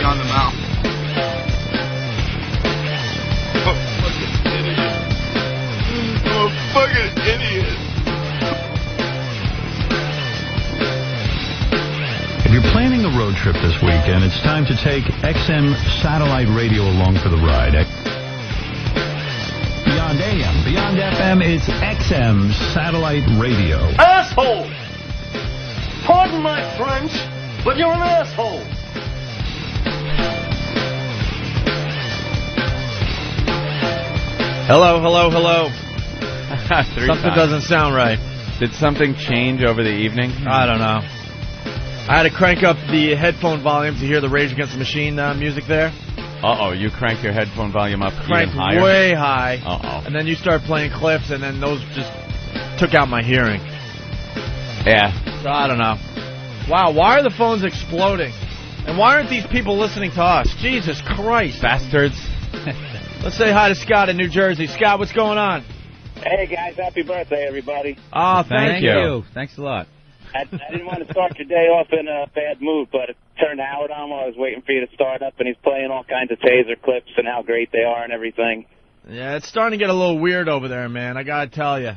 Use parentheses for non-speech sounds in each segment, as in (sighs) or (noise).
beyond the mouth. Oh, fucking idiot. I'm a fucking idiot. If you're planning a road trip this weekend, it's time to take XM satellite radio along for the ride. Beyond AM, beyond FM, it's XM satellite radio. Asshole! Pardon my French, but you're an asshole. Hello, hello, hello. (laughs) Something times. doesn't sound right. Did something change over the evening? I don't know. I had to crank up the headphone volume to hear the Rage Against the Machine uh, music there. Uh oh, you crank your headphone volume up Cranked even higher. way high. Uh oh. And then you start playing clips, and then those just took out my hearing. Yeah. So I don't know. Wow, why are the phones exploding? And why aren't these people listening to us? Jesus Christ. Bastards. (laughs) Let's say hi to Scott in New Jersey. Scott, what's going on? Hey guys, happy birthday, everybody. Oh, thank, you. Thanks a lot. I, I didn't want to start your day off in a bad mood, but it turned Howard on while I was waiting for you to start up, and he's playing all kinds of taser clips and how great they are and everything. Yeah, it's starting to get a little weird over there, man. I gotta tell you.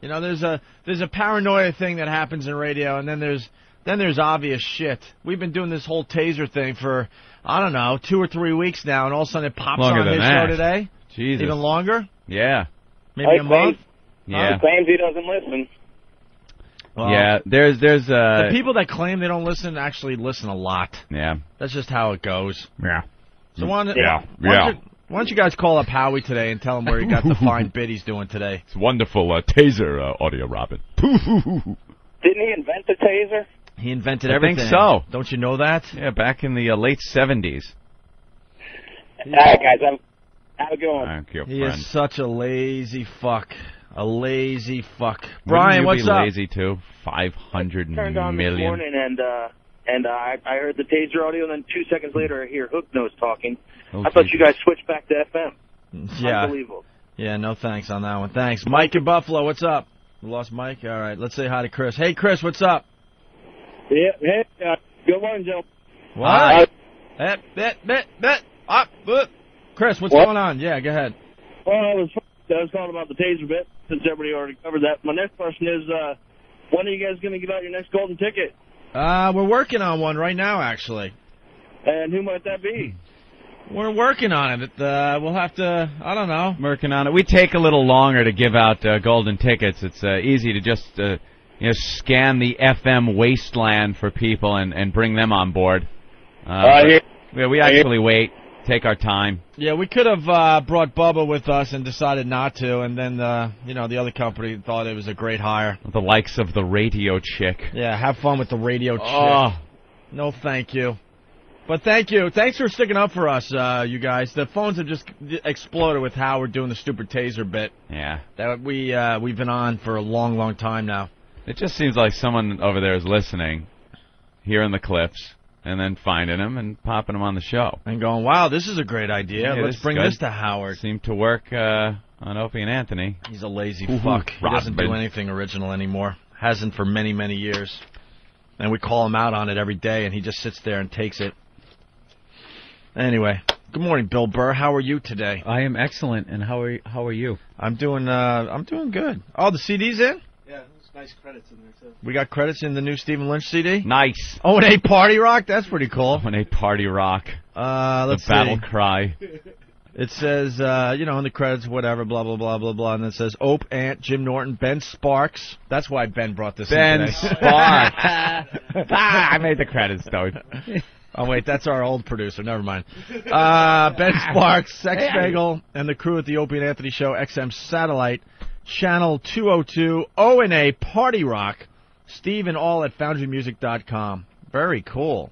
You know, there's a there's a paranoia thing that happens in radio, and then there's then there's obvious shit. We've been doing this whole taser thing for I don't know two or three weeks now, and all of a sudden it pops Longer on than his that. show today. Jesus. Even longer? Yeah. Maybe He a month. Yeah. He claims he doesn't listen. Well, yeah. There's there's uh. The people that claim they don't listen actually listen a lot. yeah. That's just how it goes. Yeah. So why don't, Yeah, why don't yeah. you- why don't you guys call up Howie today and tell him where he got the (laughs) fine bid he's doing today? It's wonderful uh, taser uh, audio, Robin. (laughs) Didn't he invent the taser? He invented I everything. think so. Don't you know that? Yeah, back in the uh, late seventies. All right, guys, I'm, have a good one. Thank you, He friend. is such a lazy fuck. A lazy fuck. Wouldn't Brian, you what's be up? lazy too? Five hundred turned on this million. morning and uh and uh, I, I heard the taser audio, and then two seconds later I hear Hook Nose talking. Oh, I thought you guys switched back to FM. (laughs) Yeah. Unbelievable. Yeah, no thanks on that one. Thanks. Mike in Buffalo, what's up? We lost Mike? All right, let's say hi to Chris. Hey, Chris, what's up? Yeah, hey, uh, good morning, Joe. What? Bet, bet, bet, bet. Up, up. Chris, what's What? going on? Yeah, go ahead. Well, I was I was calling about the taser bit since everybody already covered that. My next question is, uh, when are you guys going to give out your next golden ticket? Uh, we're working on one right now, actually. And who might that be? We're working on it. Uh, we'll have to, I don't know. Working on it. We take a little longer to give out uh, golden tickets. It's uh, easy to just uh, you know scan the FM wasteland for people and, and bring them on board. Uh, Uh, yeah, we actually wait, take our time. Yeah, we could have uh, brought Bubba with us and decided not to, and then, uh, you know, the other company thought it was a great hire. The likes of the radio chick. Yeah, have fun with the radio chick. Oh. No, thank you. But thank you. Thanks for sticking up for us, uh, you guys. The phones have just exploded with how we're doing the stupid taser bit Yeah. that we uh, we've been on for a long, long time now. It just seems like someone over there is listening, hearing the clips, and then finding them and popping them on the show. And going, wow, this is a great idea. Yeah, Let's this bring this to Howard. Seemed to work uh, on Opie and Anthony. He's a lazy Ooh, fuck. He doesn't do anything original anymore. Hasn't for many, many years. And we call him out on it every day, and he just sits there and takes it. Anyway, good morning, Bill Burr. How are you today? I am excellent, and how are how are you? I'm doing. Uh, I'm doing good. Oh, the CD's in. Yeah, there's nice credits in there too. We got credits in the new Stephen Lynch CD. Nice. Oh, and a party rock. That's pretty cool. When a party rock. Uh, let's the battle cry. (laughs) It says, uh, you know, in the credits, whatever, blah blah blah blah blah, and it says Ope, Ant, Jim Norton, Ben Sparks. That's why Ben brought this. Ben in today. Sparks. (laughs) ah, I made the credits though. Oh wait, that's our old producer. Never mind. Uh, ben (laughs) Sparks, Sex Bagel, and the crew at the Opie and Anthony Show, XM Satellite, Channel 202, O and A Party Rock, Steve and all at FoundryMusic.com. Very cool.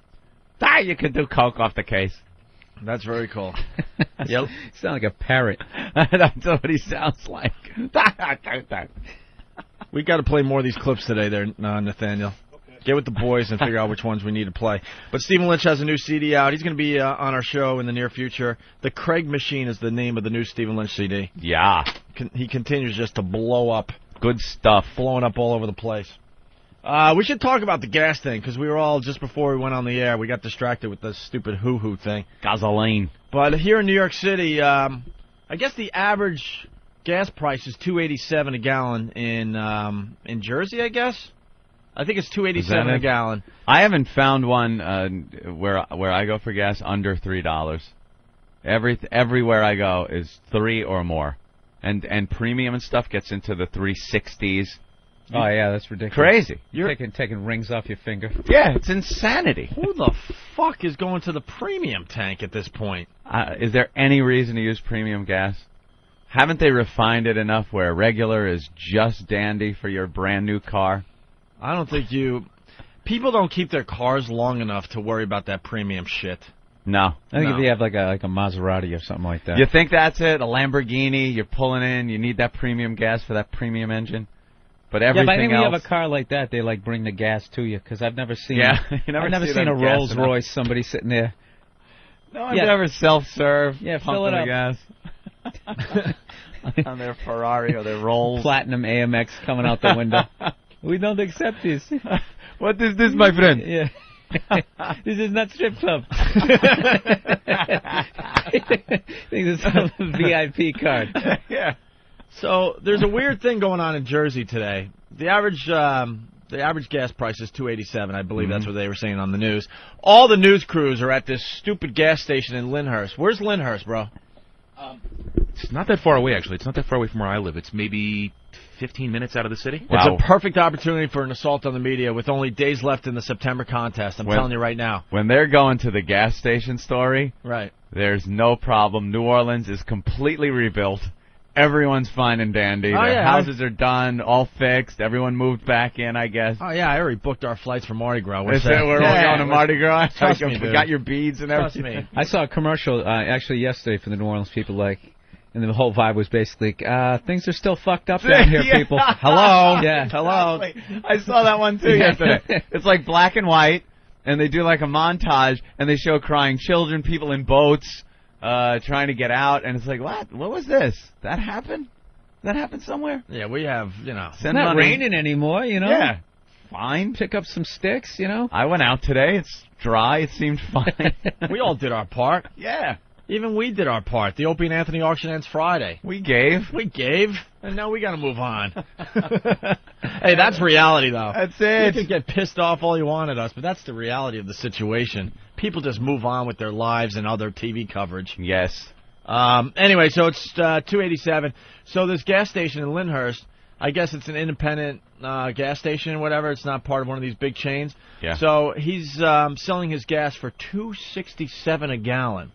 Ah, you can do coke off the case. That's very cool. (laughs) yep. You sound like a parrot. (laughs) That's what he sounds like. (laughs) We got to play more of these clips today, there, uh, Nathaniel. Get with the boys and figure out which ones we need to play. But Stephen Lynch has a new CD out. He's going to be uh, on our show in the near future. The Craig Machine is the name of the new Stephen Lynch CD. yeah. Con- he continues just to blow up, Good stuff. blowing up all over the place. Uh, we should talk about the gas thing because we were all just before we went on the air. We got distracted with the stupid hoo hoo thing. Gasoline. But here in New York City, um, I guess the average gas price is two eighty seven a gallon in um, in Jersey. I guess. I think it's two eighty seven a it? gallon. I haven't found one uh, where where I go for gas under three dollars. Every everywhere I go is three or more, and and premium and stuff gets into the three sixties. Oh yeah, that's ridiculous. Crazy. You're taking taking rings off your finger. Yeah, it's insanity. Who the fuck is going to the premium tank at this point? Uh, is there any reason to use premium gas? Haven't they refined it enough where regular is just dandy for your brand new car? I don't think you. People don't keep their cars long enough to worry about that premium shit. No. I think No. if you have like a like a Maserati or something like that. You think that's it? A Lamborghini, you're pulling in, you need that premium gas for that premium engine. But everything yeah, but I think when you else, have a car like that, they like bring the gas to you because I've never seen. Yeah, (laughs) you never I've never see seen them a Rolls up. Royce. Somebody sitting there. no, I've Yeah. never self-serve. Yeah, fill pumping it the gas (laughs) (laughs) on their Ferrari or their Rolls. Platinum AmEx coming out the window. We don't accept this. (laughs) what is this, my friend? Yeah. (laughs) this is not strip club. think (laughs) this is a VIP card. yeah. So there's a weird thing going on in Jersey today. The average um, the average gas price is 287. I believe that's what they were saying on the news. All the news crews are at this stupid gas station in Lyndhurst. Where's Lyndhurst, bro? It's not that far away, actually. It's not that far away from where I live. It's maybe 15 minutes out of the city. It's a perfect opportunity for an assault on the media with only days left in the September contest. I'm When- telling you right now. When they're going to the gas station story, Right. there's no problem. New Orleans is completely rebuilt. Everyone's fine and dandy. Oh, Their yeah. houses are done, all fixed. Everyone moved back in, I guess. Oh yeah, I already booked our flights for Mardi Gras. Is it? We're all going to Mardi Gras. Trust (laughs) I me, dude. got your beads and everything. Trust me. I saw a commercial uh, actually yesterday for the New Orleans people, like, and the whole vibe was basically, uh, things are still fucked up down (laughs) here, Yeah. people. (laughs) Hello, yeah, (laughs) hello. Exactly. I saw that one too yesterday. It's like black and white, and they do like a montage, and they show crying children, people in boats, uh, trying to get out, and it's like, what? What was this? That happened? That happened somewhere? Yeah, we have you know. It's not money. raining anymore, you know. Yeah. Fine. Pick up some sticks, you know. I went out today. It's dry. It seemed fine. We all did our part. yeah. Even we did our part. The Opie and Anthony auction ends Friday. We gave. We gave, and now we got to move on. (laughs) hey, that's reality, though. That's it. You can get pissed off all you want at us, but that's the reality of the situation. People just move on with their lives and other TV coverage. Yes. Um, anyway, so it's uh, 287. So this gas station in Lyndhurst, I guess it's an independent uh, gas station or whatever. It's not part of one of these big chains. Yeah. So he's um, selling his gas for 267 a gallon.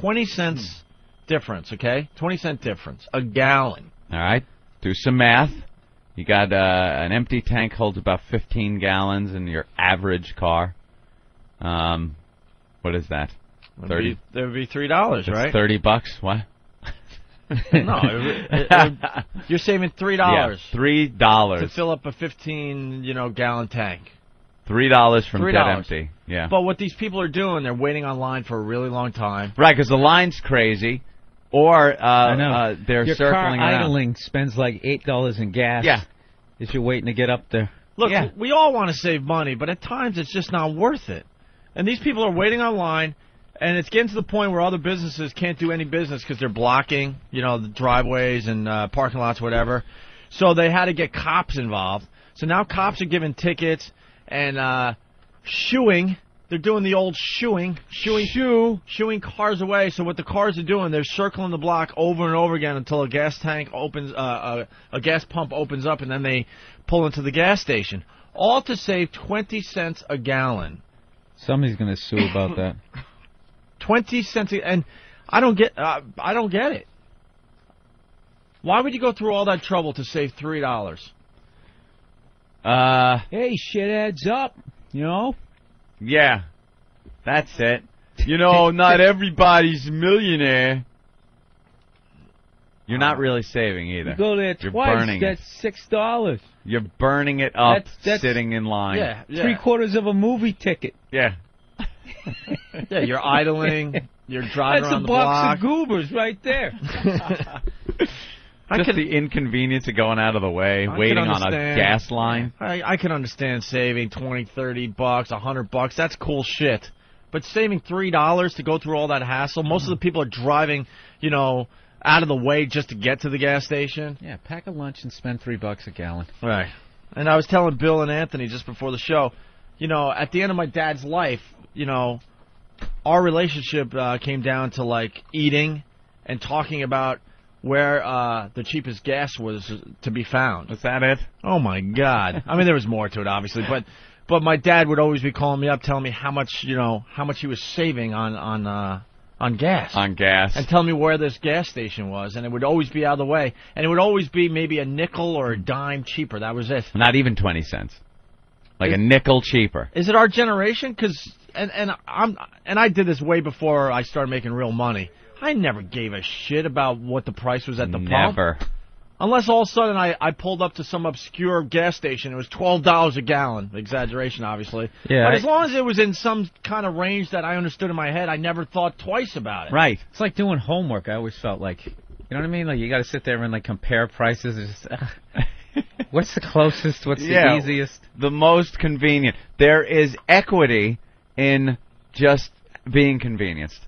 20 cents difference, okay? 20 cent difference. A gallon. All right. Do some math. You got uh, an empty tank holds about 15 gallons in your average car. Um, what is that? Would 30. Be, that would be $3, It's right? 30 bucks. What? no, it, it, it, (laughs) you're saving $3 Yeah, three dollars to fill up a 15, you know, gallon tank. Three dollars from $3. dead empty. Yeah. But what these people are doing, they're waiting online for a really long time. Right, because the line's crazy, or uh, I know. uh, they're Your circling car around. idling spends like eight dollars in gas. Yeah. if you're waiting to get up there. Look, Yeah. we all want to save money, but at times it's just not worth it. And these people are waiting online, and it's getting to the point where other businesses can't do any business because they're blocking, you know, the driveways and uh, parking lots, whatever. So they had to get cops involved. So now cops are giving tickets and uh, shooing. They're doing the old shooing, shooing, shoo, shooing cars away. So what the cars are doing, they're circling the block over and over again until a gas tank opens, uh, a, a gas pump opens up, and then they pull into the gas station. All to save twenty cents a gallon. Somebody's gonna sue about that. (laughs) Twenty cents, a, and I don't get, uh, I don't get it. Why would you go through all that trouble to save three dollars? Uh, hey, shit adds up. You know. yeah, that's it. You know, (laughs) not everybody's a millionaire. You're not really saving either. You go there You're twice. burning that's six dollars. You're burning it up That's- that's- sitting in line. Yeah, yeah, Three quarters of a movie ticket. Yeah. (laughs) yeah. You're idling. You're driving That's a around the box block. of goobers right there. (laughs) I Just could- the inconvenience of going out of the way, I waiting on a gas line. I, I can understand saving 20, 30 bucks, a 100 bucks. That's cool shit. But saving $3 to go through all that hassle, most of the people are driving, you know, out of the way just to get to the gas station. Yeah, pack a lunch and spend three bucks a gallon. Right. And I was telling Bill and Anthony just before the show, you know, at the end of my dad's life, you know, our relationship uh, came down to like eating and talking about where uh, the cheapest gas was to be found. Is that it? Oh my God! I mean, there was more to it, obviously, but but my dad would always be calling me up, telling me how much you know how much he was saving on on uh, on gas On gas. and tell me where this gas station was, and it would always be out of the way, and it would always be maybe a nickel or a dime cheaper. That was it. Not even 20 cents. Like a nickel cheaper. Is it our generation? Because and and I'm and I did this way before I started making real money. I never gave a shit about what the price was at the pump. Never. Unless all of a sudden I, I pulled up to some obscure gas station. It was twelve dollars a gallon. Exaggeration, obviously. Yeah, But I- as long as it was in some kind of range that I understood in my head, I never thought twice about it. Right. It's like doing homework. I always felt like, you know what I mean? Like you got to sit there and like compare prices. Just, ugh. (laughs) what's the closest? What's Yeah. the easiest? The most convenient. There is equity in just being convenienced.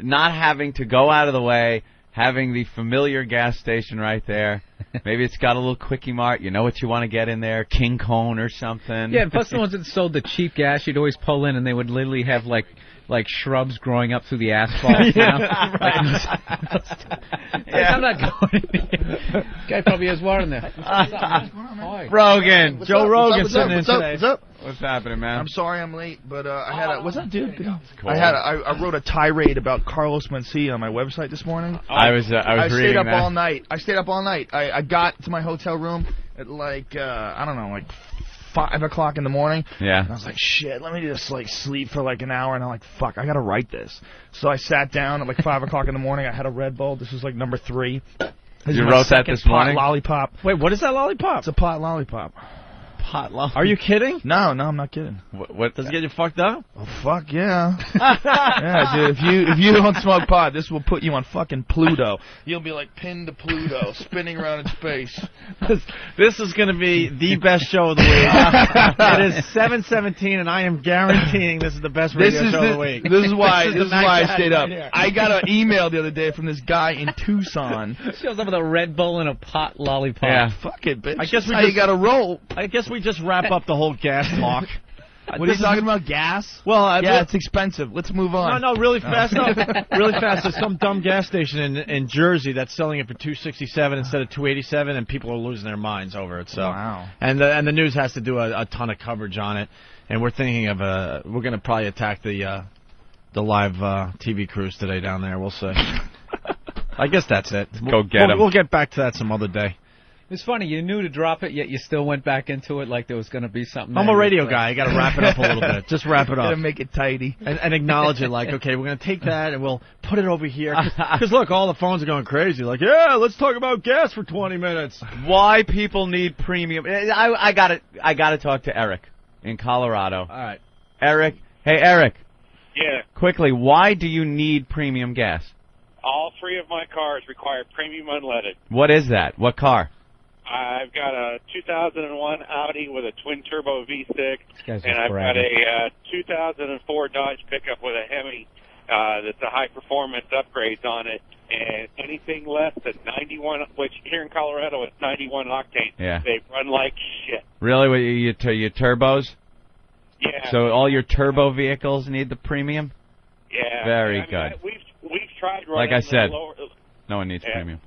Not having to go out of the way, having the familiar gas station right there. (laughs) Maybe it's got a little quickie mart. You know what you want to get in there, King Cone or something. Yeah, and plus the ones that sold the cheap gas, you'd always pull in and they would literally have like like shrubs growing up through the asphalt. (laughs) you know? (laughs) Like, I'm not going. (laughs) Guy probably has water in there. Rogan. Joe Rogan what's sitting up, in what's up, today. what's up? What's happening, man? I'm sorry I'm late, but uh, I had a what's up, dude? Cool. I had a, I, I wrote a tirade about Carlos Mencia on my website this morning. I was uh, I was stayed reading up that. all night. I stayed up all night. I, I got to my hotel room at like uh, I don't know, like five o'clock in the morning. Yeah. And I was like, shit, let me just like sleep for like an hour. And I'm like, fuck, I gotta write this. So I sat down at like five o'clock in the morning. I had a Red Bull. This was like number three. This You wrote that this pot morning? Lollipop. Wait, what is that lollipop? It's a pot lollipop. Pot love. Are you kidding? No, no, I'm not kidding. What, what Does it get you fucked up? Oh fuck yeah. (laughs) yeah, dude. If you if you don't smoke pot, this will put you on fucking Pluto. You'll be like pinned to Pluto, spinning around in space. (laughs) This, this is going to be the best show of the week. (laughs) it is 7:17, and I am guaranteeing this is the best This radio is show the, of the week. this is why This this is is why I stayed up. here. I got an email the other day from this guy in Tucson. Shows up with a Red Bull and a pot lollipop. Yeah. Fuck it, bitch. I guess we just- you got to roll. I guess we just wrap up the whole gas (laughs) talk. What are you talking about? Gas? Well, I, Yeah, it's expensive. Let's move on. No, no, really fast. No, (laughs) really fast. There's some dumb gas station in in Jersey that's selling it for 267 instead of 287, and people are losing their minds over it. So, Wow. and the and the news has to do a, a ton of coverage on it, and we're thinking of uh we're gonna probably attack the uh, the live uh, TV crews today down there. We'll see. (laughs) I guess that's it. Go get we'll, 'em. We'll get back to that some other day. It's funny. You knew to drop it, yet you still went back into it like there was going to be something. I'm a radio It's guy. I got to wrap it up a little bit. Just wrap it (laughs) up. Gotta make it tidy. and, and acknowledge it like, okay, we're going to take that and we'll put it over here. (laughs) Because, look, all the phones are going crazy. Like, yeah, let's talk about gas for 20 minutes. Why people need premium? I I got to I got to talk to Eric in Colorado. All right. Eric, hey Eric, Yeah, quickly, why do you need premium gas? all three of my cars require premium unleaded. What is that? What car? I've got a 2001 Audi with a twin turbo V6, and I've got a uh, 2004 Dodge pickup with a Hemi uh, that's a high performance upgrades on it. And anything less than 91, which here in Colorado it's 91 octane, Yeah. they run like shit. Really? What you you, tu- your turbos? Yeah. So all your turbo vehicles need the premium? yeah. very I mean, good. I- We've we've tried Like I said. lower, No one needs Yeah. premium.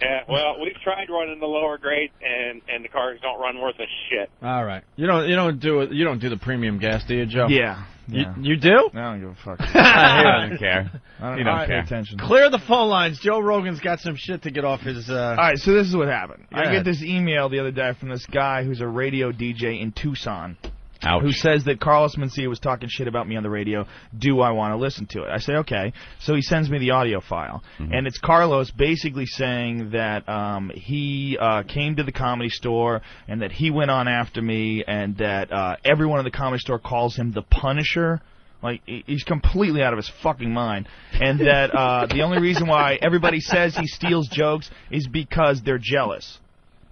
Yeah, well, we've tried running the lower grades, and and the cars don't run worth a shit. All right. You don't you don't do it. You don't do the premium gas, do you, Joe? Yeah. You, yeah. you do? I don't give a fuck. (laughs) he doesn't care. (laughs) I don't, He don't I care. attention. Clear the phone lines. Joe Rogan's got some shit to get off his. Uh, All right, so this is what happened. Go I get this email the other day from this guy who's a radio DJ in Tucson Ouch. who says that Carlos Mencia was talking shit about me on the radio. Do I want to listen to it? I say okay. So he sends me the audio file, and it's Carlos basically saying that um, he uh, came to the comedy store and that he went on after me, and that uh, everyone in the comedy store calls him the Punisher. Like he's completely out of his fucking mind, and that uh, the only reason why everybody says he steals jokes is because they're jealous,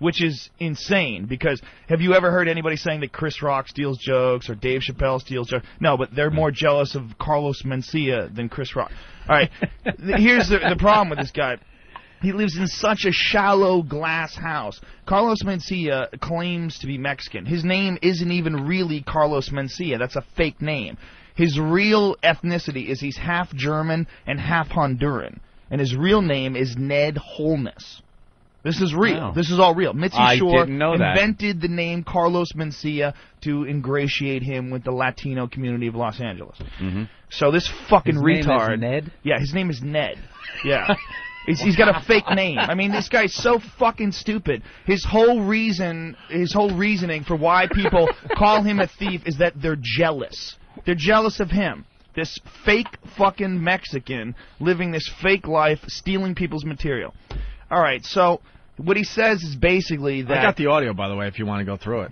which is insane. Because have you ever heard anybody saying that Chris Rock steals jokes or Dave Chappelle steals jokes? No, but they're more jealous of Carlos Mencia than Chris Rock. All right, (laughs) here's the, the problem with this guy. He lives in such a shallow glass house. Carlos Mencia claims to be Mexican. His name isn't even really Carlos Mencia. That's a fake name. His real ethnicity is he's half German and half Honduran. And his real name is Ned Holness. This is real. Wow. This is all real. Mitzi I Shore didn't that. invented the name Carlos Mencia to ingratiate him with the Latino community of Los Angeles. Mm-hmm. So this fucking His name is retard. Ned? Yeah, his name is Ned. (laughs) Yeah. He's, he's got a fake name. I mean, this guy's so fucking stupid. His whole reason, his whole reasoning for why people (laughs) call him a thief is that they're jealous. They're jealous of him. This fake fucking Mexican living this fake life, stealing people's material. All right, so what he says is basically that. I got the audio, by the way, if you want to go through it.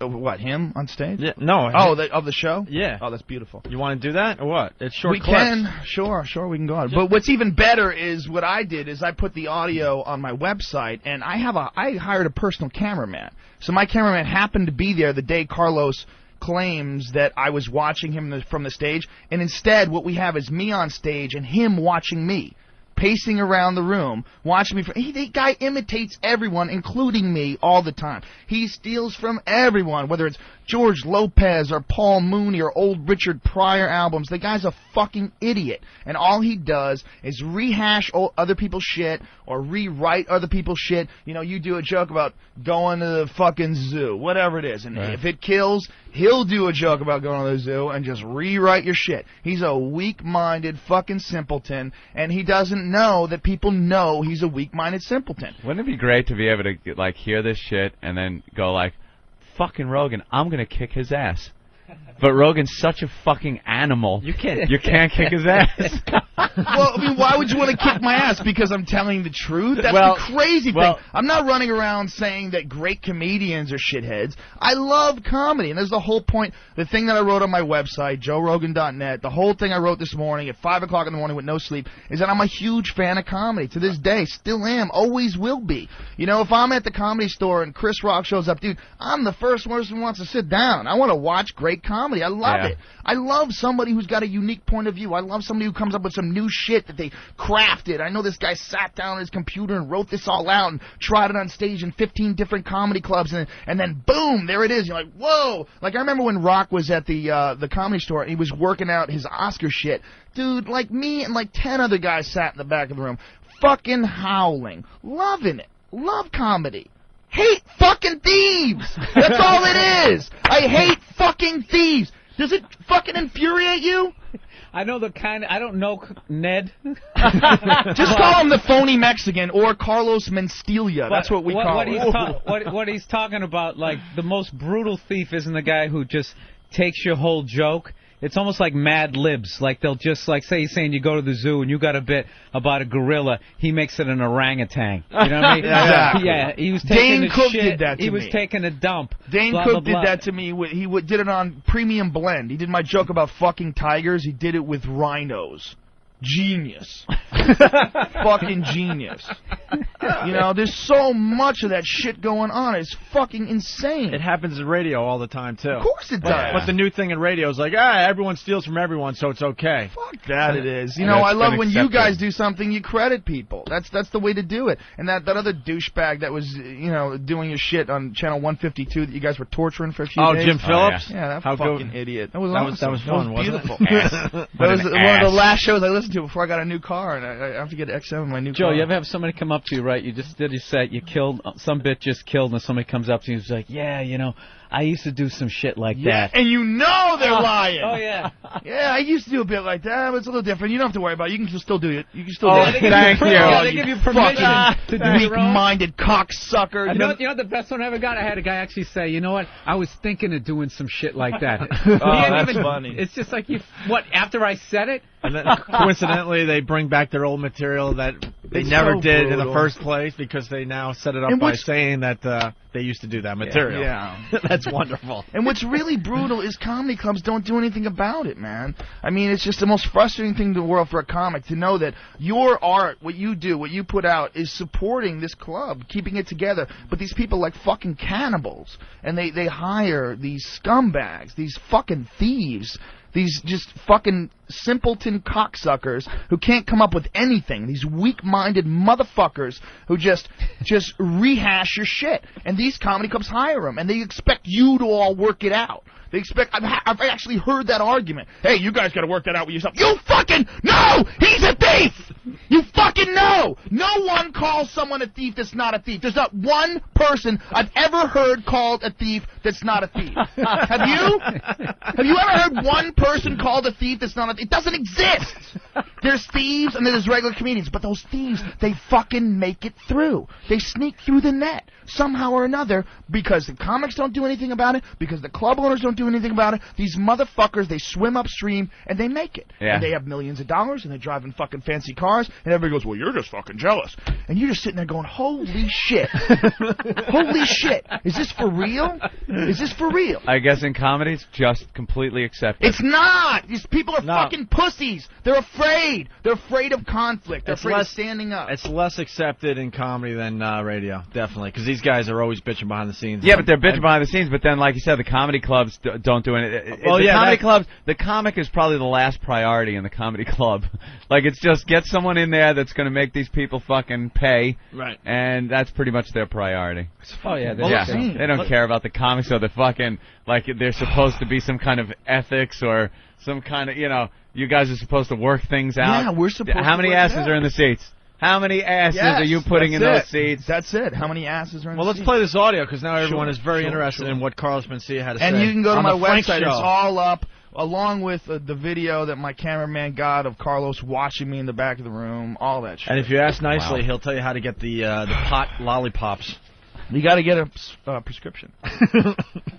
Uh, what him on stage? Yeah, no. Oh, the, of the show? Yeah. Oh, that's beautiful. You want to do that or what? It's short we clips. can, sure, sure, we can go on. But what's even better is what I did is I put the audio on my website, and I have a I hired a personal cameraman. So my cameraman happened to be there the day Carlos claims that I was watching him the, from the stage, and instead what we have is me on stage and him watching me. Pacing around the room, watching me. From, he, the guy imitates everyone, including me, all the time. He steals from everyone, whether it's George Lopez or Paul Mooney or old Richard Pryor albums. The guy's a fucking idiot, and all he does is rehash o- other people's shit or rewrite other people's shit. You know, you do a joke about going to the fucking zoo, whatever it is, and Right. if it kills, he'll do a joke about going to the zoo and just rewrite your shit. He's a weak-minded fucking simpleton, and he doesn't know that people know he's a weak-minded simpleton. Wouldn't it be great to be able to like hear this shit and then go like, "Fucking Rogan, I'm gonna kick his ass." But Rogan's such a fucking animal. You can't- You can't kick his ass. (laughs) (laughs) well, I mean, why would you want to kick my ass? Because I'm telling the truth? That's Well- the crazy well- thing. I'm not running around saying that great comedians are shitheads. I love comedy, and there's the whole point. The thing that I wrote on my website, joerogan.net, the whole thing I wrote this morning at 5 o'clock in the morning with no sleep, is that I'm a huge fan of comedy. To this day, still am, always will be. You know, if I'm at the comedy store and Chris Rock shows up, dude, I'm the first person who wants to sit down. I want to watch great comedy. I love Yeah. it. I love somebody who's got a unique point of view. I love somebody who comes up with some new shit that they crafted. I know this guy sat down on his computer and wrote this all out and tried it on stage in 15 different comedy clubs and and then boom, there it is. You're like, "Whoa." Like I remember when Rock was at the uh the comedy store and he was working out his Oscar shit. Dude, like me and like 10 other guys sat in the back of the room fucking howling, loving it. Love comedy. Hate fucking thieves. That's all it is. I hate fucking thieves. Does it fucking infuriate you? I know the kind. I don't know Ned. (laughs) Just call him the phony Mexican or Carlos Menstelia. That's what we what, call what him. He's ta- what, what he's talking about, like the most brutal thief, isn't the guy who just takes your whole joke. It's almost like Mad Libs. Like they'll just like say he's saying you go to the zoo and you got a bit about a gorilla. He makes it an orangutan. You know what I mean? (laughs) Exactly. Yeah. He was taking Dane a Cook shit. did that to he was taking a dump. Dane blah, Cook blah, blah. did that to me. He did it on Premium Blend. He did my joke about fucking tigers. He did it with rhinos. Genius. (laughs) fucking genius. You know, there's so much of that shit going on. It's fucking insane. It happens in radio all the time too. Of course it But, does. but the new thing in radio is like, ah, everyone steals from everyone, so it's okay. Fuck that it is. You And know, I love been when you guys do something, you credit people. That's that's the way to do it. And that that other douchebag that was, you know, doing your shit on channel 152 that you guys were torturing for a few Oh, days. Jim Phillips? Yeah, that How fucking good- idiot. That was That awesome. was- that was fun, wasn't it? beautiful. (laughs) Ass. that was an one of the last shows I listened to before I got a new car, and I, I have to get XM in my new Joe, car. you ever have somebody come up to you, right? You just did your set, you killed some bit, just killed, and somebody comes up to you and is like, "Yeah, you know, I used to do some shit like Yeah, that." and you know they're Oh, lying. oh, yeah. (laughs) Yeah, I used to do a bit like that, but it's a little different. You don't have to worry about it. You can just still do it. You can still Oh, do it. they give you Thank you. yeah, they give you permission fucking to do your own. weak-minded cocksucker. You know, you know the best one I ever got? I had a guy actually say, you know what? I was thinking of doing some shit like that. (laughs) Oh, that's even- funny. It's just like you. What after I said it? And then coincidentally, they bring back their old material that They It's never so did in the first place because they now set it up And by saying that uh, they used to do that material. Yeah. (laughs) That's wonderful. And what's really brutal is comedy clubs don't do anything about it, man. I mean, it's just the most frustrating thing in the world for a comic to know that your art, what you do, what you put out, is supporting this club, keeping it together. But these people like fucking cannibals, and they they hire these scumbags, these fucking thieves. These just fucking simpleton cocksuckers who can't come up with anything. These weak-minded motherfuckers who just just rehash your shit. And these comedy clubs hire them, and they expect you to all work it out. They expect. I've, I've actually heard that argument. Hey, you guys got to work that out with yourself. You fucking no. He's a thief. You fucking know. No one calls someone a thief that's not a thief. There's not one person I've ever heard called a thief that's not a thief. Have you? Have you ever heard one person called a thief that's not a thief? It doesn't exist. (laughs) There's thieves and there's regular comedians, but those thieves, they fucking make it through. They sneak through the net somehow or another because the comics don't do anything about it, because the club owners don't do anything about it. These motherfuckers, they swim upstream and they make it. Yeah. And they have millions of dollars and they're driving fucking fancy cars and everybody goes, well, you're just fucking jealous. And you're just sitting there going, holy shit. (laughs) holy shit. Is this for real? Is this for real? I guess in comedy it's just completely accepted. It's not. These people are No. fucking pussies. They're afraid. They're afraid of conflict. They're It's afraid less- of standing up. It's less accepted in comedy than uh, radio, definitely, because these guys are always bitching behind the scenes. Yeah, but they're bitching And- behind the scenes. But then, like you said, the comedy clubs d- don't do it. Well, the yeah, comedy clubs, the comic is probably the last priority in the comedy (laughs) club. like it's just get someone in there that's going to make these people fucking pay, Right. and that's pretty much their priority. Oh yeah, Well, yeah, they don't care about the comics or the fucking like they're supposed to be some kind of ethics or some kind of you know you guys are supposed to work things out. Yeah, we're supposed How to many work asses out. are in the seats? How many asses Yes, are you putting in that's those seats? That's it. How many asses are in Well, the let's seat? play this audio because now everyone Sure, is very sure, interested sure. in what Carlos Mencia had to And say. you can go to my website. Show. It's all up, along with uh, the video that my cameraman got of Carlos watching me in the back of the room. All that shit. And if you ask nicely, Wow. he'll tell you how to get the uh, the pot lollipops. You got to get a uh, prescription. (laughs)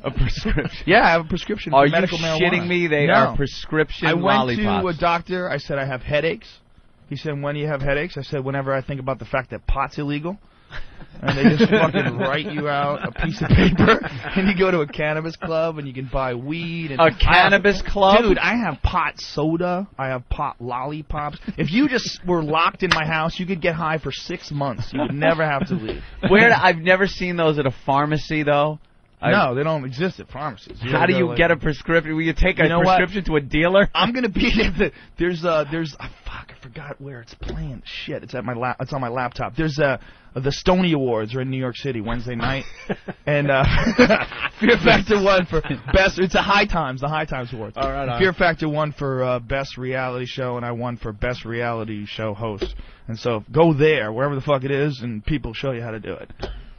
a prescription. Yeah, I have a prescription Are for you medical shitting marijuana. me? They No. are prescription I went lollipops. to a doctor. I said I have headaches. He said, "When do you have headaches?" I said, "Whenever I think about the fact that pot's illegal." And they just fucking write you out a piece of paper, (laughs) and you go to a cannabis club and you can buy weed. And A I have- cannabis club? dude. I have pot soda. I have pot lollipops. If you just were locked in my house, you could get high for six months. You would never have to leave. Where I've never seen those at a pharmacy though. I- no, they don't exist at pharmacies. How do you like- get a prescription? Will you take a You know what? prescription to a dealer? I'm gonna be at the there's uh there's oh, fuck I forgot where it's playing shit it's at my lap it's on my laptop there's uh the Stony Awards are in New York City Wednesday night (laughs) and uh (laughs) Fear Factor won for best it's a High Times the High Times Awards All right. Fear Factor won for uh, best reality show and I won for best reality show host and so go there wherever the fuck it is and people show you how to do it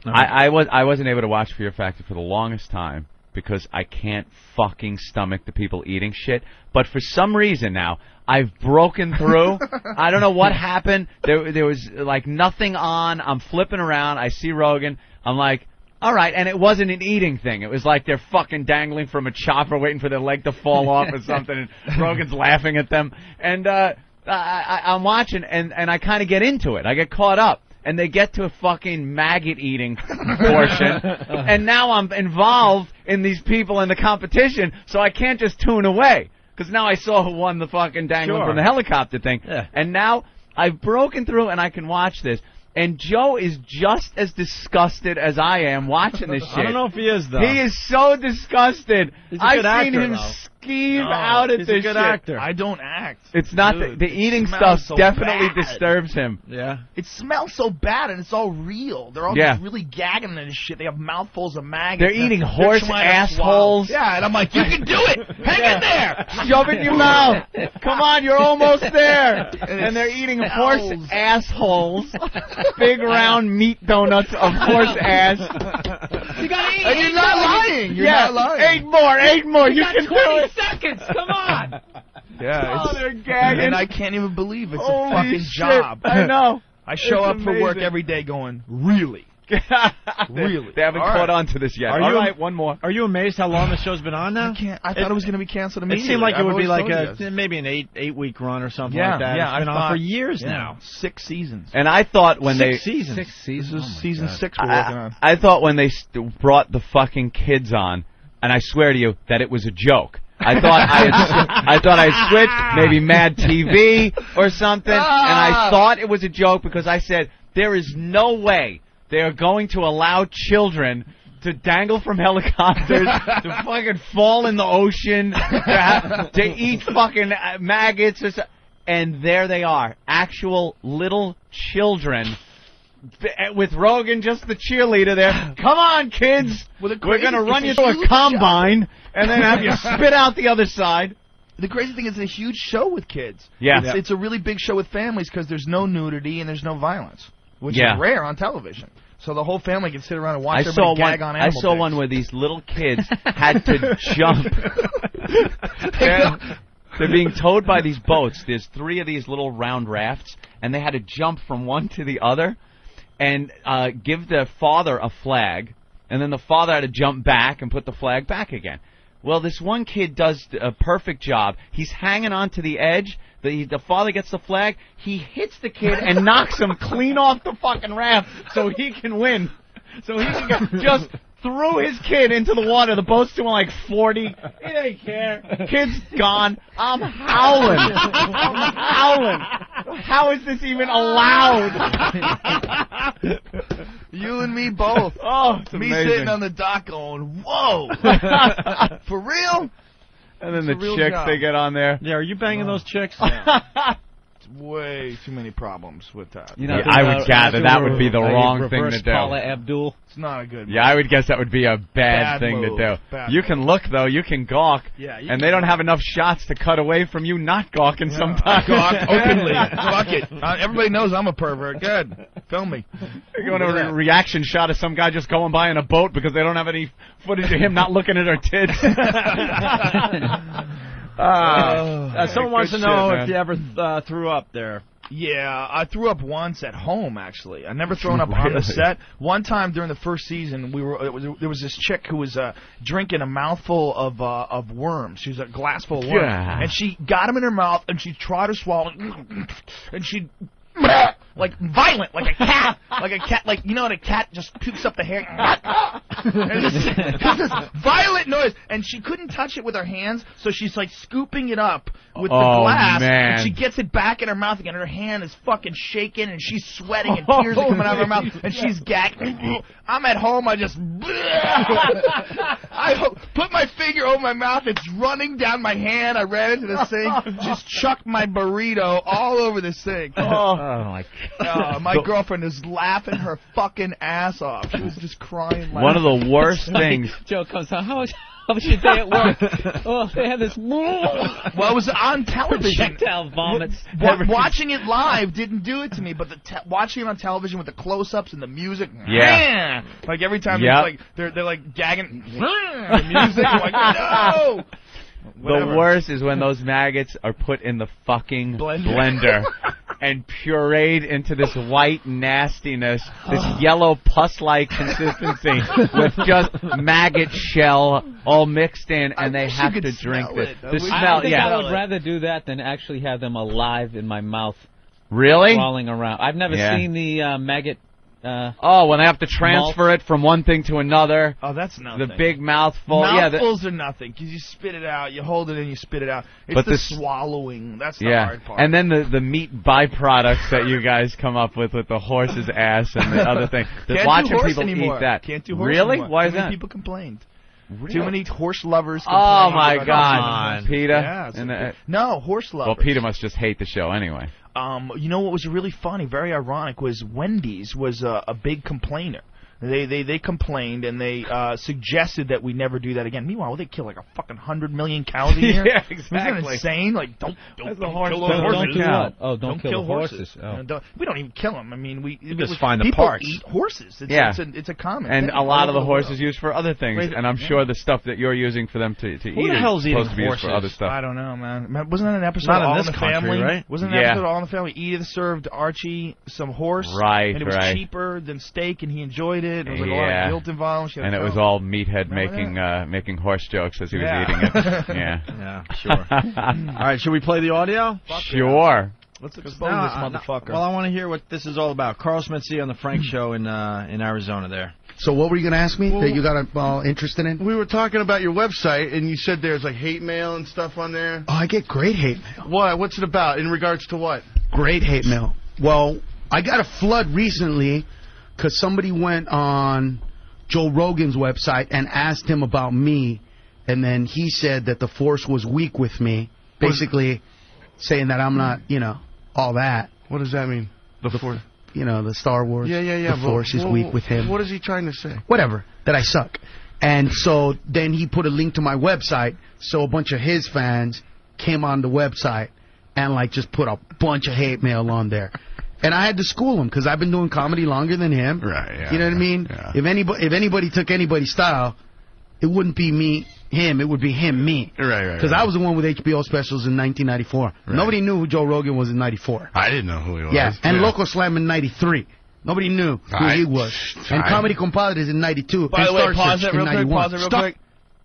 I, I was I wasn't able to watch Fear Factor for the longest time because I can't fucking stomach the people eating shit. But for some reason now I've broken through. (laughs) I don't know what happened. There there was like nothing on. I'm flipping around. I see Rogan. I'm like. All right, and it wasn't an eating thing. It was like they're fucking dangling from a chopper, waiting for their leg to fall off or something. And (laughs) Rogan's laughing at them, and uh, I, I, I'm watching, and and I kind of get into it. I get caught up, and they get to a fucking maggot eating portion, (laughs) and now I'm involved in these people in the competition, so I can't just tune away because now I saw who won the fucking dangling Sure. from the helicopter thing, Yeah. and now I've broken through and I can watch this. And Joe is just as disgusted as I am watching this shit. (laughs) I don't know if he is though. He is so disgusted. I've seen actor, him though. Skeeve No, out at he's this a good shit. actor. I don't act It's not Dude, the, the eating stuff so definitely bad. disturbs him. yeah. It smells so bad, and it's all real. They're all Yeah. just really gagging and shit. They have mouthfuls of maggots. They're and eating they're horse trying to swallow. assholes. Yeah, and I'm like, you can do it. Hang in there. (laughs) Shove it in your mouth. Come on, you're almost there. it And they're eating smells. horse assholes. Big round meat donuts of horse ass. You gotta eat. And you're not lying. You're yeah, not lying. eight more, eight more. You, You can do it. Seconds. Come on. (laughs) Yeah, Oh, they're gagging. and I can't even believe it's Holy a fucking shit. job. I know. (laughs) I show It's up for work every day going, really? (laughs) Really? They haven't All caught right. on to this yet. Are All you- right, one more. Are you amazed how long the show's been on now? I can't. I thought it, was going to be canceled It immediately. seemed like it I've would be like a guys. maybe an eight eight week run or something yeah, like that. yeah. It's been I on thought- for years yeah, now. Six seasons. And I thought when Six they seasons. Six This seasons. Oh is season six we're working I, on. I thought when they st- brought the fucking kids on, and I swear to you that it was a joke. I thought I had, I thought I switched maybe Mad TV or something, and I thought it was a joke because I said there is no way they are going to allow children to dangle from helicopters, to (laughs) fucking fall in the ocean, to, have, to eat fucking uh, maggots or so. And there they are, actual little children with Rogan, just the cheerleader there. (sighs) Come on, kids! We're gonna run you through a combine and then have you spit out the other side. The crazy thing is, it's a huge show with kids. Yeah. it's, it's a really big show with families because there's no nudity and there's no violence, which Yeah. is rare on television. So the whole family can sit around and watch I everybody saw gag one. on I animal saw pics. one where these little kids (laughs) had to jump. (laughs) they're, they're being towed by these boats. There's three of these little round rafts, and they had to jump from one to the other, and uh, give their father a flag, and then the father had to jump back and put the flag back again. Well, this one kid does a perfect job. He's hanging on to the edge. The, the father gets the flag. He hits the kid and (laughs) knocks him clean off the fucking raft so he can win. So he can go, just threw his kid into the water. The boat's doing like 40. He didn't care. Kid's gone. I'm howling. I'm howling. How is this even allowed? (laughs) You and me both. (laughs) Oh, it's me amazing. sitting on the dock going, "Whoa, (laughs) for real?" And then It's a the real chicks job. they get on there. Yeah, are you banging those chicks? It's way too many problems with that. You know, Yeah, I would gather that would be the wrong thing reverse to do. Paula Abdul. It's not a good. Yeah, I would guess that would be a bad, Bad thing move. to do. Bad you move. can look though, you can gawk, Yeah, you and can they don't have enough shots to cut away from you not gawking sometimes. Gawk (laughs) openly. Fuck it. Uh, everybody knows I'm a pervert. Good. Film me. You're going to a reaction shot of some guy just going by in a boat because they don't have any footage of him not looking at her tits. (laughs) (laughs) Uh, uh, (sighs) someone wants to know man. if you ever uh, threw up there. Yeah, I threw up once at home. Actually, I never thrown up on the set. One time during the first season, we were it was, there was this chick who was uh, drinking a mouthful of uh, of worms. She was a glass full of worms, Yeah. and she got them in her mouth, and she tried to swallow, and she (laughs) like violent, like a cat, like a cat, like you know, when a cat just pukes up the hair. and it's, it's this violent noise, and she couldn't touch it with her hands, so she's like scooping it up with the Oh, glass, man. and she gets it back in her mouth again. and Her hand is fucking shaking, and she's sweating, and (laughs) oh, tears are coming out of her mouth, and she's gagging. I'm at home. I just, (laughs) I ho- put my finger over my mouth. It's running down my hand. I ran into the sink, (laughs) just chucked my burrito all over the sink. Oh. oh. my Uh, (laughs) my girlfriend is laughing her fucking ass off. She was just crying. One of the worst (laughs) things. Joe comes on. How was, how was your day at work? (laughs) oh, they had this. Well, it was on television. Projectile vomits. Wa- watching it live didn't do it to me, but the te- watching it on television with the close-ups and the music, Yeah. like every time Yep. it's like they're they're like gagging the music, I'm like no. The worst is when those maggots are put in the fucking Blender. blender, (laughs) and pureed into this white nastiness, this yellow pus-like consistency (laughs) with just maggot shell all mixed in, and they have to drink smell this. it. I The smell, I think yeah. I would rather do that than actually have them alive in my mouth, Really? crawling around. I've never Yeah. seen the uh, maggot. Uh, Oh, when they have to transfer it from one thing to another, Oh, that's nothing. the big mouthful. Yeah, the, Mouthfuls are nothing because you spit it out, you hold it in, you spit it out. It's But the this- swallowing that's the yeah, hard part. and then the the meat byproducts that you guys come up with with the horse's ass and the other thing. (laughs) Just Can't watching do horse people anymore. eat that. Can't do horse Really? anymore. Why is many that? People complained. Really? Too many horse lovers. Oh my God. Peter! Yeah, And okay. no horse lovers. well, Peter must just hate the show anyway. Um, you know what was really funny, very ironic, was Wendy's was a, a big complainer. They they they complained and they uh, suggested that we never do that again. Meanwhile, they kill like a fucking hundred million cows a (laughs) year. Yeah, exactly. Isn't that insane? Like don't don't, Where's don't horse kill don't- those don't horses. kill? Oh, don't kill the horses. Oh. You know, don't- we don't even kill them. I mean, we You just we- find the people parts. eat horses. It's, Yeah. it's a, it's a common. And thing a lot of the horses used for other things, Wait, and I'm yeah. sure the stuff that you're using for them to, to eat the is hell's eating supposed to be used for horses? other stuff. I don't know, man. Man, Wasn't that an episode Not of in All this in the country, Family? right? Wasn't that an episode of All in the Family? Edith served Archie some horse, Right, And it was cheaper than steak, and he enjoyed it. There was like a lot Yeah. of guilt involved. She had and it was all meathead Remember making uh, making horse jokes as he was eating it. (laughs) Yeah. Yeah, sure. (laughs) All right, should we play the audio? Sure. Let's expose Now, this uh, motherfucker. Well, I want to hear what this is all about. Carl Smithy on the Frank (laughs) Show in uh, in Arizona. There. So what were you going to ask me Well- that you got uh, interested in? We were talking about your website, and you said there's like hate mail and stuff on there. Oh, I get great hate mail. What? What's it about? In regards to what? Great hate mail. Well, I got a flood recently because somebody went on Joe Rogan's website and asked him about me, and then he said that the force was weak with me, basically saying that I'm not, you know, all that. What does that mean? The force. You know, the Star Wars. Yeah, yeah, yeah. The force is weak with him. What is he trying to say? whatever, that I suck. And so then he put a link to my website, so a bunch of his fans came on the website and like just put a bunch of hate mail on there. And I had to school him because I've been doing comedy longer than him. Right, yeah, you know what I mean? If anybody if anybody took anybody's style, it wouldn't be me him. It would be him me. Right, right. Because I was the one with HBO specials in 1994. Nobody knew who Joe Rogan was in 94. I didn't know who he was. Yeah, and Loco Slam in '93. Nobody knew who I- he was. And I- Comedy Compadres in '92. By the way, pause Search it real quick. Pause it real Stop. quick.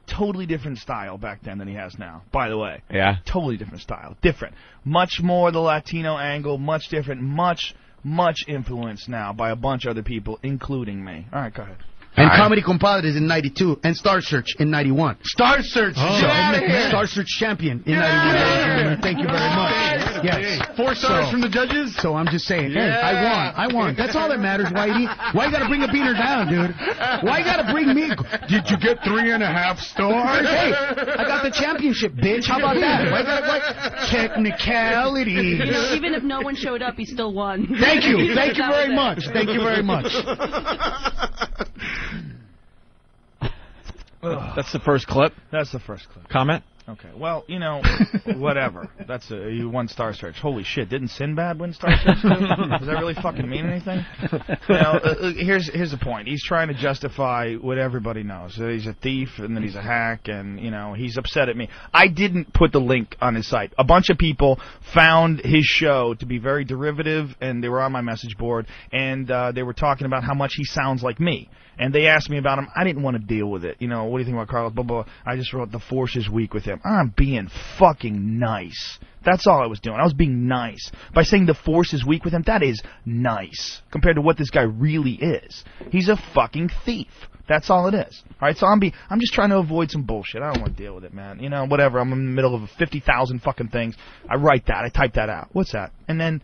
Totally different style back then than he has now. By the way, Yeah. totally different style. Different. Much more the Latino angle. Much different. Much much influenced now by a bunch of other people, including me. All right, go ahead. And Comedy Compadres in '92, and Star Search in '91. Star Search. Oh. So, Get. Star Search champion in '91. Thank you very much. Yes. Four stars So- from the judges. So I'm just saying, hey, I won. I won. That's all that matters, Whitey. Why you gotta bring a beater down, dude? Why you gotta bring me? Did you get three and a half stars? Hey, I got the championship, bitch. How about that? Why you gotta, why? Technicalities. You know, even if no one showed up, he still won. Thank you. (laughs) Thank you very much. Thank you very much. That's the first clip. That's the first clip. Comment. Okay. Well, you know, (laughs) whatever. That's a you won Star Search. Holy shit! Didn't Sinbad win Star Search? too? (laughs) Does that really fucking mean anything? You know, uh, uh, here's here's the point. He's trying to justify what everybody knows. That he's a thief and that he's a hack, and you know he's upset at me. I didn't put the link on his site. A bunch of people found his show to be very derivative, and they were on my message board, and uh, they were talking about how much he sounds like me. And they asked me about him. I didn't want to deal with it. You know, what do you think about Carlos? Blah, blah. I just wrote the force is weak with him. I'm being fucking nice. That's all I was doing. I was being nice. By saying the force is weak with him, that is nice compared to what this guy really is. He's a fucking thief. That's all it is. All right, so I'm be I'm just trying to avoid some bullshit. I don't want to deal with it, man. You know, whatever. I'm in the middle of fifty thousand fucking things. I write that. I type that out. What's that? And then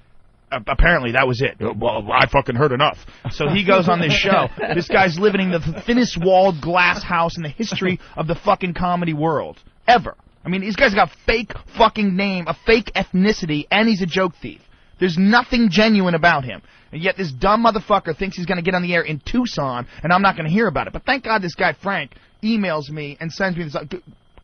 apparently that was it. Well, I fucking heard enough. So he goes on this show. (laughs) This guy's living in the thinnest walled glass house in the history of the fucking comedy world ever. I mean, these guys got a fake fucking name, a fake ethnicity, and he's a joke thief. There's nothing genuine about him. And yet this dumb motherfucker thinks he's going to get on the air in Tucson, and I'm not going to hear about it. But thank God this guy Frank emails me and sends me this. uh,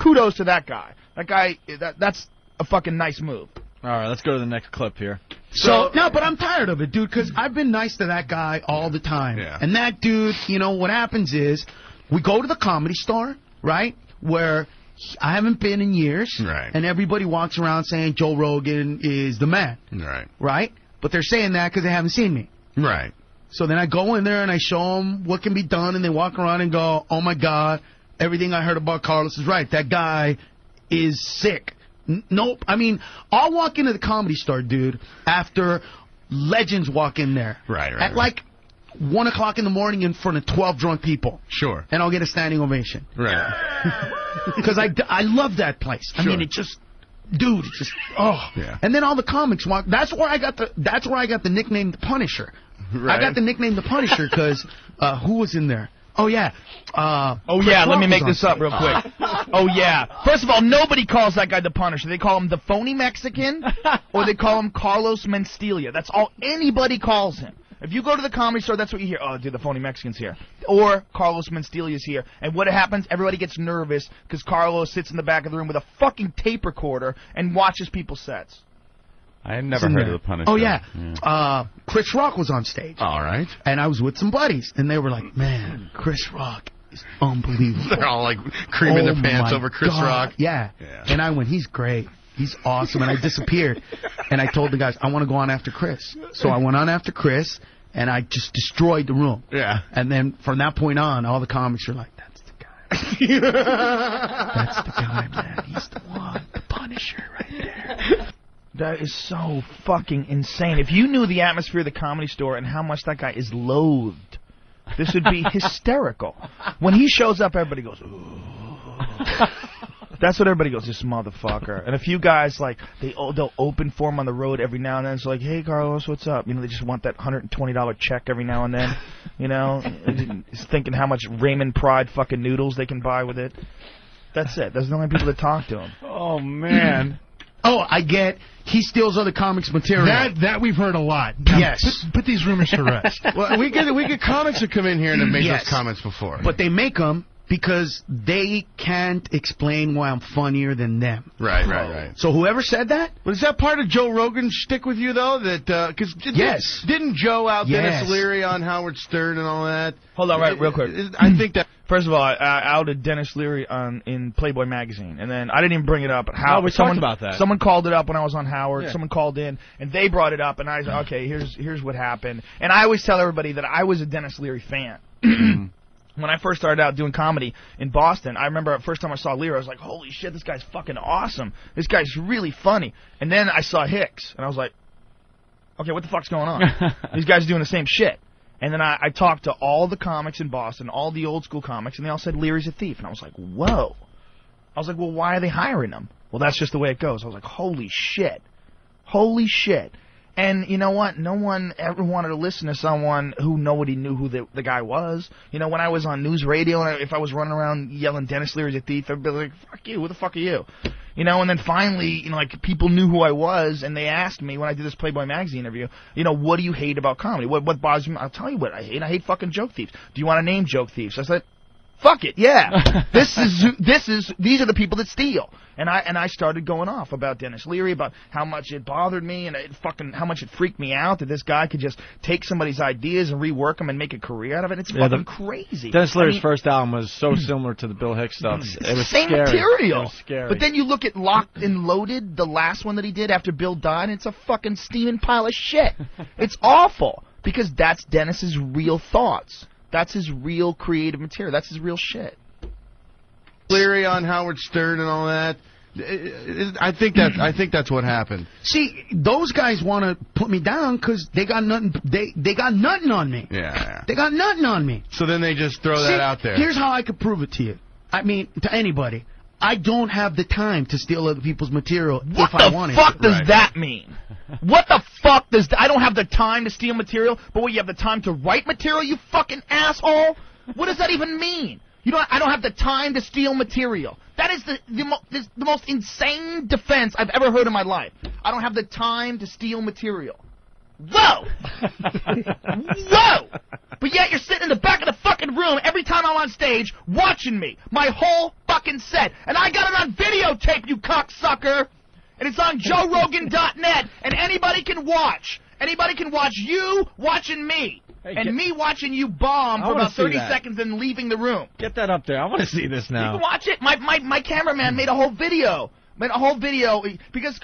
Kudos to that guy. That guy, that, that's a fucking nice move. All right, let's go to the next clip here. So no, but I'm tired of it, dude. Because I've been nice to that guy all the time. Yeah. And that dude, you know, what happens is we go to the comedy store, right? Where I haven't been in years, Right. And everybody walks around saying Joe Rogan is the man, Right. right? But they're saying that because they haven't seen me. Right. So then I go in there and I show them what can be done, and they walk around and go, "Oh my God, everything I heard about Carlos is right. That guy is sick." N- nope. I mean, I'll walk into the comedy store, dude, after legends walk in there Right. Right. at like one o'clock in the morning in front of twelve drunk people, Sure. and I'll get a standing ovation Right. because I I love that place. Sure. I mean, it just. Dude, it's just oh, Yeah. and then all the comics walk. That's where I got the. That's where I got the nickname the Punisher. Right. I got the nickname the Punisher because (laughs) uh, who was in there? Oh yeah. Uh, Oh Chris yeah, let me make this on up real quick. (laughs) oh yeah. First of all, nobody calls that guy the Punisher. They call him the phony Mexican, or they call him Carlos Mencia. That's all anybody calls him. If you go to the comedy store, that's what you hear. Oh, dude, the phony Mexican's here, or Carlos Mencia is here. And what happens? Everybody gets nervous because Carlos sits in the back of the room with a fucking tape recorder and watches people's sets. I had It's never in heard there. of the Punisher. Oh yeah. Uh, Chris Rock was on stage. All right. And I was with some buddies, and they were like, "Man, Chris Rock is unbelievable." (laughs) They're all like creaming Oh their pants my over Chris God. Rock. Yeah. And I went, "He's great. He's awesome." And I disappeared, and I told the guys, "I want to go on after Chris." So I went on after Chris, and I just destroyed the room. Yeah. And then from that point on, all the comics are like, "That's the guy. That's the guy, man. He's the one. The Punisher, right there." That is so fucking insane. If you knew the atmosphere of the comedy store and how much that guy is loathed, this would be (laughs) hysterical. When he shows up, everybody goes, ooh. (laughs) That's what everybody goes, this motherfucker. And a few guys like they oh, they'll open for him on the road every now and then. It's like, hey Carlos, what's up? You know, they just want that hundred and twenty dollar check every now and then. You know, (laughs) just thinking how much Raymond Pride fucking noodles they can buy with it. That's it. Those are the only people that talk to him. (laughs) Oh man. Oh, I get. He steals other comics material. That that we've heard a lot. Yes. Put, put these rumors to rest. (laughs) well, we get we get comics that come in here and have made Yes. those comments before. But they make them because they can't explain why I'm funnier than them. Right, right, right. So whoever said that, But is that part of Joe Rogan's shtick with you though? That uh, because Yes. didn't Joe out Yes. Denis Leary on Howard Stern and all that? Hold on, right, real quick. I think that (clears throat) First of all, I, I outed Denis Leary on in Playboy magazine, and then I didn't even bring it up. How Oh, we talked someone, about that. Someone called it up when I was on Howard. Yeah. Someone called in, and they brought it up, and I said, okay, here's here's what happened. And I always tell everybody that I was a Denis Leary fan. (clears throat) when I first started out doing comedy in Boston, I remember the first time I saw Leary, I was like, holy shit, this guy's fucking awesome. This guy's really funny. And then I saw Hicks, and I was like, okay, what the fuck's going on? (laughs) These guys are doing the same shit. And then I, I talked to all the comics in Boston, all the old school comics, and they all said Leary's a thief. And I was like, whoa. I was like, well, why are they hiring him? Well, that's just the way it goes. I was like, holy shit. Holy shit. And you know what? No one ever wanted to listen to someone who nobody knew who the, the guy was. You know, when I was on news radio, and I, if I was running around yelling Denis Leary's a thief, I'd be like, fuck you, who the fuck are you? You know, and then finally, you know, like people knew who I was, and they asked me when I did this Playboy magazine interview, you know, what do you hate about comedy? What what bothers me? I'll tell you what I hate. I hate fucking joke thieves. Do you want to name joke thieves? I said, fuck it, yeah. (laughs) this is this is these are the people that steal. And I and I started going off about Denis Leary, about how much it bothered me, and it fucking how much it freaked me out that this guy could just take somebody's ideas and rework them and make a career out of it. It's Yeah, fucking the- crazy. Denis I Leary's mean, first album was so similar to the Bill Hicks mm-hmm. stuff. It was same scary. material. It was scary. But then you look at Locked and Loaded, the last one that he did after Bill died, and it's a fucking steaming pile of shit. (laughs) it's awful because that's Denis's real thoughts. That's his real creative material. That's his real shit. Leary on Howard Stern and all that. I think that I think that's what happened. See, those guys want to put me down because they got nothing. They they got nothing on me. Yeah, yeah. They got nothing on me. So then they just throw See, that out there. Here's how I could prove it to you. I mean, to anybody. I don't have the time to steal other people's material What if I want it. What the fuck to. does that mean? (laughs) What the fuck does that? I don't have the time to steal material, but what, you have the time to write material, you fucking asshole? What does that even mean? You know, I don't have the time to steal material. That is the the, mo- this, the most insane defense I've ever heard in my life. I don't have the time to steal material. Whoa! (laughs) Whoa! But yet you're sitting in the back of the fucking room every time I'm on stage watching me. My whole fucking set. And I got it on videotape, you cocksucker! And it's on JoeRogan.net, and anybody can watch. Anybody can watch you watching me. and get- me watching you bomb for about 30 that. seconds and leaving the room. Get that up there. I want to see this now. You can watch it. My my my cameraman made a whole video. Made a whole video because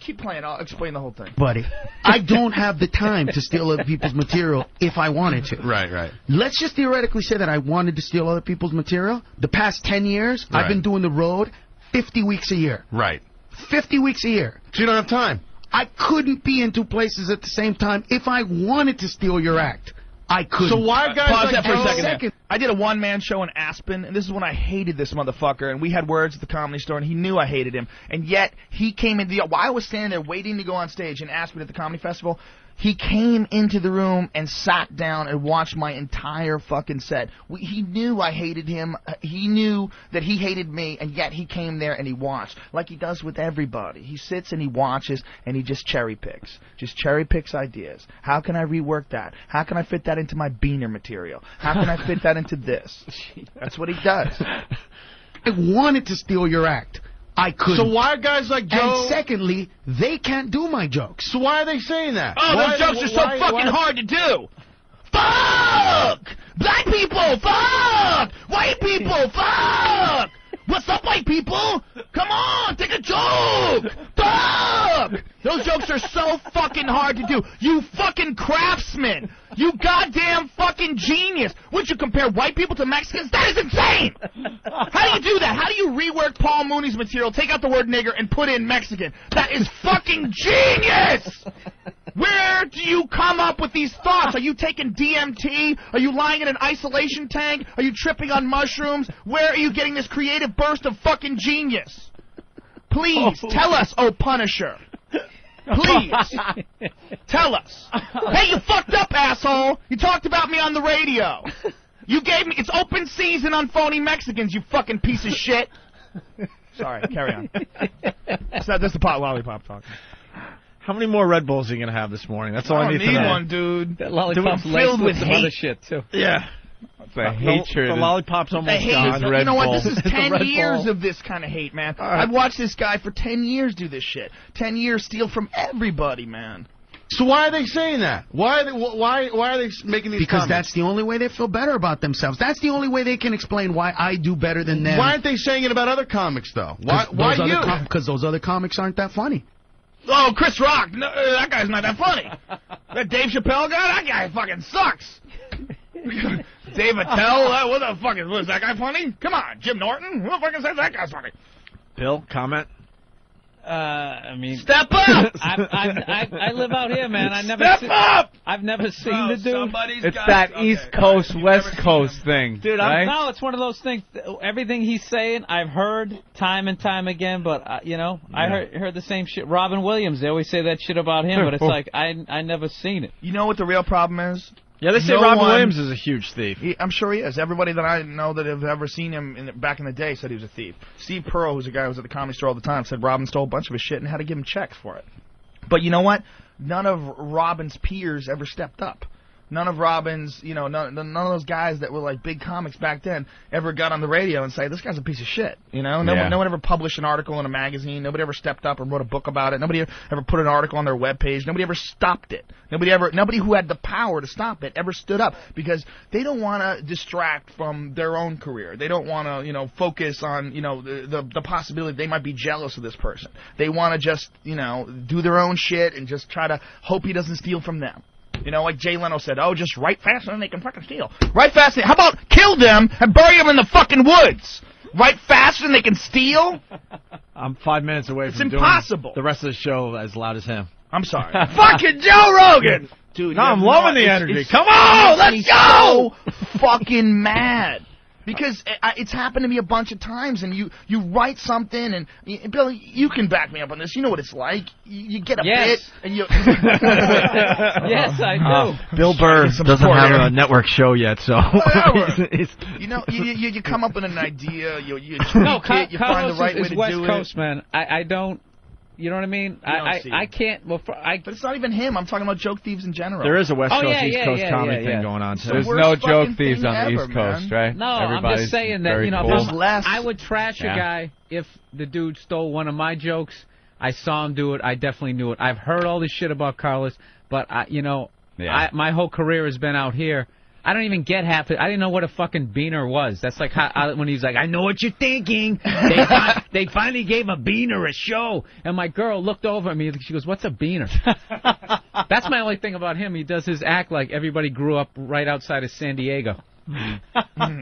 keep playing. I'll explain the whole thing. buddy. I don't have the time to steal other people's material if I wanted to. Right, right. Let's just theoretically say that I wanted to steal other people's material. The past 10 years, Right. I've been doing the road 50 weeks a year. Right. 50 weeks a year. So you don't have time. I couldn't be in two places at the same time if I wanted to steal your act. I couldn't. So why guys Pause like that for a Joe- second. I did a one man show in Aspen, and this is when I hated this motherfucker. And we had words at the comedy store, and he knew I hated him. And yet he came in. The, while I was standing there waiting to go on stage in Aspen at the comedy festival, He came into the room and sat down and watched my entire fucking set. We, he knew I hated him. He knew that he hated me, and yet he came there and he watched, like he does with everybody. He sits and he watches and he just cherry picks, just cherry picks ideas. How can I rework that? How can I fit that into my beaner material? How can I fit that into this? (laughs) That's what he does. (laughs) I wanted to steal your act. I couldn't. So why are guys like Joe? And secondly, they can't do my jokes. So why are they saying that? Oh, Why- those jokes are so why- fucking why- hard to do. Fuck! Black people, fuck! White people, fuck! What's up, white people? Come on, take a joke! Fuck! Those jokes are so fucking hard to do. You fucking craftsman! You goddamn fucking genius! Would you compare white people to Mexicans? That is insane! How do you do that? How do you rework Paul Mooney's material, take out the word nigger, and put in Mexican? That is fucking genius! Where do you come up with these thoughts? Are you taking DMT? Are you lying in an isolation tank? Are you tripping on mushrooms? Where are you getting this creative burst of fucking genius? Please oh. tell us, oh Punisher. Please tell us. Hey, you fucked up, asshole. You talked about me on the radio. You gave me. It's open season on phony Mexicans. You fucking piece of shit. Sorry, carry on. So that's the pot lollipop talk. How many more Red Bulls are you gonna have this morning? That's all I I, don't need need to know. one, dude. That lollipop's Filled laced with with some hate. other shit too. Yeah. The The- hatred. The lollipop's The almost hate. gone. you know what? This is ten years Bull. of this kind of hate, man. right. I've watched this guy for ten years do this shit. Ten years steal from everybody, man. So why are they saying that? Why are they? Why? Why are they making these Because comments? that's the only way they feel better about themselves. That's the only way they can explain why I do better than them. Why aren't they saying it about other comics though? Why? Why you? Other com- Because those other comics aren't that funny. Oh, Chris Rock. No, uh, that guy's not that funny. (laughs) that Dave Chappelle guy. That guy fucking sucks. (laughs) Dave Attell. Uh, what the fuck is, was that guy funny? Come on, Jim Norton. Who the fuck says that guy's funny? Bill, comment. Uh, I mean, Step (laughs) up. I, I, I, I live out here, man. I never. Step see- up. I've never seen Oh, the dude. somebody's It's got- that okay, East fine. Coast, You've West Coast thing. Dude, right? I'm, no, it's one of those things. Everything he's saying, I've heard time and time again. But uh, you know, I heard heard the same shit. Robin Williams, they always say that shit about him, but it's (laughs) like I I never seen it. You know what the real problem is? Yeah, they say No Robin one- Williams is a huge thief. He, I'm sure he is. Everybody that I know that have ever seen him in the, back in the day said he was a thief. Steve Pearl, who's a guy who was at the comedy store all the time, said Robin stole a bunch of his shit and had to give him checks for it. But you know what? None of Robin's peers ever stepped up. None of Robin's, you know, none, none of those guys that were like big comics back then ever got on the radio and say, this guy's a piece of shit. You know, no, Yeah. one, no one ever published an article in a magazine. Nobody ever stepped up and wrote a book about it. Nobody ever put an article on their webpage. Nobody ever stopped it. Nobody ever, nobody who had the power to stop it ever stood up because they don't want to distract from their own career. They don't want to, you know, focus on, you know, the, the the possibility they might be jealous of this person. They want to just, you know, do their own shit and just try to hope he doesn't steal from them. You know, like Jay Leno said, oh, just write faster than they can fucking steal. Write faster. How about kill them and bury them in the fucking woods? Write faster than they can steal? (laughs) I'm five minutes away It's from doing impossible. the rest of the show as loud as him. I'm sorry. (laughs) (laughs) fucking Joe Rogan! Dude, No, I'm loving no- the energy. it's- Come on, let's go! So fucking mad. Because I- I- it's happened to me a bunch of times, and you, you write something, and y- Bill, you can back me up on this. You know what it's like. You, you get a Yes. bit, and you. (laughs) yes, I uh, do. Oh, Bill Burr doesn't have a network show yet, so he's- (laughs) he's- You know, you, you, you come up with an idea, you, you (laughs) tweak no, it, you find the right way to West do Coast, it. No, Coast man. I, I don't. You know what I mean? I, I, I can't. Well, for, I. But it's not even him. I'm talking about joke thieves in general. there is a West Oh, Coast yeah, East yeah, Coast yeah, comedy yeah, thing yeah. going on too. There's worst no joke thieves on the ever, East Coast, man. right? No, I'm just saying that you know. cool. I'm- There's less. I would trash Yeah. a guy if the dude stole one of my jokes. I saw him do it. I definitely knew it. I've heard all this shit about Carlos, but I, you know, Yeah. I, my whole career has been out here. I don't even get half it. I didn't know what a fucking beaner was. That's like how, I, when he's like, "I know what you're thinking." They, (laughs) fi- they finally gave a beaner a show, and my girl looked over at me. And she goes, "What's a beaner?" (laughs) That's my only thing about him. He does his act like everybody grew up right outside of San Diego. (laughs) All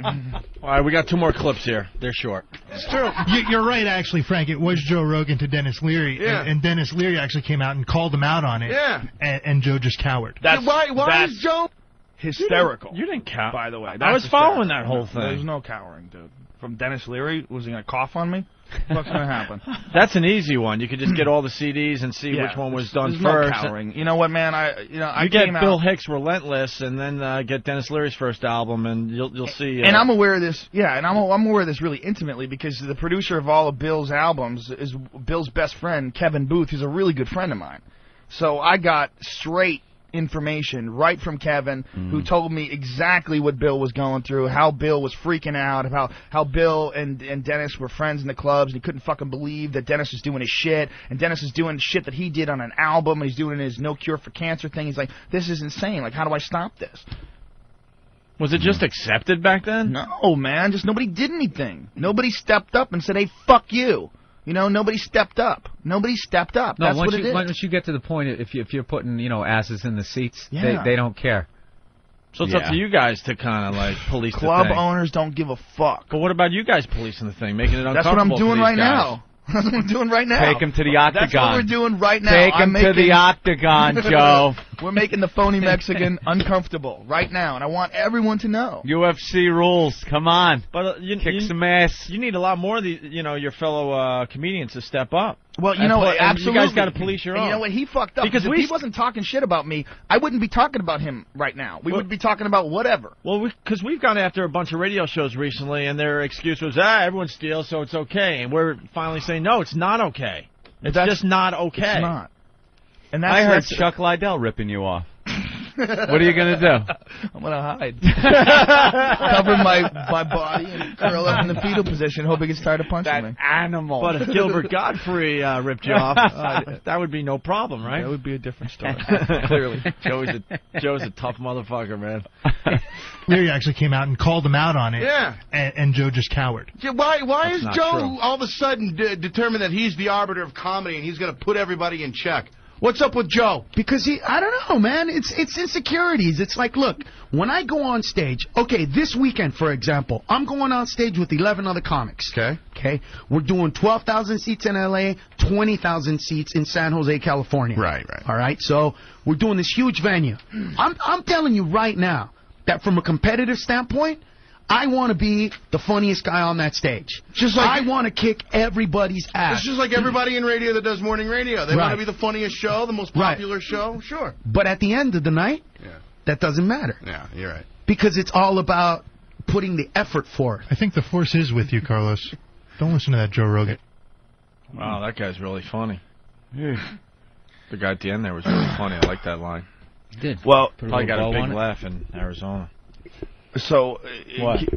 right, we got two more clips here. They're short. It's true. You, you're right, actually, Frank. It was Joe Rogan to Denis Leary, Yeah. and, and Denis Leary actually came out and called him out on it. Yeah. And, and Joe just cowered. That's, why? Why that's is Joe? Hysterical. You didn't count. by the way. I was following that whole thing. There's no cowering, dude. From Denis Leary, was he gonna cough on me? What's gonna happen? (laughs) That's an easy one. You could just get all the CDs and see Yeah, which one was done there's no first. cowering. You know what, man? I you know I you get Bill out, Hicks' Relentless, and then uh, get Denis Leary's first album, and you'll you'll see. Uh, and I'm aware of this. Yeah, and I'm I'm aware of this really intimately because the producer of all of Bill's albums is Bill's best friend Kevin Booth, who's a really good friend of mine. So I got straight information right from Kevin, who hmm. told me exactly what Bill was going through, how Bill was freaking out, how how Bill and and Denis were friends in the clubs, and he couldn't fucking believe that Denis was doing his shit, and Denis is doing shit that he did on an album, and he's doing his No Cure for Cancer thing. He's like, this is insane. Like, how do I stop this? was it just hmm. accepted back then? No, man. Just nobody did anything. Nobody stepped up and said, "Hey, fuck you." You know, nobody stepped up. Nobody stepped up. No, That's once what you it is. once you get to the point, if you if you're putting you know asses in the seats, Yeah. they they don't care. So it's up to you guys to kind of like police Club the thing. owners don't give a fuck. But what about you guys policing the thing, making it uncomfortable? That's what I'm doing right guys? now. (laughs) That's what I'm doing right now. Take him to the octagon. That's what we're doing right now. Take I'm him to the octagon, (laughs) Joe. We're making the phony Mexican uncomfortable right now, and I want everyone to know. UFC rules. Come on. But uh, you, Kick you, some ass. You need a lot more of the, you know, your fellow uh, comedians to step up. Well, you And know pol- what? and Absolutely. You guys got to police your And own. You know what? He fucked up Because if he wasn't talking shit about me, I wouldn't be talking about him right now. We would be talking about whatever. Well, because we, have gone after a bunch of radio shows recently, and their excuse was, ah, everyone steals, so it's okay. And we're finally saying, no, it's not okay. It's That's- just not okay. It's not. And that's, I heard that's- Chuck Liddell ripping you off. (laughs) what are you gonna do? I'm gonna hide. (laughs) Cover my my body and curl up in the fetal position, hoping he gets tired of punching me. Animal. But if Gilbert Gottfried uh, ripped you off, uh, (laughs) that would be no problem, right? That would be a different story. Clearly. Joey's a, Joe's a tough motherfucker, man. Leary actually came out and called him out on it. Yeah. And, and Joe just cowered. Yeah, Why? Why That's is Joe true. all of a sudden de- determined that he's the arbiter of comedy and he's going to put everybody in check? What's up with Joe? Because he, I don't know, man. It's it's insecurities. It's like, look, when I go on stage, okay, this weekend, for example, I'm going on stage with 11 other comics. Okay. Okay, we're doing 12,000 seats in LA, 20,000 seats in San Jose, California. Right, right. All right, so we're doing this huge venue. I'm I'm telling you right now that from a competitive standpoint. I want to be the funniest guy on that stage. Just like- I want to kick everybody's ass. It's just like everybody in radio that does morning radio. They want to be the funniest show, the most Right. popular show. Sure. But at the end of the night, Yeah. that doesn't matter Yeah, you're right. because it's all about putting the effort forth. I think the force is with you, Carlos. Don't listen to that Joe Rogan. Wow, that guy's really funny. the guy at the end there was really funny. I like that line. Did Well, Put a Probably got a big laugh in Arizona. So uh, What? keep-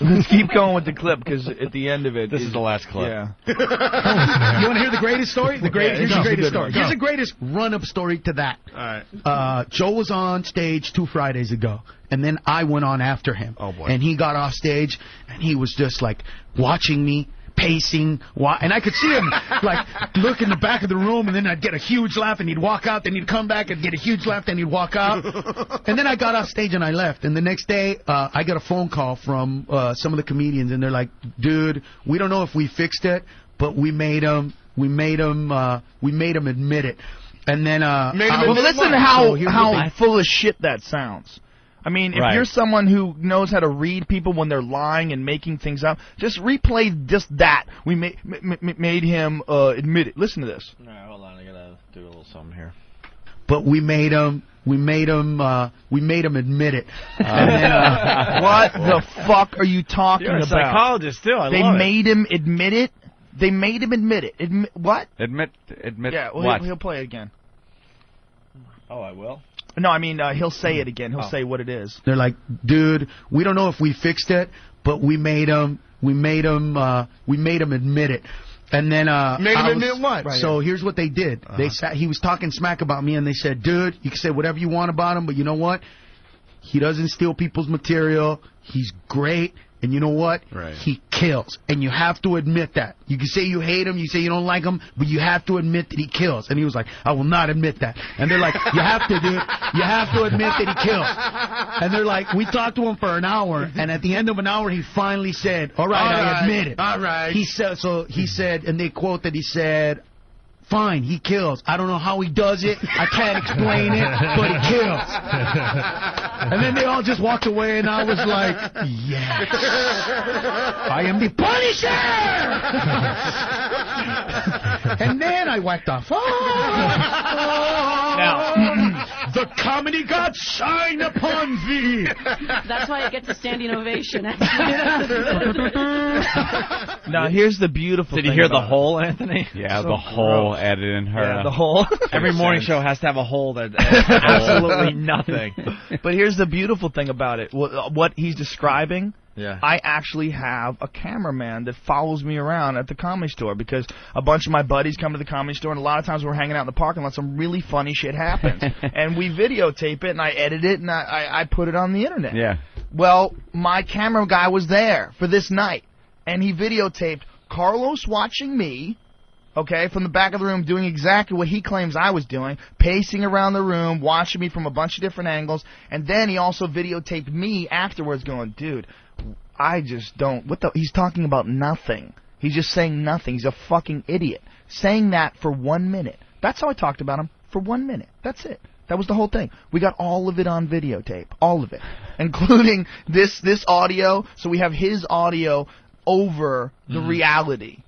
Let's keep going with the clip because at the end of it, This it- is the last clip. Yeah. (laughs) You want to hear the greatest story? The great, Yeah, here's go. the greatest story. Here's the greatest run-up story to that. All right. Uh, Joe was on stage two Fridays ago, and then I went on after him. Oh, boy. And he got off stage, and he was just like watching me. Pacing, wa- and I could see him like look in the back of the room, and then I'd get a huge laugh, and he'd walk out, then he'd come back and get a huge laugh, then he'd walk out, and then I got off stage and I left. And the next day, uh, I got a phone call from uh, some of the comedians, and they're like, "Dude, we don't know if we fixed it, but we made him, we made him, uh, we made him admit it." And then, uh, Made Well, listen to So how how full of shit that sounds. I mean, if Right. you're someone who knows how to read people when they're lying and making things up, just replay just that. We ma- m- m- made him uh, admit it. Listen to this. All right, hold on. I gotta do a little something here. but we made him we made him uh we made him admit it (laughs) and then, uh, (laughs) what the fuck are you talking You're a about? psychologist too. I they love it. made him admit it. They made him admit it. Admit what? Admit, admit Yeah, well, what? he'll, he'll play it again. Oh, I will. No, I mean uh, he'll say it again. He'll Oh. say what it is. they're like dude we don't know if we fixed it but we made him we made him uh we made him admit it and then uh Made him was- admit what? Right. so here's what they did they sat he was talking smack about me and they said dude you can say whatever you want about him but you know what he doesn't steal people's material he's great and you know what? Right. He kills. And you have to admit that. You can say you hate him, you say you don't like him, but you have to admit that he kills. And he was like, I will not admit that. And they're like, you have to, dude. You have to admit that he kills. And they're like, we talked to him for an hour, and at the end of an hour, he finally said, all right, All I admit it. All right. He said, so he said, and they quote that he said, Fine, he kills. I don't know how he does it. I can't explain it, but he kills. And then they all just walked away, and I was like, yes. I am the Punisher! and then I whacked off. Oh, Now, (laughs) the comedy gods shine upon thee. That's why it gets a standing ovation. (laughs) Now here's the beautiful. Did you hear the about it. hole, Anthony? Yeah, So the whole gross. added in her. Yeah, the whole. (laughs) Every morning show has to have a hole that uh, absolutely nothing. But here's the beautiful thing about it. What, what he's describing. Yeah. I actually have a cameraman that follows me around at the comedy store because a bunch of my buddies come to the comedy store, and a lot of times we're hanging out in the parking lot. Some really funny shit happens, (laughs) and we videotape it, and I edit it, and I, I, I put it on the internet. Yeah. Well, my camera guy was there for this night, and he videotaped Carlos watching me, okay, from the back of the room doing exactly what he claims I was doing, pacing around the room, watching me from a bunch of different angles, and then he also videotaped me afterwards going, dude, I just don't. What the? He's talking about nothing. He's just saying nothing. He's a fucking idiot. Saying that for one minute. That's how I talked about him for one minute. That's it. That was the whole thing. We got all of it on videotape, all of it, (laughs) including this this audio. So we have his audio over the mm-hmm. reality.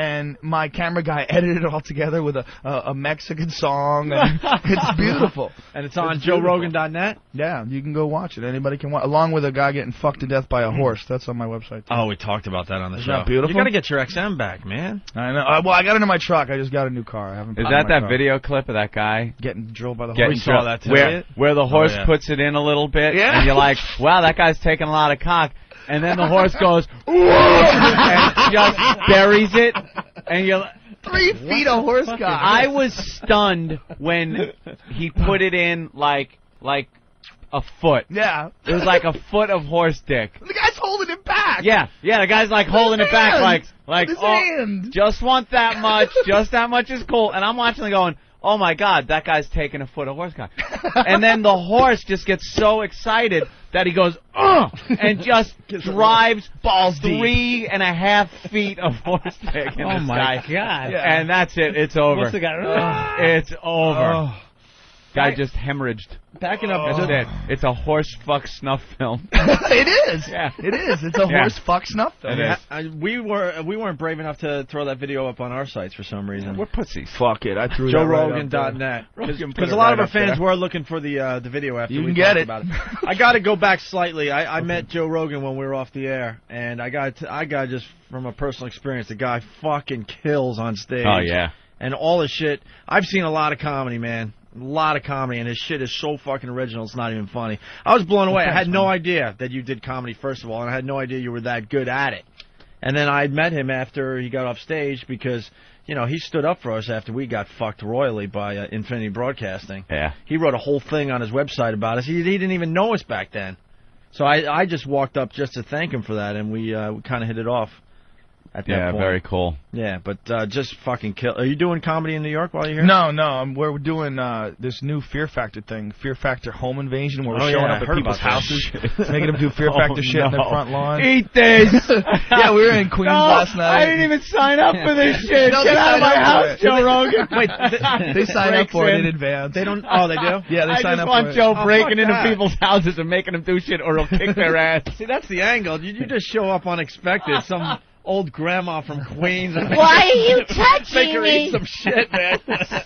And my camera guy (laughs) edited it all together with a a, a Mexican song. And (laughs) it's beautiful. And it's on It's beautiful. JoeRogan.net. Yeah, you can go watch it. Anybody can watch, along with a guy getting fucked to death by a horse. That's on my website. Too. Oh, we talked about that on the Isn't show. that beautiful? You got to get your XM back, man. I know. Uh, well, I got it in my truck. I just got a new car. I haven't. Is put it in that that car. video clip of that guy Getting drilled by the getting horse. drilled- where where the horse yeah. puts it in a little bit, Yeah. and you're like, wow, that guy's taking a lot of cock, and then the horse goes, and just buries it, and you're. Three feet of horse cock. I was stunned when he put it in like like a foot. Yeah. It was like a foot of horse dick. The guy's holding it back. Yeah, yeah, the guy's like holding it back, hand. like like With his oh, hand. just want that much, just that much is cool. And I'm watching it going, oh my god, that guy's taking a foot of horse cock. and then the horse just gets so excited that he goes, ugh, and just (laughs) drives balls three and a half feet of horse dick in Oh this my guy. God. And that's it. It's over. What's the guy? It's over. Oh. Guy just hemorrhaged. Backing up. That's it. It's a horse fuck snuff film. (laughs) it is. Yeah. It is. It's a Yeah. horse fuck snuff film. It is. I, we were we weren't brave enough to throw that video up on our sites for some reason. We're pussies. Fuck it. I threw that right up there. JoeRogan.net Rogan put because it a lot right of our up fans there. were looking for the uh, the video after You we can get talked it. about it. I got to go back slightly. I, I met Joe Rogan when we were off the air, and I got I got just from a personal experience, the guy fucking kills on stage. Oh yeah. and all his shit. I've seen a lot of comedy, man. A lot of comedy, and his shit is so fucking original. It's not even funny. I was blown away. I had no idea that you did comedy first of all, and I had no idea you were that good at it. And then I met him after he got off stage because you know he stood up for us after we got fucked royally by uh, Infinity Broadcasting. Yeah. He wrote a whole thing on his website about us. He, he didn't even know us back then. So I I just walked up just to thank him for that, and we uh, we kind of hit it off. At that Yeah, point. very cool. Yeah, but uh, just fucking kill. Are you doing comedy in New York while you're here? No, no, um, we're doing uh, this new Fear Factor thing, Fear Factor Home Invasion, where we're Oh, showing yeah, up at people's houses, (laughs) making them do Fear Factor Oh, shit in their front lawn. Eat this. (laughs) yeah, we were in Queens No, last night. I didn't even sign up for this (laughs) shit. No, Get they out of my up for house, it. Joe Rogan. Wait, They sign up Breaks for it in. in advance. They don't. Oh, they do. Yeah, they I sign up for it. I just want Joe Oh, breaking fuck into that. people's houses and making them do shit, or he'll kick their ass. See, that's the angle. You, you just show up unexpected. Some old grandma from Queens. (laughs) Why are you (laughs) Make touching her me? eat some shit, man.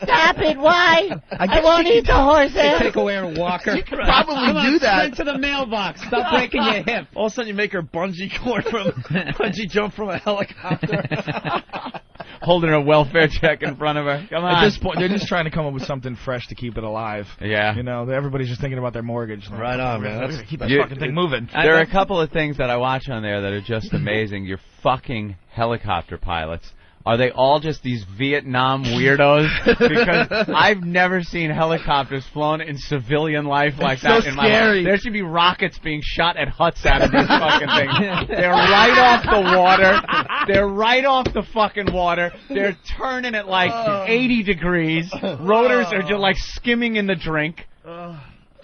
Stop it! Why? I, guess won't eat the horse ass. Take away her walker. You could (laughs) probably Come on, do that. sprint to the mailbox. Stop breaking your hip. All of a sudden, you make her bungee cord from bungee jump from a helicopter. (laughs) Holding a welfare check in front of her. Come on. At this point, they're just trying to come up with something fresh to keep it alive. yeah. You know, everybody's just thinking about their mortgage. Like, Right on, we're man. gonna- That's- keep that You- fucking thing moving. There are a couple of things that I watch on there that are just amazing. Your fucking helicopter pilots. Are they all just these Vietnam weirdos? Because (laughs) I've never seen helicopters flown in civilian life like so that in my scary. life. There should be rockets being shot at huts out of these fucking things. They're right off the water. They're right off the fucking water. They're turning at like 80 degrees. Rotors are just like skimming in the drink.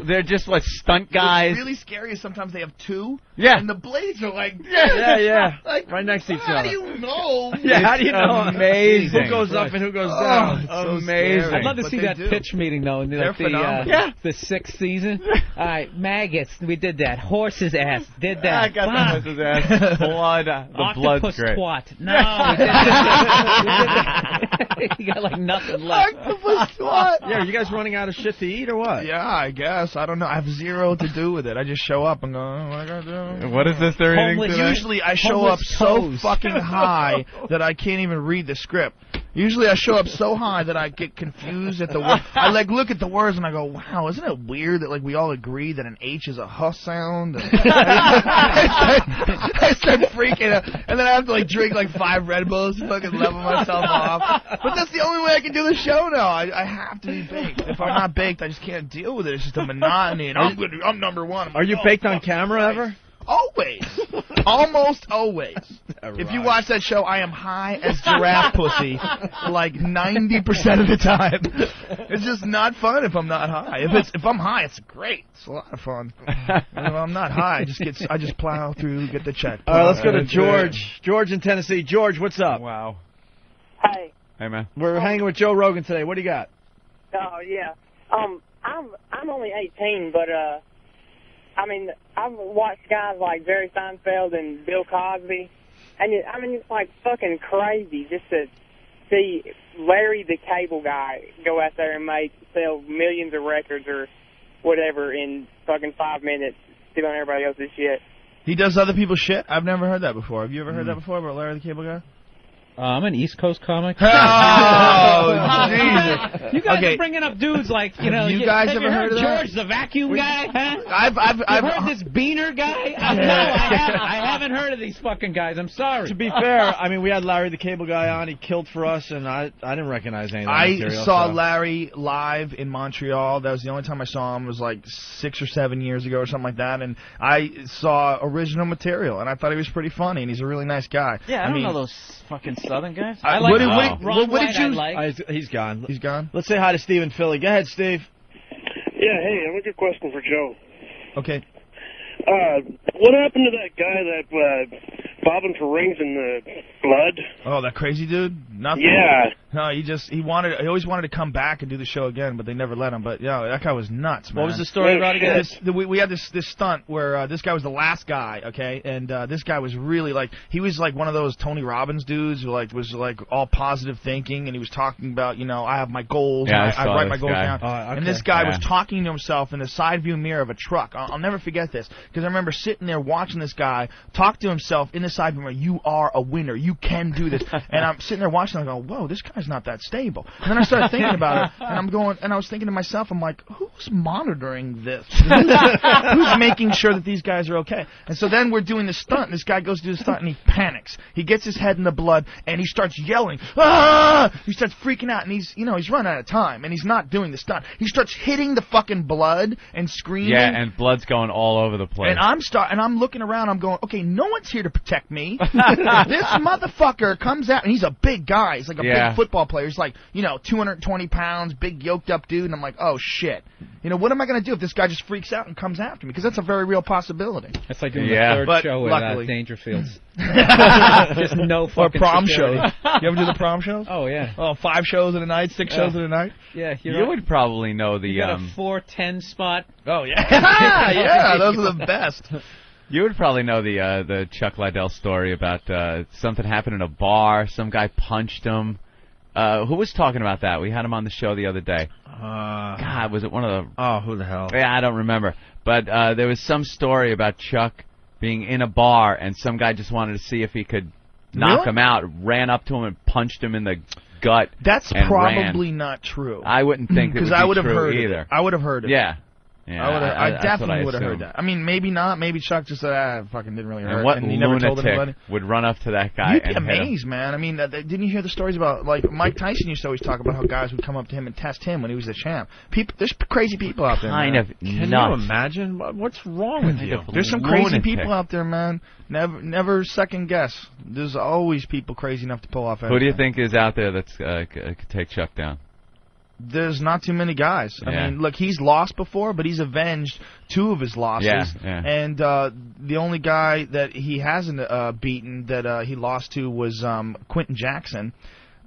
They're just like stunt guys. What's really scary is sometimes they have two. Yeah. And the blades are like. Yeah, yeah. (laughs) Like, right next to each other. how do you know? (laughs) Yeah, how do you know? Amazing. Who goes up and who goes Oh, down? it's so Amazing. scary. I'd love to But see that do. pitch meeting though in the, like the uh. Yeah. the sixth season. (laughs) All right, maggots. We did that. Horse's ass. Did that. I got Fuck. the horse's ass. Blood. uh, The blood's Octopus great. twat. No, we did that. We did that. you got like nothing left. Octopus what? Yeah, are you guys running out of shit to eat or what? Yeah, I guess. I don't know. I have zero to do with it. I just show up and go, oh, what I gotta do? What is this they're eating today? Usually I show Homeless up so fucking (laughs) high that I can't even read the script. Usually I show up so high that I get confused at the word. I like look at the words and I go, "Wow, isn't it weird that like we all agree that an H is a huh sound?" And I, (laughs) start, I start freaking out, and then I have to like drink like five Red Bulls to fucking level myself off. But that's the only way I can do the show now. I, I have to be baked. If I'm not baked, I just can't deal with it. It's just a monotony. And I'm. I'm number one. I'm Are you like, baked oh, on camera Christ. ever? Always. (laughs) Almost always. If you watch that show, I am high as giraffe pussy like 90% of the time. It's just not fun if I'm not high. If it's if I'm high, it's great. It's a lot of fun. And if I'm not high, I just get I just plow through, get the check. All right, let's go to George. George in Tennessee. George, what's up? Wow. Hey. Hey, man. We're hanging with Joe Rogan today. What do you got? Oh yeah. Um, I'm I'm only 18, but uh, I mean I've watched guys like Jerry Seinfeld and Bill Cosby, and it, I mean it's like fucking crazy just to see Larry the Cable Guy go out there and make sell millions of records or whatever in fucking five minutes, sit on everybody else's shit. He does other people's shit? I've never heard that before. Have you ever heard Mm. that before about Larry the Cable Guy? Uh, I'm an East Coast comic. Oh, (laughs) Jesus. You guys Okay. are bringing up dudes like you know. Have you guys have ever you heard heard of that? George the vacuum guy? Huh? I've I've You I've heard this Beaner guy? Uh, no, I haven't. I haven't heard of these fucking guys. I'm sorry. To be fair, I mean, we had Larry the Cable Guy on. He killed for us, and I I didn't recognize any of that I material, saw so. Larry live in Montreal. That was the only time I saw him. It was like six or seven years ago or something like that. And I saw original material, and I thought he was pretty funny, and he's a really nice guy. Yeah, I, don't mean, know those fucking Southern guys. I like- what did- what did- Ron what- what did you- I like. He's- he's gone. He's gone. Let's say hi to Steve in Philly. Go ahead, Steve. Yeah, hey, I have a good question for Joe. Okay. Uh, what happened to that guy that uh, bobbing for rings in the blood? Oh, that crazy dude? Nothing. Yeah. No, he just he wanted he always wanted to come back and do the show again, but they never let him. But yeah, that guy was nuts, man. What was the story about again? This, the, we, we had this this stunt where uh, this guy was the last guy, okay, and uh, this guy was really like he was like one of those Tony Robbins dudes who like was like all positive thinking, and he was talking about you know I have my goals, Yeah, and I I, saw write this my goals guy. down, Oh, and this guy was talking to himself in the side view mirror of a truck. I'll, I'll never forget this because I remember sitting there watching this guy talk to himself in the side mirror. You are a winner. You can do this. (laughs) and I'm sitting there watching. I go, whoa, this guy's not that stable. And then I started thinking about it, and I'm going, and I was thinking to myself, I'm like, who's monitoring this? (laughs) Who's, who's making sure that these guys are okay? And so then we're doing the stunt. And this guy goes to do the stunt, and he panics. He gets his head in the blood, and he starts yelling, ah! He starts freaking out, and he's, you know, he's run out of time, and he's not doing the stunt. He starts hitting the fucking blood and screaming. Yeah, and blood's going all over the place. And I'm start and I'm looking around. I'm going, okay, no one's here to protect me. (laughs) this motherfucker comes out and he's a big guy. He's like a Yeah. big football player. He's like, you know, 220 pounds, big yoked up dude. And I'm like, oh shit. You know, what am I gonna do if this guy just freaks out and comes after me? Because that's a very real possibility. That's like doing Yeah. the third But show with uh, Dangerfields. (laughs) Just no Or fucking prom security. shows. You ever do the prom shows? Oh yeah. Oh, five shows in a night, six Yeah. shows in a night. Yeah, you you're right. would probably know the You got um. a 410 spot. Oh yeah. (laughs) yeah, those are the best. (laughs) You would probably know the uh, the Chuck Liddell story about uh, something happened in a bar. Some guy punched him. Uh, who was talking about that? We had him on the show the other day. Uh, God, was it one of the? Oh, who the hell? Yeah, I don't remember. But uh, there was some story about Chuck being in a bar and some guy just wanted to see if he could knock Really? him out. Ran up to him and punched him in the gut. That's probably ran. not true. I wouldn't think it (clears throat) because would I would have heard either. It. I would have heard it. Yeah. Yeah, I, would've- I- I, definitely would have heard that. I mean, maybe not. Maybe Chuck just said, ah, fucking didn't really hurt. And what and he never told lunatic anybody. would run up to that guy You'd be and amazed, man. I mean, that, that- didn't you hear the stories about like Mike Tyson used to always talk about how guys would come up to him and test him when he was the champ. People, there's crazy people out there. Kind man. of Can nuts. you imagine? What's wrong with you? There's some crazy lunatic. people out there, man. Never, never second guess. There's always people crazy enough to pull off. Anything. Who do you think is out there that's uh, uh, could take Chuck down? There's not too many guys. I Yeah. mean, look, he's lost before, but he's avenged two of his losses. Yeah, yeah. And uh, the only guy that he hasn't uh, beaten that uh, he lost to was um, Quinton Jackson.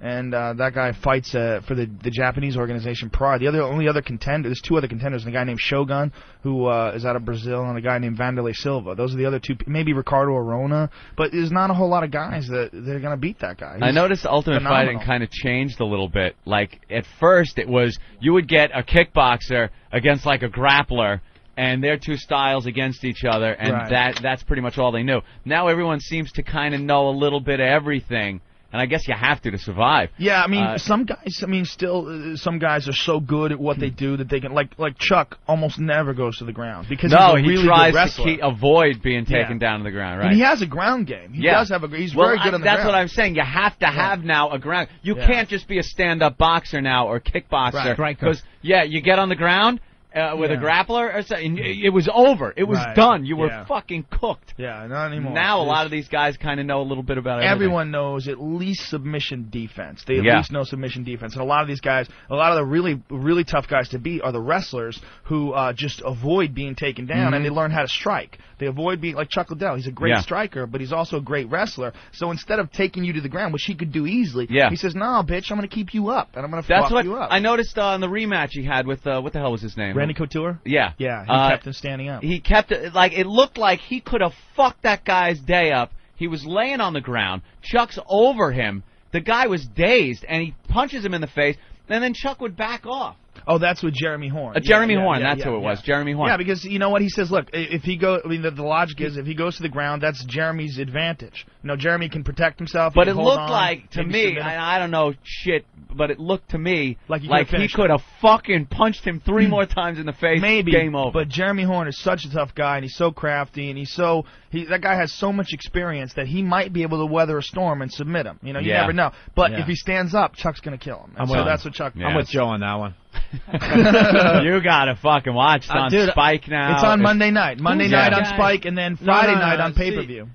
And uh, that guy fights uh, for the the Japanese organization Pride. The other only other contender, there's two other contenders, and a guy named Shogun who uh, is out of Brazil, and a guy named Wanderlei Silva. Those are the other two. Maybe Ricardo Arona, but there's not a whole lot of guys that they're gonna beat that guy. I noticed Ultimate phenomenal. Fighting kind of changed a little bit. Like at first, it was you would get a kickboxer against like a grappler, and their two styles against each other, and Right. that that's pretty much all they knew. Now everyone seems to kind of know a little bit of everything, and I guess you have to to survive. Yeah, I mean, Uh, some guys. I mean, still, uh, some guys are so good at what they do that they can. Like, like Chuck almost never goes to the ground because no, he's a really he tries good wrestler. to keep, avoid being Yeah. taken down to the ground. Right. And he has a ground game. He yeah. does have a. He's well, very good I- on the That's ground. what I'm saying. You have to have now a ground. You Yeah. can't just be a stand-up boxer now or kickboxer. Right. Because yeah, you get on the ground uh, with a grappler or something. It was over. It was Right. done. You were Yeah. fucking cooked. Yeah, not anymore. Now a lot of these guys kind of know a little bit about everything. Everyone knows at least submission defense. They at Yeah. least know submission defense, and a lot of these guys, a lot of the really, really tough guys to beat are the wrestlers who uh, just avoid being taken down, Mhm. and they learn how to strike. They avoid being like Chuck Liddell. He's a great Yeah. striker, but he's also a great wrestler. So instead of taking you to the ground, which he could do easily, Yeah. he says, "No, bitch, I'm going to keep you up, and I'm going to fuck what you up." I noticed uh, on the rematch he had with uh, what the hell was his name? Randy Couture. Yeah, Yeah, he Uh, kept him standing up. He kept it like it looked like he could have fucked that guy's day up. He was laying on the ground. Chuck's over him. The guy was dazed, and he punches him in the face. And then Chuck would back off. Oh, that's with Jeremy Horn. Uh, Jeremy Yeah, yeah, Horn, yeah, that's yeah, who it was. yeah. Jeremy Horn. Yeah, because you know what he says. Look, if he go, I mean, the, the logic is if he goes to the ground, that's Jeremy's advantage. You know, Jeremy can protect himself. But it looked on, like to me. I, I don't know shit, but it looked to me Like he like could've he could have fucking punched him three more times in the face. Maybe game over. But Jeremy Horn is such a tough guy, and he's so crafty, and he's so he that guy has so much experience that he might be able to weather a storm and submit him. You know, you Yeah. never know. But Yeah. if he stands up, Chuck's gonna kill him. And I'm so with- that's what Chuck. I'm with Joe on that one. (laughs) you gotta fucking watch. It's Uh, on dude, Spike now. It's on Monday night. Monday Who's night on guy? Spike, and then Friday no, no, night on see, pay per view.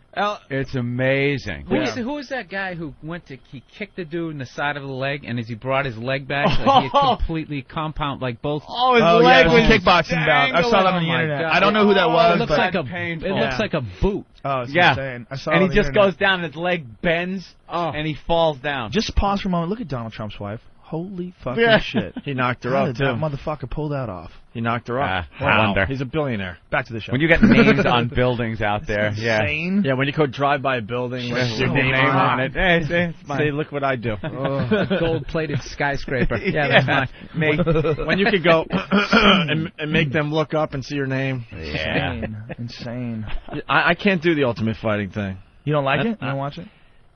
It's amazing. Who is who is that guy who went to he kicked the dude in the side of the leg and as he brought his leg back like, he had (laughs) completely compound like both Oh, his Oh, leg yeah, was it kickboxing bout. I saw that on the Oh, internet. God. I don't know who that Oh, was, It looks but like a painful. it looks Yeah. like a boot. Oh, it's yeah, insane. I saw and he just internet. goes down and his leg bends and he falls down. Just pause for a moment. Look at Donald Trump's wife. Holy fucking Yeah. shit. (laughs) He knocked her How up, did too. that motherfucker pulled that off? He knocked her up. Ah, I wonder. He's a billionaire. Back to the show. When you get names on (laughs) buildings out there, yeah. Insane. Yeah, when you go drive by a building with Just your name wrong. on it, Hey, see, mine. say, look what I do. (laughs) A gold-plated skyscraper. Yeah, that's mine. Me. when you could go (coughs) and, and make them look up and see your name. Yeah. Insane. Insane. I, I can't do the ultimate fighting thing. You don't like That- it? You don't watch it?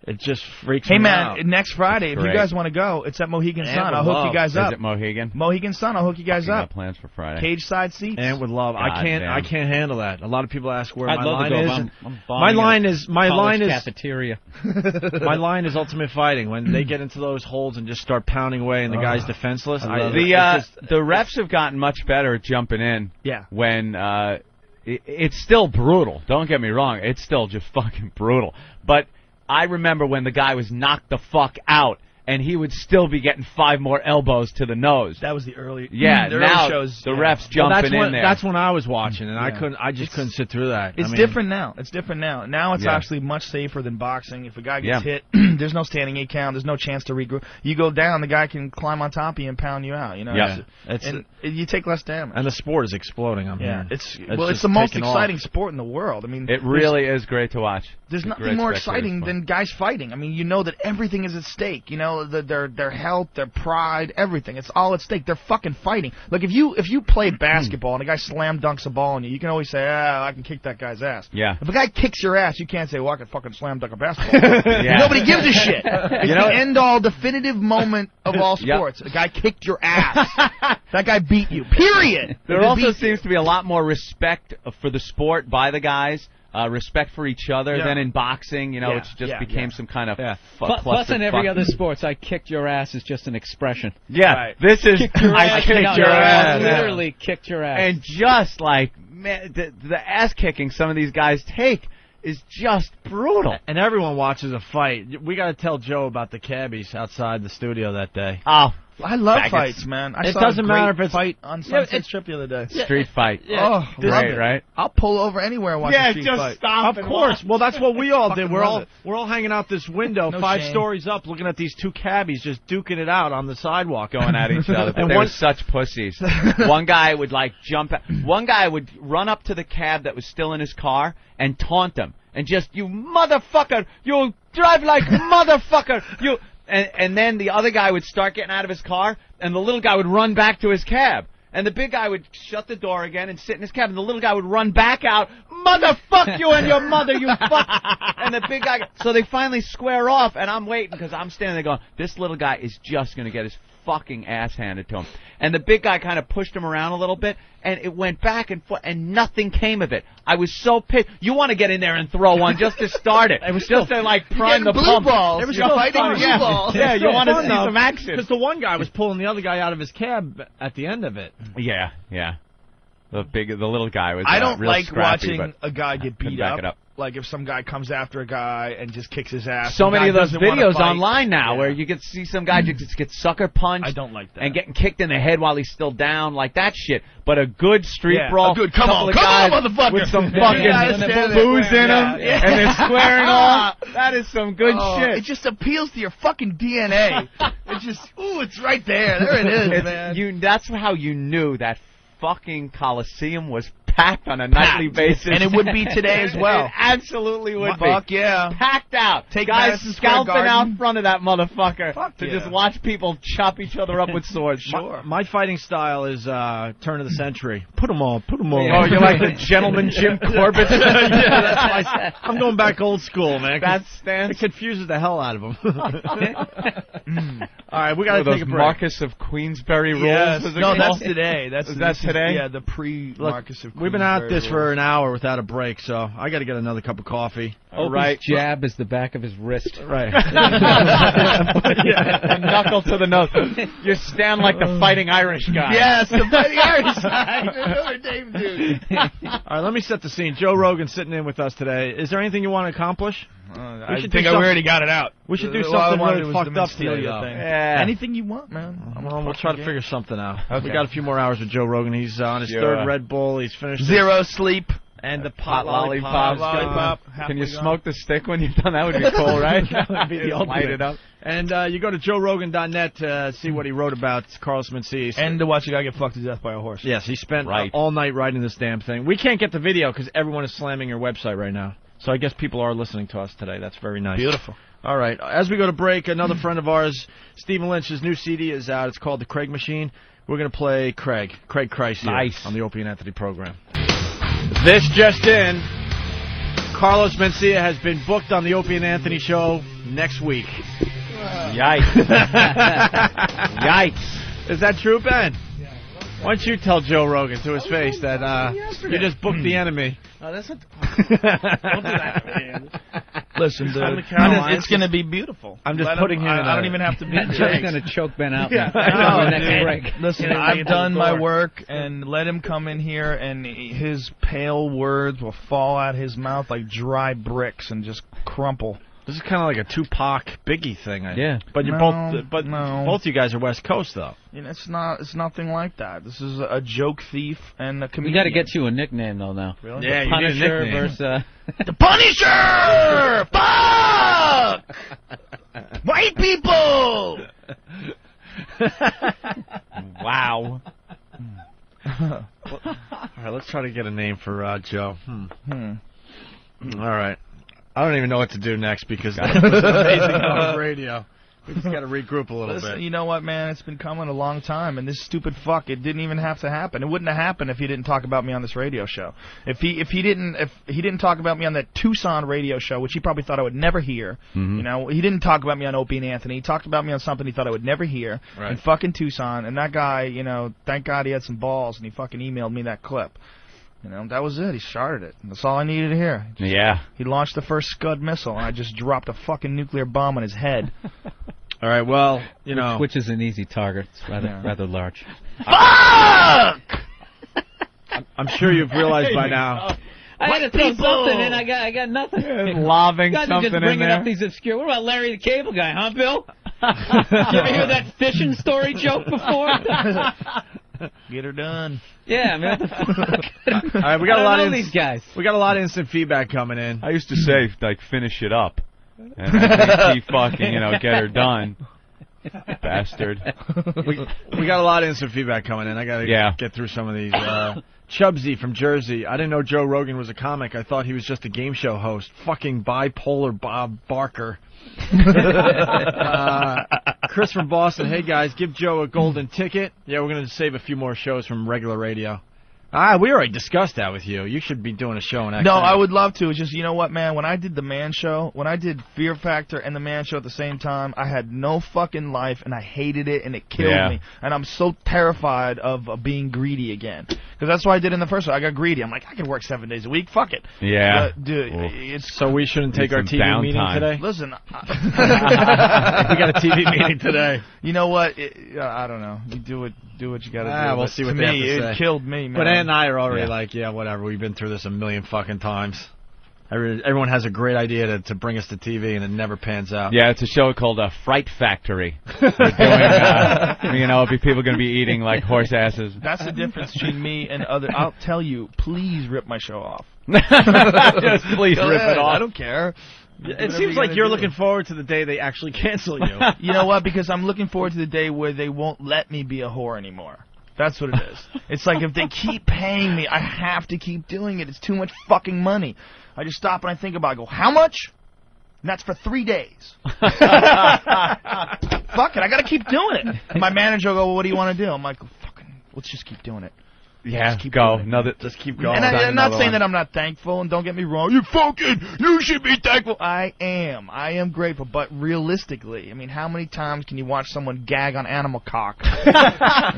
It just freaks Hey me man, out. next Friday, if you guys want to go, it's at Mohegan And Sun. I'll hook love. you guys up. Is up. it Mohegan? Mohegan Sun, I'll hook you guys up. plans for Friday. Cage side seats. and would love. I can't. damn. I can't handle that. A lot of people ask where I'd my love line to go, is. I'm, I'm my line is. My college line is. cafeteria. (laughs) my line is ultimate fighting. When they get into those holes and just start pounding away, and the guy's defenseless. I, The uh, just- the refs have gotten much better at jumping in. Yeah. When uh, it, it's still brutal. Don't get me wrong. It's still just fucking brutal. But I remember when the guy was knocked the fuck out, and he would still be getting five more elbows to the nose. That was the early. Yeah. Mm, the early now shows. the yeah. refs Well, jumping that's in when, there. That's when I was watching, and I couldn't. I just couldn't sit through that. It's I mean, different now. It's different now. Now it's Yeah. actually much safer than boxing. If a guy gets Yeah. hit, (clears throat) there's no standing eight count. There's no chance to regroup. You go down, the guy can climb on top of you and pound you out. You know. Yeah. It's- It's- and you take less damage. And the sport is exploding. I'm yeah. hearing. It's, It's well, it's the most taking off. exciting sport in the world. I mean, It really is great to watch. There's It's nothing more exciting than guys fighting. I mean, you know that everything is at stake. You know, the, their their health, their pride, everything. It's all at stake. They're fucking fighting. Like if you if you play (clears throat) basketball and a guy slam dunks a ball on you, you can always say, ah, I can kick that guy's ass. Yeah. If a guy kicks your ass, you can't say, well, I can fucking slam dunk a basketball. (laughs) Yeah. Nobody gives a (laughs) shit. It's You know- the end all definitive moment of all (laughs) Yep. sports. A guy kicked your ass. that guy beat you. Period. There also seems to be a lot more respect for the sport by the guys. Uh, respect for each other Yeah. than in boxing. You know, Yeah, it just yeah, became yeah. some kind of Yeah. fu- Plus, plus in every clusterfuck. other sports, I kicked your ass is just an expression. Yeah, Right. this is Kicked I ass. kicked No, your no, ass. Literally kicked your ass. And just like man, the, the ass kicking some of these guys take is just brutal. And everyone watches a fight. We got to tell Joe about the cabbies outside the studio that day. Oh, I love Faggots. fights, man. I It saw doesn't a great matter if it's- fight on Yeah, Sunset it's- Strip the other day. Street fight. Oh, Great, it. right? I'll pull over anywhere and watch a street fight. Of course. Well, that's what we all did. We're all it. we're all hanging out this window, No five shame. stories up, looking at these two cabbies just duking it out on the sidewalk, going at each other. (laughs) And they one, were such pussies. (laughs) one guy would like jump. At, one guy would run up to the cab that was still in his car and taunt them and just you motherfucker, you drive like motherfucker, you. And and then the other guy would start getting out of his car, and the little guy would run back to his cab. And the big guy would shut the door again and sit in his cab, and the little guy would run back out, motherfuck you and your mother, you fuck. (laughs) And the big guy, so they finally square off, and I'm waiting because I'm standing there going, this little guy is just gonna get his fucking ass handed to him. And the big guy kind of pushed him around a little bit, and it went back and forth, and nothing came of it. I was so pissed. You want to get in there and throw one just to start it. (laughs) It was just to like prime the blue pump. balls. It was You're fighting fun. blue yeah. balls. Yeah, you want to see some action. Because the one guy was pulling the other guy out of his cab at the end of it. Yeah, yeah. The big, the little guy was. I uh, don't like scrappy, watching a guy get beat back up. it up. Like if some guy comes after a guy and just kicks his ass. So many of those videos online now Yeah. where you can see some guy just get sucker punched. I don't like that. And getting kicked in the head while he's still down, like that shit. But a good street Yeah, brawl, a good- come on, come on, motherfucker. with some (laughs) fucking booze in them, Yeah, and they're squaring (laughs) off. That is some good Oh, shit. It just appeals to your fucking DNA. (laughs) it just, ooh, it's right there. There it is, man. You, that's how you knew that fucking Coliseum was packed on a nightly basis. And it would be today as (laughs) well. It absolutely would be. Fuck yeah. Packed out. Take Guys Madison scalping out front of that motherfucker to yeah. just watch people chop each other up with (laughs) swords. My, my fighting style is uh, turn of the century. Put them all. Put them all. Oh, you're (laughs) like the gentleman Jim Corbett. yeah, that's my, I'm going back old school, man. That stands. It confuses the hell out of them. all right, we got to those take a break. Marquess of Queensberry rules. Yes. No, that's today. That's Is that this is- today? yeah, the pre Marquess of we've been at this for an hour without a break, so I got to get another cup of coffee. All Opie's right. jab is the back of his wrist. Right. (laughs) A knuckle to the nose. You stand like the fighting Irish guy. Yes, the fighting (laughs) Irish guy. Another Dave dude. All right, let me set the scene. Joe Rogan sitting in with us today. Is there anything you want to accomplish? I think I already got it out. We should do All something wanted really was fucked up today, Menstelia though. Yeah. Anything you want, man. I'm a Well, we'll fucking try to figure something out. Okay. We got a few more hours with Joe Rogan. He's uh, on his Sure. third Red Bull. He's finished Zero sleep. And the Pot pot lollipops. Lollipop, Can you gone. smoke the stick when you're done? That would be cool, right? (laughs) that would be the Just Light it up. And uh, you go to joerogan.net to uh, see what he wrote about Carlos Mencia. And to watch a guy get fucked to death by a horse. yes, he spent uh, Right. all night writing this damn thing. We can't get the video because everyone is slamming your website right now. So I guess people are listening to us today. That's very nice. Beautiful. All right. As we go to break, another friend of ours, Stephen Lynch's new CD is out. It's called The Craig Machine. We're going to play Craig, Craig Christ here Nice. on the Opie and Anthony program. This just in. Carlos Mencia has been booked on the Opie and Anthony show next week. Yikes. (laughs) Yikes. Is that true, Ben? Why don't you tell Joe Rogan to his face that uh, you just booked the enemy? No, that's not. (laughs) Listen, dude, From the Carolinas. it's going to be beautiful. I'm just Let putting him I, in I a- don't even have to be (laughs) Joe's there. going to choke Ben out (laughs) Yeah, now. I know, next dude. break. Listen, Yeah, I've done my work, and let him come in here, and his pale words will fall out his mouth like dry bricks and just crumple. This is kind of like a Tupac Biggie thing. I, Yeah. But you're No, both, but no. both you guys are West Coast though. You know, it's not. It's nothing like that. This is a joke thief and a We got to get you a nickname though now. Really? Yeah, the you need a Punisher nickname. versus. Uh, (laughs) The Punisher! (laughs) Fuck! (laughs) White people! Wow. All right, let's try to get a name for uh, Joe. Hmm. Hmm. All right. I don't even know what to do next because (laughs) that was amazing on the radio. We just got to regroup a little Listen, bit. you know what, man? It's been coming a long time, and this stupid fuck, it didn't even have to happen. It wouldn't have happened if he didn't talk about me on this radio show. If he if he didn't if he didn't talk about me on that Tucson radio show, which he probably thought I would never hear. Mhm. You know, he didn't talk about me on Opie and Anthony. He talked about me on something he thought I would never hear Right. in fucking Tucson. And that guy, you know, thank God he had some balls, and he fucking emailed me that clip. You know, that was it. He started it. That's all I needed to hear. Yeah. He launched the first Scud missile, and I just dropped a fucking nuclear bomb on his head. (laughs) All right. Well, you know, which is an easy target. It's rather Yeah. rather large. Fuck! (laughs) I'm sure you've realized by now. Oh. I had to throw something in. I got I got nothing. Lobbing (laughs) Guys are something just in bringing there. up these obscure. What about Larry the Cable Guy, huh, Bill? you ever hear that fishing story joke before? (laughs) Get her done. yeah, man. What the (laughs) fuck? All right, we got I a lot of these guys. We got a lot of instant feedback coming in. I used to say like finish it up, and I (laughs) think he fucking you know get her done, bastard. we, we got a lot of instant feedback coming in. I got to Yeah. get through some of these. Uh, Chubsy from Jersey. I didn't know Joe Rogan was a comic. I thought he was just a game show host. Fucking bipolar Bob Barker. Uh, Chris from Boston. Hey guys, give Joe a golden ticket. Yeah, we're gonna save a few more shows from regular radio. Ah, we already discussed that with you. You should be doing a show in XM. No, I would love to. It's just you know what, man. When I did the Man Show, when I did Fear Factor and the Man Show at the same time, I had no fucking life, and I hated it, and it killed Yeah. me. And I'm so terrified of uh, being greedy again, because that's what I did in the first one. I got greedy. I'm like, I can work seven days a week. Fuck it. Yeah. But, dude, Oof. it's So we shouldn't take our some TV meeting downtime. today. Listen, (laughs) (laughs) we got a TV meeting today. You know what? It, uh, I don't know. You do what do what you got to Ah, do. we'll but see what to they me, have to it say. killed me, man. But Ann and I are already Yeah. like, yeah, whatever. We've been through this a million fucking times. Every, everyone has a great idea to, to bring us to TV, and it never pans out. Yeah, it's a show called uh, Fright Factory. (laughs) We're doing, uh, you know, be people going to be eating like horse asses. That's the difference between me and other. I'll tell you, please rip my show off. (laughs) (laughs) Just please Go rip ahead, it off. I don't care. It seems like you're looking forward to the day they actually (laughs) cancel you. (laughs) You know what? Because I'm looking forward to the day where they won't let me be a whore anymore. That's what it is. It's like if they keep (laughs) paying me, I have to keep doing it. It's too much fucking money. I just stop and I think about it. I go, how much? And that's for three days. Fuck it, I gotta keep doing it. And my manager will go, well, what do you want to do? I'm like, fucking, let's just keep doing it. Yeah, Just keep go. doing it. Another, just keep going. And I, am not saying that I'm not thankful, and don't get me wrong. You fucking, you should be thankful. I am. I am grateful, but realistically, I mean, how many times can you watch someone gag on animal cock, (laughs) you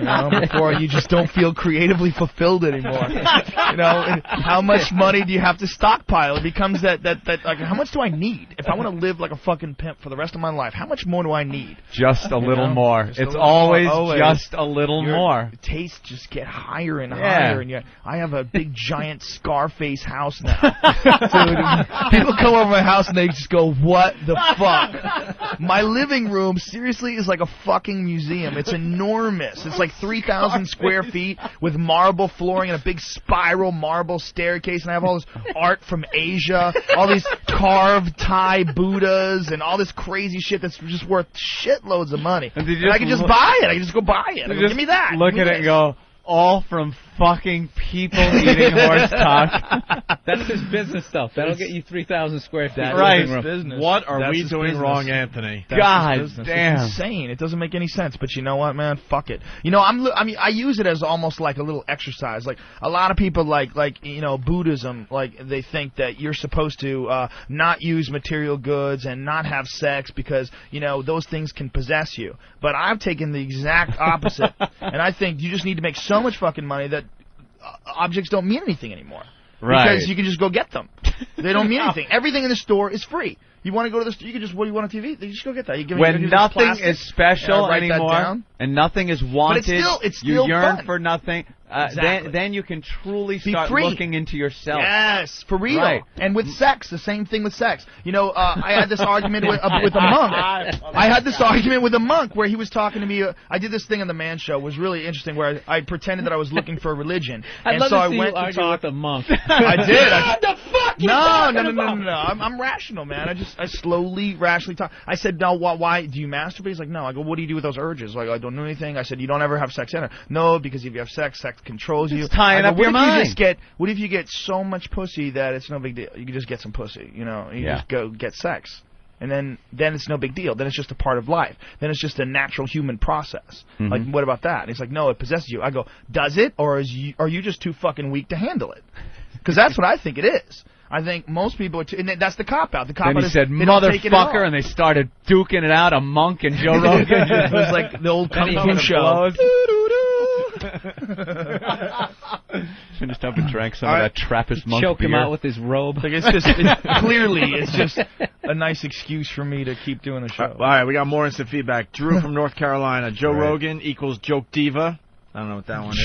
know, before you just don't feel creatively fulfilled anymore? You know, how much money do you have to stockpile? It becomes that that that like, how much do I need if I want to live like a fucking pimp for the rest of my life? How much more do I need? Just a You little know? more. Just It's little more, always, always. just a little Your more. Tastes just get higher and Yeah. higher, and I have a big giant (laughs) Scarface house now. Dude, people come over my house and they just go, "What the fuck?" My living room seriously is like a fucking museum. It's enormous. It's like three thousand square feet with marble flooring and a big spiral marble staircase, and I have all this art from Asia, all these carved Thai Buddhas, and all this crazy shit that's just worth shitloads of money. And And I can just look- buy it. I can just go buy it. Go, Give me that. Look at it and go, all from fucking people eating horse cock. (laughs) That's his business stuff. That'll get you 3,000 square feet. That's Right. room. business. What are That's we doing business. wrong, Anthony? That's God his damn. It's insane. It doesn't make any sense. But you know what, man? Fuck it. You know, I'm. I mean, I use it as almost like a little exercise. Like a lot of people, like like you know, Buddhism. Like they think that you're supposed to uh, not use material goods and not have sex because you know those things can possess you. But I've taken the exact opposite, (laughs) and I think you just need to make so much fucking money that objects don't mean anything anymore. Right. Because you can just go get them. They don't mean (laughs) anything. Everything in the store is free. You want to go to the store, you can just, what do you want on TV? You just go get that. You give when nothing is special that anymore and nothing is wanted, still- it's you yearn fun. for nothing. Uh, Exactly. Then, then you can truly start looking into yourself. Yes, for real. Right. And with sex, the same thing with sex. You know, uh, I had this (laughs) argument with, uh, with a monk. (laughs) I had this argument with a monk where he was talking to me. Uh, I did this thing on the Man Show. It was really interesting where I, I pretended that I was looking for a religion. (laughs) I'd and love so to I see went you to argue talk. with a monk. I did. I, what the fuck? you no, talking no, no, no, no, no. I'm, I'm rational, man. I just, I slowly, rationally talk. I said, no, why, why do you masturbate? He's like, no. I go, what do you do with those urges? Like, I don't do anything. I said, you don't ever have sex in it. No, because if you have sex, sex controls you. It's tying I go, up what your if mind. You just get, what if you get so much pussy that it's no big deal? You can just get some pussy, you know? You Yeah. just go get sex. And then, then it's no big deal. Then it's just a part of life. Then it's just a natural human process. Mhm. Like, what about that? And he's like, no, it possesses you. I go, does it, or is you, are you just too fucking weak to handle it? (laughs) Because that's what I think it is. I think most people, are too, and that's the cop out. The cop Then out he is said, they don't take it at all. "Motherfucker," and they started duking it out. A monk and Joe (laughs) Rogan. (laughs) it was like the old kung fu show. Blows. (laughs) Finished up and drank some All of right. that Trappist monk Choke beer. him out with his robe. Like it's just it, (laughs) clearly it's just a nice excuse for me to keep doing the show. All right, we got more instant feedback. Drew from North Carolina. Joe Right. Rogan equals joke diva. I don't know what that (laughs) one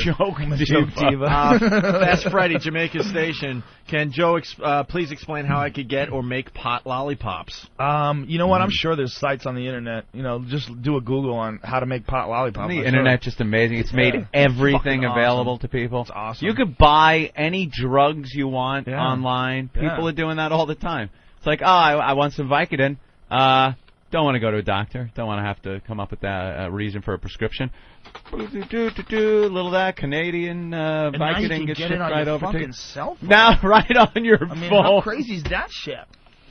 is. Joke diva. (laughs) Uh, Fast Freddy, Jamaica Station. Can Joe ex- uh, please explain how I could get or make pot lollipops? Um, you know what? Mm. I'm sure there's sites on the internet. You know, just do a Google on how to make pot lollipops. Isn't the I'm sure. internet just amazing? It's made Yeah. everything Fucking awesome. available to people. It's awesome. You could buy any drugs you want Yeah. online. Yeah. People are doing that all the time. It's like, oh, I, I want some Vicodin. Uh, don't want to go to a doctor. Don't want to have to come up with that uh, reason for a prescription. Do do do do little that Canadian uh, And Vicodin gets get shipped right over to you. (laughs) Now, right on your I mean, phone. how crazy is that shit?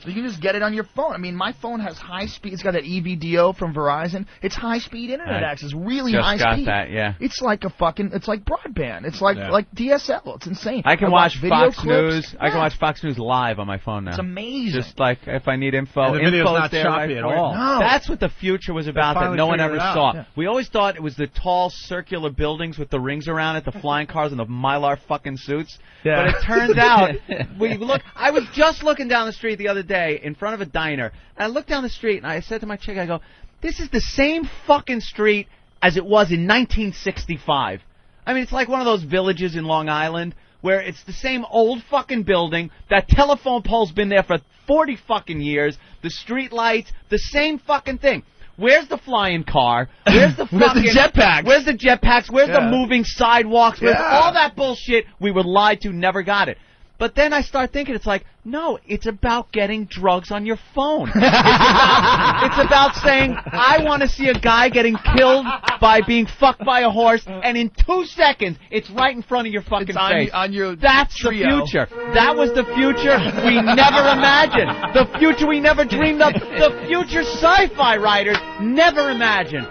You can just get it on your phone. I mean, my phone has high speed. It's got that E EVDO from Verizon. It's high speed internet I access, really just high got speed. that, yeah. It's like a fucking. It's like broadband. It's like Yeah. like DSL. It's insane. I can watch watch video Fox clips. News. I can watch Fox News live on my phone now. It's amazing. Just like if I need info, And the video's info's not there choppy right at all. No. That's what the future was about that no one ever saw. Yeah. We always thought it was the tall circular buildings with the rings around it, the flying cars and the mylar fucking suits. Yeah. But it turns out (laughs) we look. I was just looking down the street the other day in front of a diner. And I looked down the street and I said to my chick, I go, "This is the same fucking street as it was in 1965." I mean, it's like one of those villages in Long Island where it's the same old fucking building. That telephone pole's been there for 40 fucking years. The street lights, the same fucking thing. Where's the flying car? (laughs) Where's the Where's the jetpacks? Where's the jetpacks? Where's the moving sidewalks? Where's Yeah. all that bullshit we were lied to, never got it. But then I start thinking, it's like, no, it's about getting drugs on your phone. (laughs) it's, about, it's about saying, I want to see a guy getting killed by being fucked by a horse, and in two seconds, it's right in front of your fucking It's on- face. on your That's Treo. the future. That was the future we never imagined. The future we never dreamed of. The future sci-fi writers never imagined.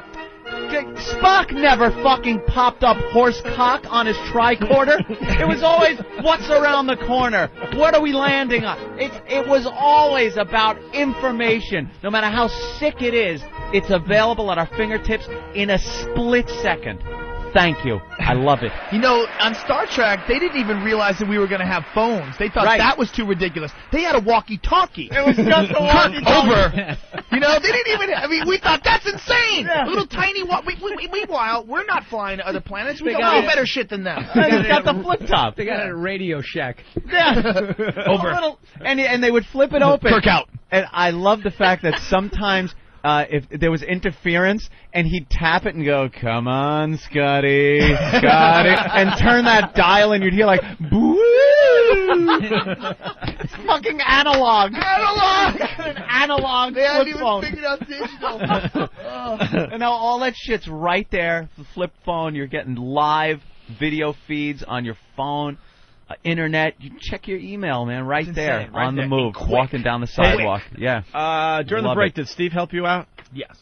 Spock never fucking popped up horse cock on his tricorder. It was always what's around the corner. What are we landing on? It it was always about information. No matter how sick it is, it's available at our fingertips in a split second. Thank you. I love it. You know, on Star Trek, they didn't even realize that we were going to have phones. They thought Right. that was too ridiculous. They had a walkie-talkie. It was just a (laughs) walkie-talkie. over. You know, they didn't even. I mean, we thought that's insane. A little tiny. Wa- we, we, we, meanwhile, we're not flying to other planets. We They got got better shit than them. It's got the flip top. They got it at Radio Shack. Yeah. (laughs) Over. A little- and and they would flip it open. Perk out. And I love the fact that sometimes uh, if there was interference and he'd tap it and go, "Come on, Scotty, Scotty," (laughs) and turn that dial and you'd hear like, "Boo!" it's fucking analog. Analog. (laughs) An analog They haven't flip even phone. figured out digital. (laughs) and now all that shit's right there. The flip phone. You're getting live video feeds on your phone. Uh, internet, you check your email, man, right It's there insane, right on there, the move, quick. walking down the Quick. sidewalk. Yeah. Uh, during the break, it. did Steve help you out? Yes.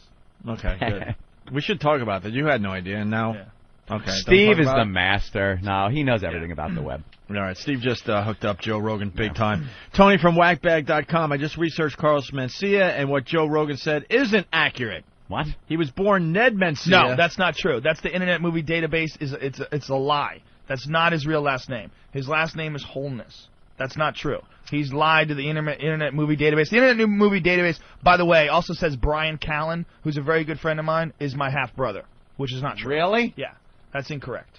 Okay, good. (laughs) we should talk about that. You had no idea, and now. Okay. Steve is the it? master. No, he knows everything about the web. (clears throat) All right, Steve just uh, hooked up Joe Rogan big time. Tony from whackbag.com. I just researched Carlos Mencia, and what Joe Rogan said isn't accurate. What? He was born Ned Mencia. No, that's not true. That's the Internet Movie Database. is It's a, it's a lie. That's not his real last name. His last name is Holness. That's not true. He's lied to the Internet, Internet Movie Database. The Internet Movie Database, by the way, also says Brian Callen, who's a very good friend of mine, is my half brother, which is not true. Really? Yeah, that's incorrect.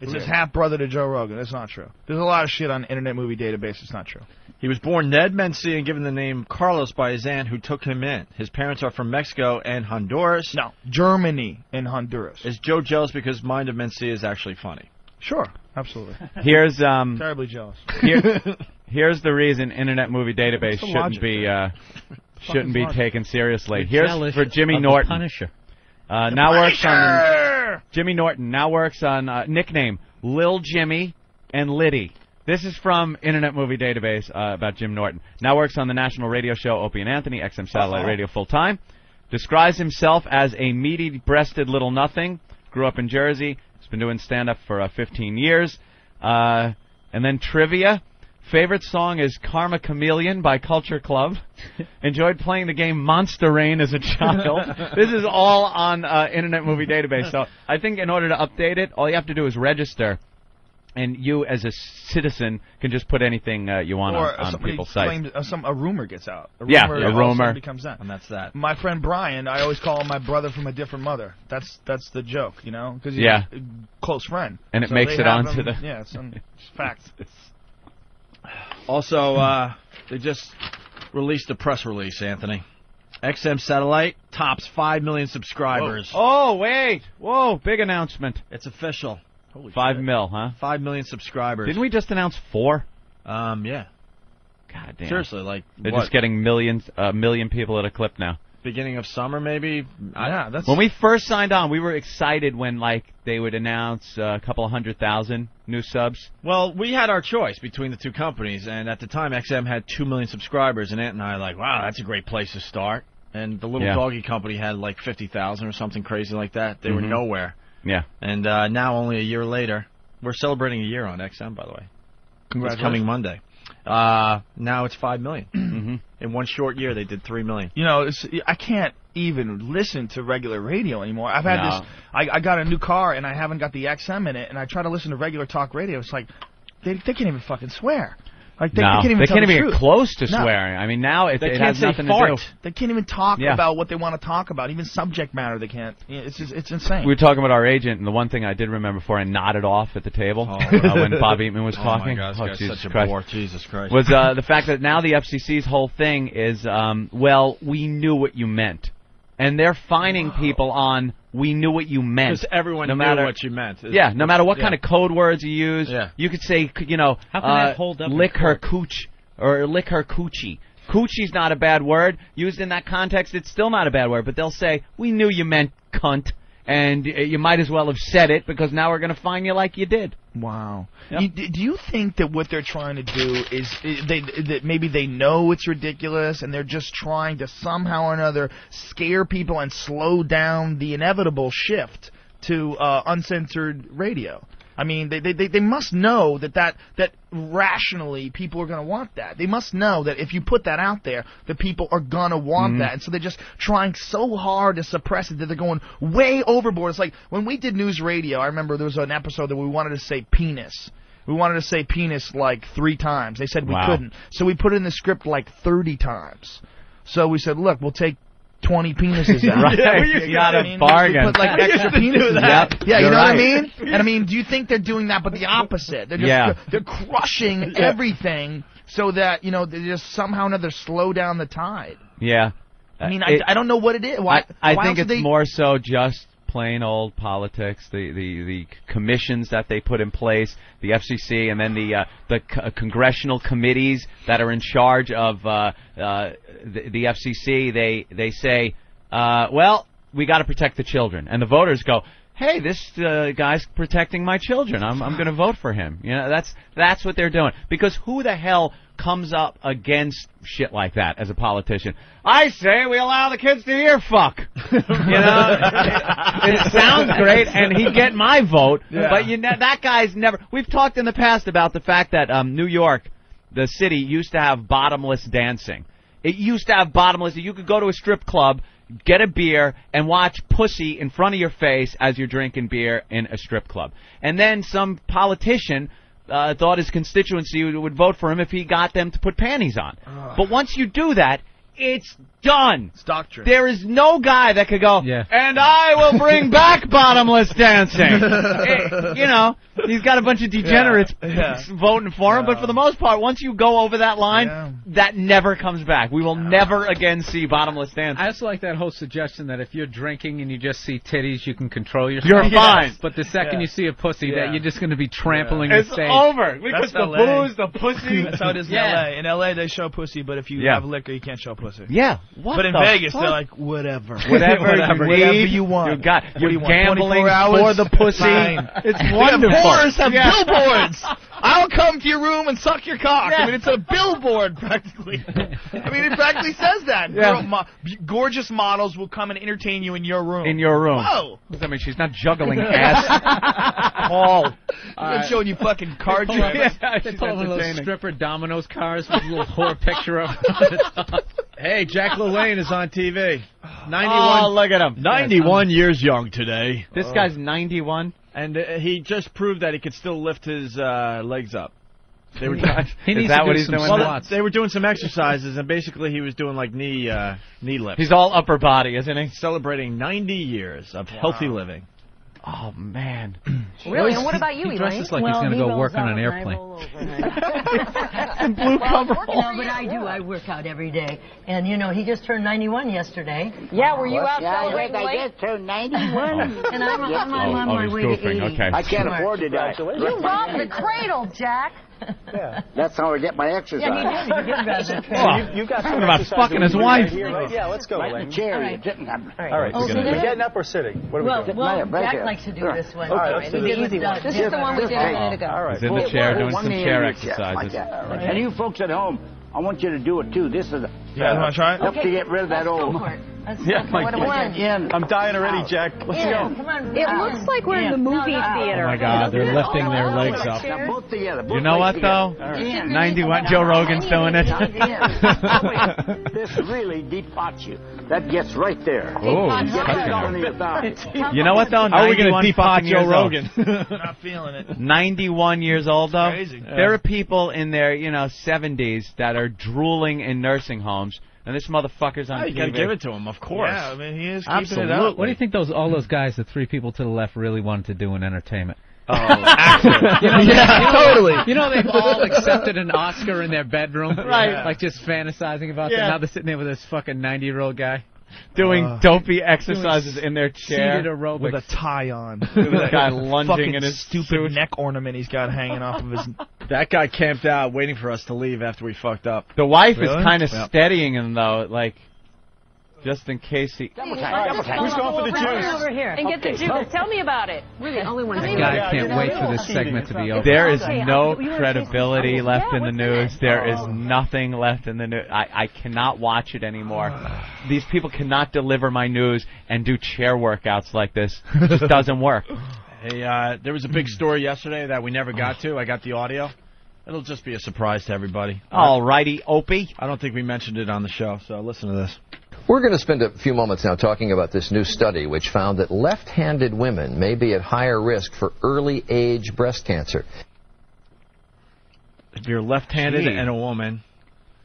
It's Really? his half brother to Joe Rogan. That's not true. There's a lot of shit on Internet Movie Database. It's not true. He was born Ned Mencia and given the name Carlos by his aunt who took him in. His parents are from Mexico and Honduras. No, Germany and Honduras. Is Joe jealous because Mind of Mencia is actually funny? Sure, absolutely. (laughs) Here's um. Terribly jealous. Here, (laughs) here's the reason Internet Movie Database shouldn't logic be uh, (laughs) shouldn't be logic? taken seriously. You're Here's for Jimmy Norton. Punisher. Uh, now works on Jimmy Norton. Now works on uh, nickname Lil Jimmy and Liddy. This is from Internet Movie Database uh, about Jim Norton. Now works on the national radio show Opie and Anthony, XM Satellite Uh-oh. Radio full time. Describes himself as a meaty-breasted little nothing. Grew up in Jersey. Been doing stand-up for uh, 15 years. Uh, and then trivia. Favorite song is Karma Chameleon by Culture Club. (laughs) Enjoyed playing the game Monster Rain as a child. (laughs) this is all on uh, Internet Movie Database. So I think in order to update it, all you have to do is register. And you as a citizen can just put anything uh, you want or on, on somebody people's sites. claims uh, some a rumor gets out. A Yeah, rumor a rumor. becomes that. And that's that. My friend Brian, I always call him my brother from a different mother. That's that's the joke, you know, because he's Yeah. a close friend, And it So makes it onto him- the- yeah, it's, um, (laughs) it's fact. Also, uh, they just released a press release, Anthony. XM Satellite tops 5 million subscribers. Oh wait, whoa, big announcement. It's official. Five mil, huh? 5 million subscribers. Didn't we just announce four? Um, yeah. God damn. Seriously, like, They're what? just getting millions, a million people at a clip now. Beginning of summer, maybe? Yeah, that's When we first signed on, we were excited when like they would announce uh, a couple of hundred thousand new subs. Well, we had our choice between the two companies, and at the time, XM had 2 million subscribers, and Ant and I were like, wow, that's a great place to start. And the little Yeah. doggy company had like 50,000 or something crazy like that. They were Mhm. nowhere. Yeah. And uh, now, only a year later, we're celebrating a year on XM, by the way. It's coming Monday. Uh, now it's 5 million. (clears throat) mm-hmm. In one short year, they did 3 million. You know, it's, I can't even listen to regular radio anymore. I've had No. this. I, I got a new car and I haven't got the XM in it, and I try to listen to regular talk radio. It's like they they can't even fucking swear. Like they, no, they can't even, tell the get close to No. swearing. I mean, now it, They it can't has say nothing fart. to do. They can't even talk Yeah. about what they want to talk about. Even subject matter, they can't. Yeah, It's just, it's insane. We were talking about our agent, and the one thing I did remember before I nodded off at the table uh, when Bob Eatman was (laughs) Oh, talking. my God, oh, guy's Jesus such a Christ. bore. Jesus Christ. Was uh, the (laughs) fact that now the FCC's whole thing is, um, well, we knew what you meant, and they're fining people on we knew what you meant. Because everyone no knew matter, what you meant. Yeah, no matter what Yeah. kind of code words you use, Yeah. you could say, you know, How can uh, that hold up lick her cooch or lick her coochie. Coochie's not a bad word. Used in that context, it's still not a bad word. But they'll say, "We knew you meant cunt," and uh, you might as well have said it because now we're going to fine you like you did. Wow. You, do you think that what they're trying to do is they that maybe they know it's ridiculous and they're just trying to somehow or another scare people and slow down the inevitable shift to uh, uncensored radio? I mean, they, they they must know that that that rationally people are going to want that. They must know that if you put that out there, that people are going to want Mhm. that, and so they're just trying so hard to suppress it that they're going way overboard. It's like when we did news radio. I remember there was an episode that we wanted to say penis. We wanted to say penis like three times. They said we Wow. couldn't, so we put it in the script like thirty times. So we said, look, we'll take. 20 penises (laughs) out. Right. You You got I a mean? bargain. Put like (laughs) extra used to do penises. that. Yeah, you You're know right. what I mean? And I mean, do you think they're doing that, but the opposite? They're just Yeah. they're crushing Yeah. everything so that you know they just somehow or another slow down the tide. Yeah. I mean, It- I, I don't know what it is. Why? I, I why think it's they, more so just plain old politics. The, the the commissions that they put in place, the FCC, and then the uh, the c- congressional committees that are in charge of uh, uh, the, the FCC. They they say, uh, well, we got to protect the children, and the voters go. Hey, this uh, guy's protecting my children. I'm I'm going to vote for him. You know, that's that's what they're doing. Because who the hell comes up against shit like that as a politician? I say we allow the kids to hear fuck. (laughs) You know, it, it sounds great, and he'd get my vote. Yeah. But you know, that guy's never. We've talked in the past about the fact that um, New York, the city, used to have bottomless dancing. It used to have bottomless. You could go to a strip club, get a beer, and watch pussy in front of your face as you're drinking beer in a strip club. And then some politician uh, thought his constituency would, would vote for him if he got them to put panties on. But once you do that, it's done. It's doctrine. There is no guy that could go, yeah. and I will bring (laughs) back bottomless dancing. (laughs) Eh, you know, he's got a bunch of degenerates (laughs) Yeah. voting for him, but for the most part, once you go over that line, that never comes back. We will never again see bottomless dancing. I also like that whole suggestion that if you're drinking and you just see titties, you can control yourself. You're fine. But the second Yeah. you see a pussy, Yeah. that you're just going to be trampling It's the stage. over. We That's the LA. booze, the pussy. That's how it is in LA. In LA, they show pussy, but if you Yeah. have liquor, you can't show pussy. Yeah. What but in the Vegas, fuck? they're like, whatever. (laughs) Whatever, whatever, you whatever you want. You got, What you're do you want, gambling hours? for the pussy. (laughs) It's They have wonderful. whores have (laughs) Yeah. billboards. I'll come to your room and suck your cock. Yeah. I mean, it's a billboard practically. I mean, it practically says that. Yeah. Girl, mo- gorgeous models will come and entertain you in your room. In your room. Whoa. that mean, she's not juggling ass. Paul. I'm showing you fucking card They pull up- tricks. they she's pull up one of those stripper Domino's cars with a little whore picture of on the top. Hey, Jack (laughs) LaLanne is on TV. 91. Oh, look at him. 91 years young today. This guy's 91. And uh, he just proved that he could still lift his uh, legs up. They were (laughs) He needs Is that to do what he's some doing? Well, they were doing some exercises, and basically he was doing like knee uh, knee lifts. He's all upper body, isn't he? Celebrating 90 years of healthy living. Oh man. (clears throat) Really? And what about you, he Elaine? dresses like he's gonna go work on an airplane. (laughs) (laughs) Blue coveralls. No, but I do. I work out every day. And, you know, he just turned 91 yesterday. Yeah, were you out yeah, celebrating I late? just turned 91. (laughs) and I'm, I'm, I'm on Oh, my he's way goofing. to 80. Okay. I can't afford to die. You robbed the cradle, Jack. (laughs) That's how I get my exercise. Yeah, he did. He did grab that Oh, (laughs) cradle. you got talking about fucking his wife. Yeah, let's go. Right in the chair. You're sitting. All right. Oh, so We're then- getting up or sitting? What are Well, we doing? well, Right Jack here. likes to do Sure. this one. All right, All let's right, do the easy Doug. one. This is the one we did a minute ago. All right. He's in the chair doing some chair in each, yeah, like exercises. And you folks at home, I want you to do it too. This is a, Yeah, you uh, wanna try it? help to get rid of that old. Let's Yeah, go. like What do that. we do? In. I'm dying already, Jack. Let's In. go. Come on. It in. looks like we're in the movie No, no. theater. Oh my God, they're lifting their legs up. Now both together. Both You know what legs though? together. In. 91. Joe Rogan's doing it. (laughs) this really depots you. That gets right there. Oh, he's right touching down him. to your thigh. You know what though? How are we going to depot Joe. Rogan? (laughs) Not feeling it. 91 years old though. Crazy. There are people in their, you know, 70s that are drooling in nursing homes, and this motherfucker's on Oh, you TV. got to give it to him, of course. Yeah, I mean, he is keeping Absolutely. it up. What do you think those all those guys, the three people to the left, really wanted to do in entertainment? Oh, (laughs) You know, Yeah, you know, totally. You know, they've all (laughs) accepted an Oscar in their bedroom, Right. Like just fantasizing about Yeah. that. Now they're sitting there with this fucking ninety-year-old guy doing Uh, dopey exercises in their chair. seated aerobics. with a tie on. (laughs) Look at that guy lunging in his stupid suit. neck ornament he's got hanging off of his. (laughs) That guy camped out waiting for us to leave after we fucked up. The wife Really? is kind of Yeah. steadying him though, like just in case he. Double time. Double time. Who's going for the juice? over here and get the juice. Tell me about it. We're the only ones. This guy can't wait for this segment to be over. There is no okay, you wanna credibility left in the news. There is Oh. nothing left in the news. I, I cannot watch it anymore. (sighs) These people cannot deliver my news and do chair workouts like this. It just doesn't work. (laughs) Hey, uh, there was a big story yesterday that we never got to. I got the audio. It'll just be a surprise to everybody. All righty, Opie. I don't think we mentioned it on the show, so listen to this. We're going to spend a few moments now talking about this new study which found that left-handed women may be at higher risk for early age breast cancer. If you're left-handed Gee. and a woman,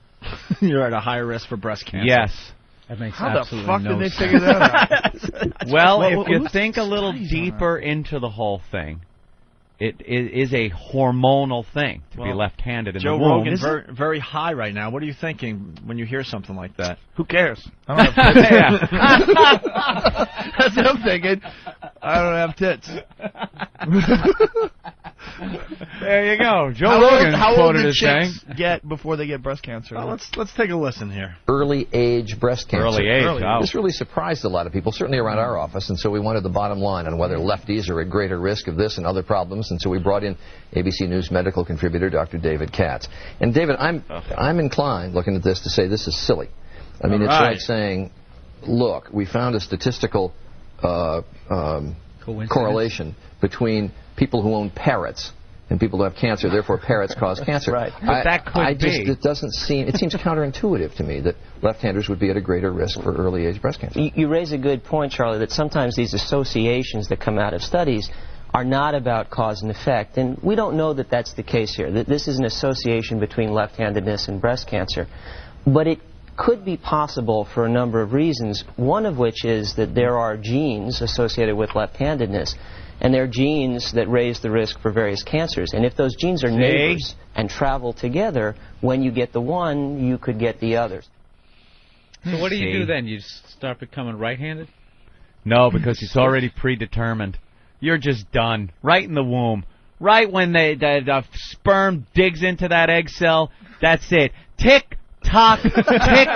(laughs) you're at a higher risk for breast cancer. Yes. That makes How the fuck no did they sense. figure that out? (laughs) Well, Well, if you think a little deeper into the whole thing, it, it is a hormonal thing to be left-handed in Joe the womb. Rogan's very, very high right now. What are you thinking when you hear something like that? Who cares? I don't have (laughs) tits. (laughs) That's what I'm thinking. I don't have tits. (laughs) There you go. Joe how Rogan old, how old quoted do as saying. chicks get before they get breast cancer? Well, let's let's take a listen here. Early age breast cancer. Early age, Early. oh. This really surprised a lot of people, certainly around our office, and so we wanted the bottom line on whether lefties are at greater risk of this and other problems, and so we brought in ABC News medical contributor Dr. David Katz. And David, I'm I'm inclined, looking at this, to say this is silly. I mean, All it's right. like saying, look, we found a statistical uh, um, correlation between people who own parrots and people who have cancer. Therefore, parrots cause (laughs) cancer. Right. But I, that could I just, be. It doesn't seem. It seems counterintuitive to me that left-handers would be at a greater risk for early age breast cancer. You, you raise a good point, Charlie, that sometimes these associations that come out of studies are not about cause and effect. And we don't know that that's the case here, that this is an association between left-handedness and breast cancer. But it could be possible for a number of reasons, one of which is that there are genes associated with left-handedness, and there are genes that raise the risk for various cancers. And if those genes are See? neighbors and travel together, when you get the one, you could get the others. So what do you See? do then? You start becoming right-handed? No, because it's already predetermined. You're just done. Right in the womb. Right when they, the, the sperm digs into that egg cell, that's it. Tick, tock, tick,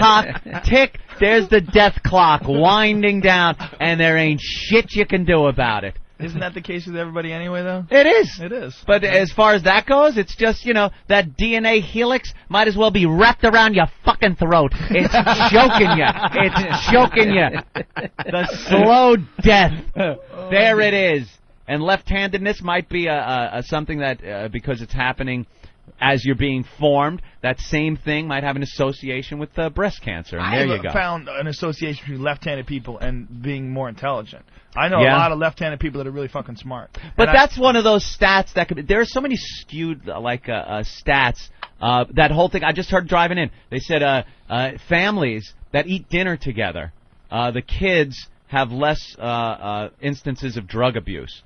tock, tick. There's the death clock winding down, and there ain't shit you can do about it. Isn't that the case with everybody anyway, though? (laughs) It is. It is. But as far as that goes, it's just, you know, that DNA helix might as well be wrapped around your fucking throat. It's (laughs) choking you. It's choking you. The slow death. (laughs) There it is. And left-handedness might be a, a, a something that, uh, because it's happening as you're being formed, that same thing might have an association with uh, breast cancer. And I there you go. found an association between left-handed people and being more intelligent. I know Yeah. a lot of left-handed people that are really fucking smart. But And I- that's one of those stats that could. Be, there are so many skewed uh, like uh, uh, stats. Uh, that whole thing I just heard driving in. They said uh, uh, families that eat dinner together, uh, the kids have less uh, uh, instances of drug abuse.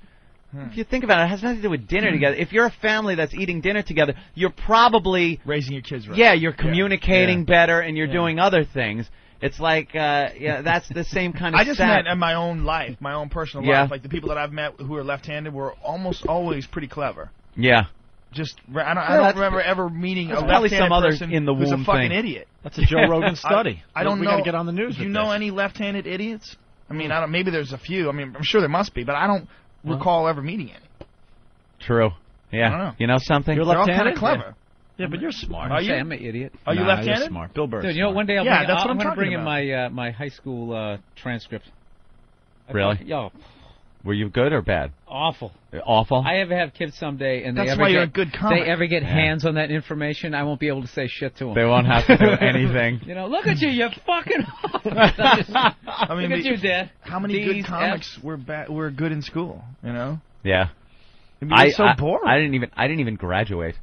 Hmm. If you think about it, it has nothing to do with dinner hmm. together. If you're a family that's eating dinner together, you're probably raising your kids right. Yeah, you're communicating Yeah. better and you're Yeah. doing other things. It's like uh, yeah, that's the same kind of. I just stat. meant in my own life, my own personal Yeah. life. Like the people that I've met who are left-handed were almost always pretty clever. Yeah. Just I don't, I don't remember ever meeting a left-handed some other person in the who's a fucking thing. idiot. That's a Joe Rogan (laughs) study. I, I don't we know. gotta get on the news Do you with know this. any left-handed idiots? I mean, hmm. I don't. Maybe there's a few. I mean, I'm sure there must be, but I don't recall ever meeting any. True. Yeah. I don't know. You know something? You're They're all left-handed? kind of clever. Yeah, but you're smart. Are you? Say I'm an idiot. Are you Nah, left-handed? You're smart. Bill Burr. Dude, you know, one day I'll Yeah, bring, that's I'll, what I'm gonna talking bring in my uh, my high school uh, transcript. I Really? fucking- Yo, Were you good or bad? awful. Awful. I ever have kids someday, and they That's ever why get, you're a good comic. They ever get Yeah. hands on that information, I won't be able to say shit to them. They won't have to do (laughs) anything. You know, look at you, you fucking. (laughs) I mean, look at you, Dad. How many D's, good comics F's. were ba- were good in school? You know, Yeah. I mean, I, so I- boring. I didn't even I didn't even graduate.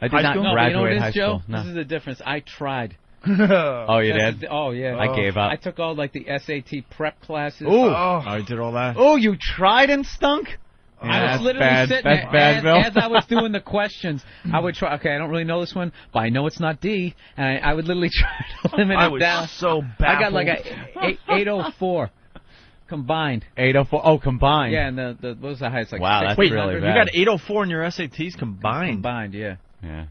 I did High not school? No, you know what graduate high Joe? school. No. This is the difference. I tried. Oh, you did? oh yeah. I gave up. I took all like the SAT prep classes. Ooh. Oh. oh I did all that. Oh, you tried and stunk? I was that's literally bad. sitting That's there bad, as, Bill. as I was doing the questions. (laughs) I would try. Okay, I don't really know this one, but I know it's not D, and I, I would literally (laughs) try to limit I it was down. so I got like baffled. a eight, 804 combined. 804. Oh, combined. Yeah, and the, the what was the highest? Like Wow, that's 1600. really You got 804 in your SATs combined. combined. Yeah. Yeah.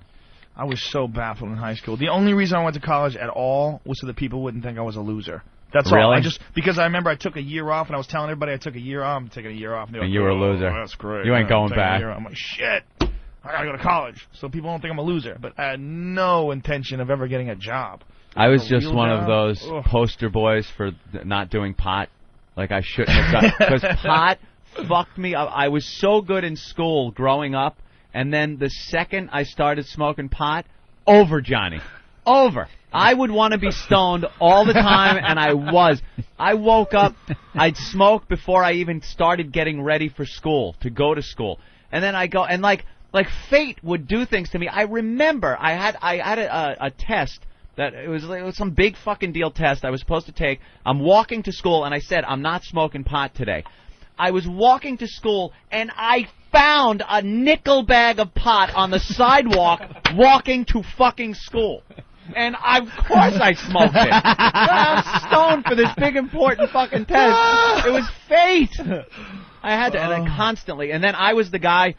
I was so baffled in high school. The only reason I went to college at all was so that people wouldn't think I was a loser. That's all. Really? I just because I remember I took a year off and I was telling everybody I took a year off. I'm taking a year off. were And like, you were a "Oh, loser. That's great. You ain't going back. I'm like shit. I gotta go to college, so people don't think I'm a loser. But I had no intention of ever getting a job. I was just one job? of those Ugh. poster boys for not doing pot. Like I shouldn't have done because (laughs) pot fucked me up. I was so good in school growing up, and then the second I started smoking pot, over Johnny, over. I would want to be stoned all the time, and I was. I woke up, I'd smoke before I even started getting ready for school to go to school, and then I go and like like fate would do things to me. I remember I had I had a, a, a test that it was like it was some big fucking deal test I was supposed to take. I'm walking to school and I said I'm not smoking pot today. I was walking to school and I found a nickel bag of pot on the sidewalk walking to fucking school. And I, of course I smoked it. I'm stoned for this big important fucking test. It was fate. I had to, and then constantly, and then I was the guy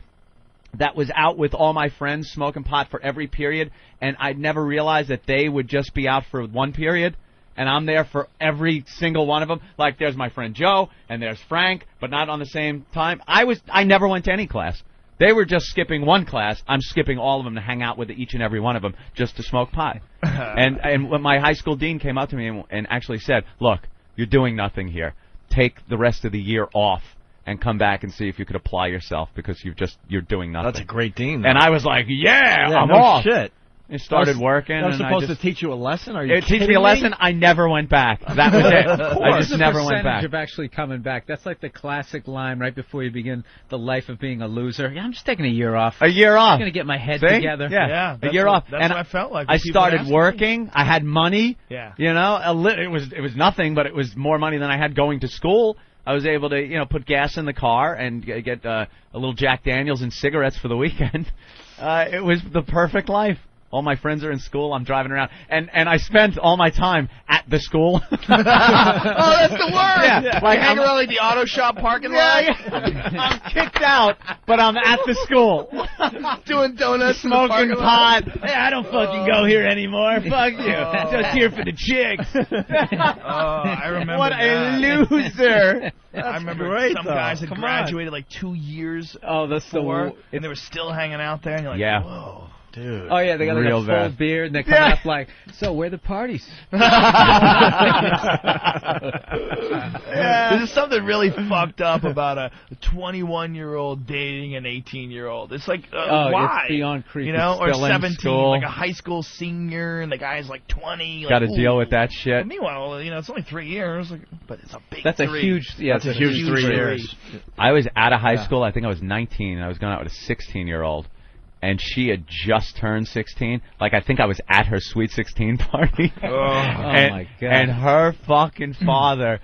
that was out with all my friends smoking pot for every period, and I'd never realized that they would just be out for one period, and I'm there for every single one of them. Like there's my friend Joe, and there's Frank, but not on the same time. I was I never went to any class. They were just skipping one class. I'm skipping all of them to hang out with each and every one of them just to smoke pot. (laughs) and and when my high school dean came up to me and, and actually said, "Look, you're doing nothing here. Take the rest of the year off." And come back and see if you could apply yourself because you've just you're doing nothing. That's a great dean. And I was like, yeah, Yeah, I'm no off. shit. It started That was- working. That was and I supposed just, to teach you a lesson. Are you it teach me a lesson. I never went back. (laughs) That was it. Of I just the never went percentage back. of actually coming back. That's like the classic line right before you begin the life of being a loser. Yeah, I'm just taking a year off. A year off. I'm gonna get my head See? together. Yeah, a year off. That's and what I felt like. I when people would started ask me. working. I had money. Yeah. You know, a li- it was it was nothing, but it was more money than I had going to school. I was able to, you know, put gas in the car and get uh, a little Jack Daniels and cigarettes for the weekend. (laughs) Uh, it was the perfect life. All my friends are in school. I'm driving around, and and I spent all my time at the school. (laughs) (laughs) oh, that's the word. Yeah, like like hang around like the auto shop parking Yeah, lot. yeah. I'm kicked out, but I'm at the school. (laughs) Doing donuts, in the Smoking pot. lot. Hey, I don't fucking go here anymore. Oh. Fuck you. Oh. Just here for the chicks. Oh, I remember What that. a loser. I remember great, some though. guys had Come on. graduated like two years Oh, that's the before, wo- and they were still hanging out there, and you're like, Yeah. whoa. Dude. Oh yeah, they got like a full bad. beard and they come Yeah. up like, so where the parties? (laughs) (laughs) There's something really fucked up about a 21 year old dating an 18 year old. It's like, uh, Oh, it's why? beyond creepy. You know, or Still in 17, school. like a high school senior, and the guy's like 20. Like, Got to deal with that shit. But meanwhile, you know, it's only three years, like, but it's a big. That's a huge, yeah, That's a it's huge three years. I was out of high Yeah. school. I think I was 19, and I was going out with a 16 year old, and she had just turned 16. Like I think I was at her sweet 16 (laughs) party. (laughs) Oh, oh, and, my God. And her fucking (clears throat) father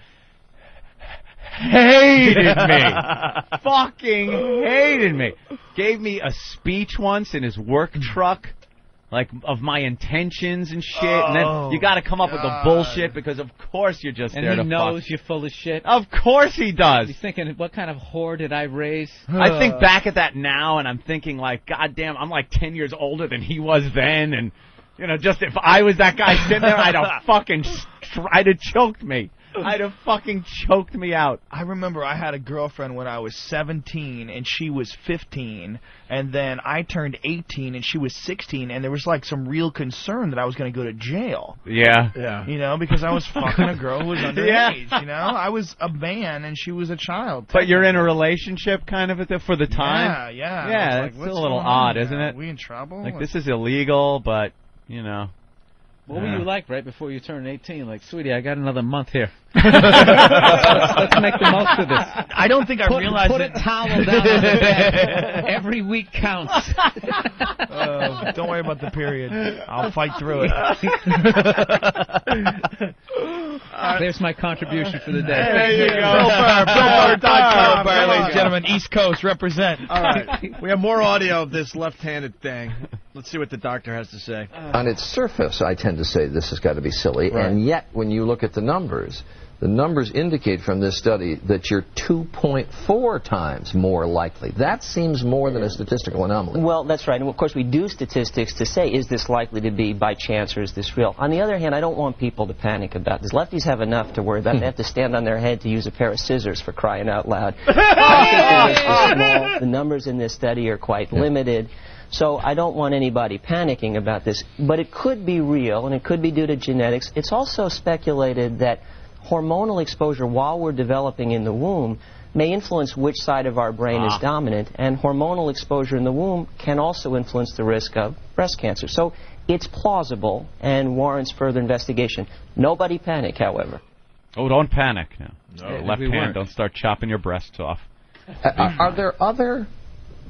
hated me. (laughs) fucking hated me. Gave me a speech once in his work truck. Like of my intentions and shit, and Oh, then you oh, got to come up with the bullshit because of course you're just and there he to knows fuck. you're full of shit. Of course he does. He's thinking, what kind of whore did I raise? I think back at that now, and I'm thinking like, God damn, I'm like ten years older than he was then, and you know, just if I was that guy sitting there, I'd have (laughs) fucking, str- I'd have choked me. (laughs) I'd have fucking choked me out. I remember I had a girlfriend when I was 17 and she was 15, and then I turned 18 and she was 16, and there was like some real concern that I was going to go to jail. Yeah. Yeah. You know, because I was fucking a girl who was (laughs) underage. Yeah. You know, I was a man and she was a child. But you're in a relationship kind of the, for the time. yeah. Yeah, I was like, it's what's a little odd, isn't it? Are we in trouble? Like this is illegal, but you know. What were you like right before you turned 18? Like, sweetie, I got another month here. Let's, let's make the most of this. I don't think I put, realized Put it. a towel down on the bed. (laughs) Every week counts. Uh, (laughs) don't worry about the period. I'll fight through it. (laughs) There's my contribution for the day. There you go. Bill Burr, Bill Burr, Bill ladies and gentlemen. East Coast represent. All right. We have more audio of this left-handed thing. Let's see what the doctor has to say. On its surface, I tend to say this has got to be silly, Right. and yet when you look at the numbers, the numbers indicate from this study that you're 2.4 times more likely. That seems more than a statistical anomaly. Well, that's right. And of course, we do statistics to say, is this likely to be by chance or is this real? On the other hand, I don't want people to panic about this. Lefties have enough to worry about. they have to stand on their head to use a pair of scissors for crying out loud. The risk is small. The numbers in this study are quite limited. So I don't want anybody panicking about this. But it could be real, and it could be due to genetics. It's also speculated that hormonal exposure while we're developing in the womb may influence which side of our brain is dominant, and hormonal exposure in the womb can also influence the risk of breast cancer. So it's plausible and warrants further investigation. Nobody panic, however. Oh, don't panic. No. No. Left We hand, weren't. don't start chopping your breasts off. Uh, are, are there other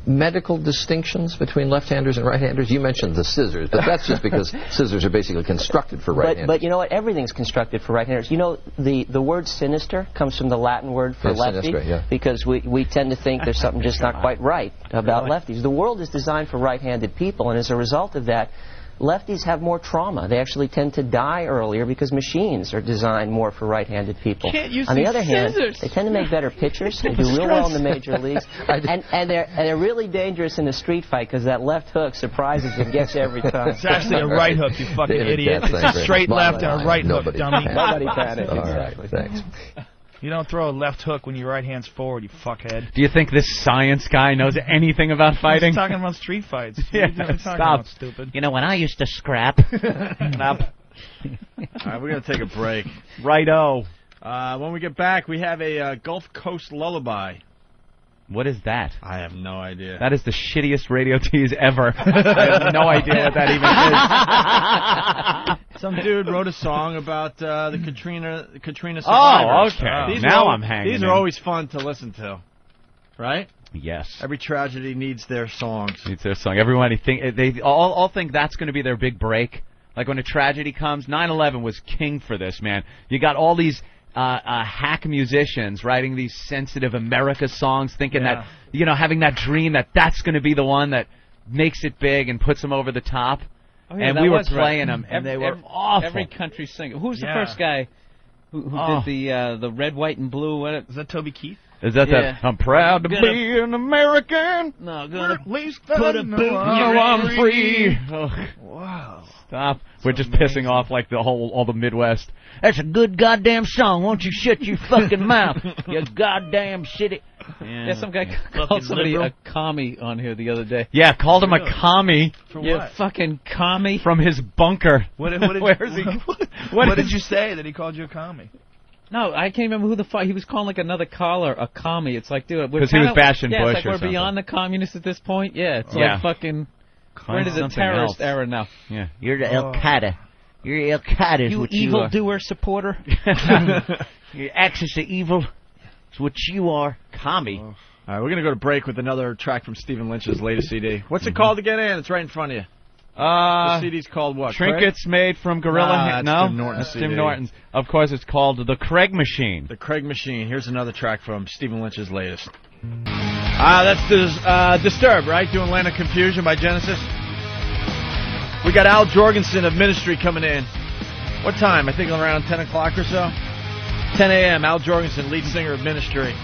medical distinctions between left-handers and right-handers? You mentioned the scissors, but that's just because (laughs) scissors are basically constructed for But, right-handers. but you know what? Everything's constructed for right-handers. You know, the, the word sinister comes from the Latin word for Yeah, lefty sinistra, yeah. because we, we tend to think there's something just not quite right about (laughs) lefties. The world is designed for right-handed people, and as a result of that, lefties have more trauma. They actually tend to die earlier because machines are designed more for right-handed people. Can't use On the other hand, they tend to make better pitchers. they (laughs) do real well in the major leagues, (laughs) and, and they're and they're really dangerous in a street fight because that left hook surprises and gets you every time. It's actually a (laughs) right hook, you fucking David idiot. It's a straight left and a right hook, dummy. Nobody right, exactly. thanks. You don't throw a left hook when your right hand's forward, you fuckhead. Do you think this science guy knows anything about fighting? He's talking about street fights. (laughs) Yeah, are you doing talking stop. about, stupid? You know, when I used to scrap. (laughs) Stop. All right, we're going to take a break. Righto. Uh, when we get back, we have a uh, Gulf Coast lullaby. What is that? I have no idea. That is the shittiest radio tease ever. (laughs) I have no idea what that even is. (laughs) Some dude wrote a song about uh, the Katrina Katrina Oh, survivors. okay. These Now are, I'm hanging These in. are always fun to listen to, right? Yes. Every tragedy needs their songs. It's their song. Everybody think they all all think that's going to be their big break. Like when a tragedy comes, 9/11 was king for this man. You got all these uh, uh, hack musicians writing these sensitive America songs, thinking Yeah. that you know having that dream that that's going to be the one that makes it big and puts them over the top. Oh, yeah, and we were was right. playing them, and Every- they were every, awful. Every country singer. Who's the Yeah. first guy who, who Oh. did the uh, the red, white, and blue? What? Is that Toby Keith? Is that Yeah. that? I'm proud to Gonna- be an American. No, gonna At least put a I know boot in Oh, your I'm ear. free. Ugh. Wow. Stop. We're just pissing off like the whole all the Midwest. That's a good goddamn song. Won't you shut your fucking (laughs) mouth? You goddamn shitty. Yeah, some guy Fucking called somebody liberal. a commie on here the other day. Yeah, called him a commie. For yeah, what? fucking commie. From his bunker. What, what did, (laughs) Where is he? (laughs) What, What did you say that he called you a commie? No, I can't remember who the fuck he was calling like another caller a commie. It's like, dude, we're 'Cause he was kinda- bashing yeah, Bush it's like or we're something. beyond the communists at this point. Yeah, it's Yeah. like fucking. We're into the terrorist else. era now. Yeah. You're the oh. Al Qaeda. You're Al Qaeda. You evil doer supporter. (laughs) Your axis of evil. Is what you are. Commie. Oh. All right, we're gonna go to break with another track from Stephen Lynch's latest CD. What's it mm-hmm. called again? Ann? It's right in front of you. Uh, the CD's called what? Trinkets made from Gorilla. Nah, that's no, Jim Norton's that's CD. Jim Norton's. Of course, it's called the Craig Machine. The Craig Machine. Here's another track from Stephen Lynch's latest. Ah, that's Dis- uh, Disturbed, right? Doing Land of Confusion by Genesis. We got Al Jourgensen of Ministry coming in. What time? I think around 10 o'clock or so. 10 a.m. Al Jourgensen, lead singer of Ministry.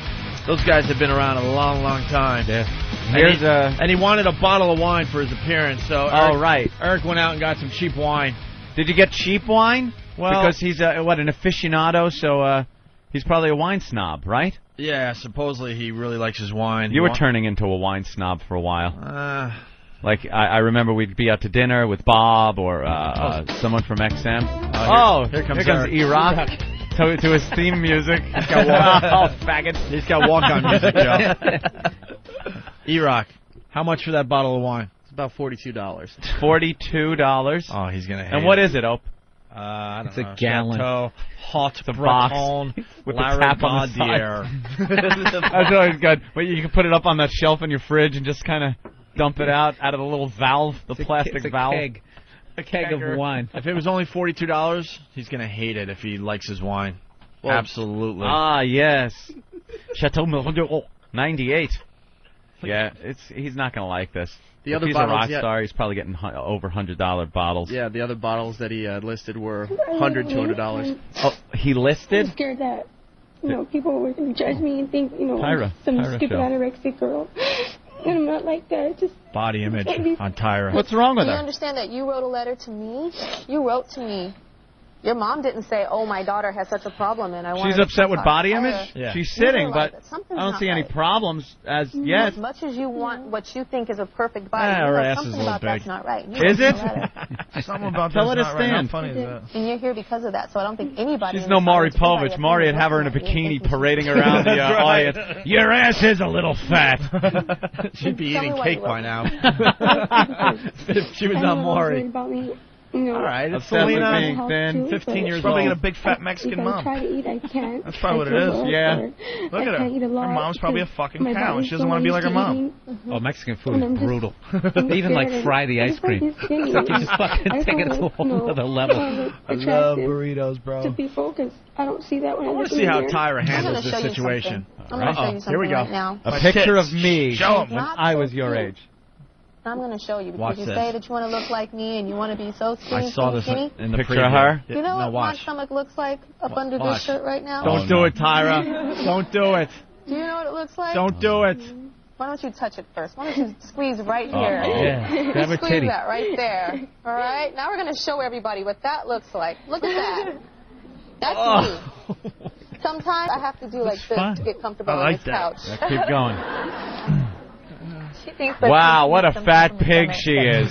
Those guys have been around a long, long time. Yeah. And he, uh, and he wanted a bottle of wine for his appearance, so Oh, Eric, right. Eric went out and got some cheap wine. Did you get cheap wine? Well- because he's a, what an aficionado, so uh, he's probably a wine snob, right? Yeah, supposedly he really likes his wine. You were turning into a wine snob for a while. Uh, Like I, I remember we'd be out to dinner with Bob or uh, uh, someone from XM. Oh, here- here comes Eric. E-Rock (laughs) to, to his theme music. He's got walk- (laughs) oh, faggot. He's got walk-on music, Joe. (laughs) E-Rock, how much for that bottle of wine? It's about forty-two dollars. (laughs) Forty-two dollars. Oh, he's gonna. Hate And what it. is it, Ope? Uh, I don't It's a know. gallon. Chateau, hot It's a box (laughs) Breton, with the tap on the side. (laughs) That's always good. But you can put it up on that shelf in your fridge and just kind of dump it out out of the little valve, the It's a- plastic it's a valve. keg. A keg of wine. If it was only forty-two dollars, he's gonna hate it if he likes his wine. Well, Absolutely. Ah, yes. Chateau Merlot, 98. Yeah, it's he's not going to like this. The if other he's a rock yeah. star, he's probably getting hu- over $100 bottles. Yeah, the other bottles that he uh, listed were hundred, two hundred dollars. Oh, he listed? I'm scared that you know people were going to judge me and think you know Tyra, I'm some Tyra stupid show. anorexic girl. (laughs) And I'm not like that. Just Body image on Tyra. What's wrong with Do you her? understand that you wrote a letter to me? You wrote to me. Your mom didn't say, "Oh, my daughter has such a problem," and I want. She's her to upset with body image? Yeah. She's You were sitting, like, but I don't not see any problems as yet. As much as you want what you think is a perfect body, Ah, you know, ass is something about big. that's not right. You Is wrote it? (laughs) Something about Tell that's her to not right. How stand. funny is that? And you're here because of that, so I don't think anybody. She's no this Maury audience, Povich. Maury would have her in a looking at you bikini parading around the (laughs) uh, audience. Your ass is a little (laughs) fat. She'd be eating cake by now. if she was I not know Maury. worried about me. You know, All right, it's Upset with Selena. being health thin. too, 15 but years Probably old. got a big fat If Mexican I mom. try to eat, I (laughs) can't. That's probably I what it feel is. well, Yeah. or Look I at her. can't eat a lot Her mom's probably a fucking cow, and she doesn't so want to be like her used mom. eating. (laughs) Oh, Mexican food is brutal. (laughs) Even like scared fry the ice cream. be skinny. It's like you just fucking take it to wanna, a whole other level. look I love burritos, bro. To be focused. I don't see that when I I want to see how. Tyra handles this situation. I'm going to show you something Here we go. right now. A picture of me Show 'em. when I was your age. I'm going to show you because Watch you this. say that you want to look like me and you want to be so skinny, I saw this skinny. in the Picture preview. of her? You know no, what my stomach looks like up under watch. this shirt right now? Don't Oh, do no. it, Tyra. (laughs) Don't do it. Do you know what it looks like? Don't do it. Mm-hmm. Why don't you touch it first? Why don't you squeeze right Oh, here? Yeah, (laughs) grab a squeeze titty. that right there. All right. Now we're gonna show everybody what that looks like. Look at that. That's Oh. me. Sometimes I have to do like this fun. to get comfortable I on like this that. couch. Yeah, keep going. (laughs) She thinks that Wow, what a fat pig (laughs) she is.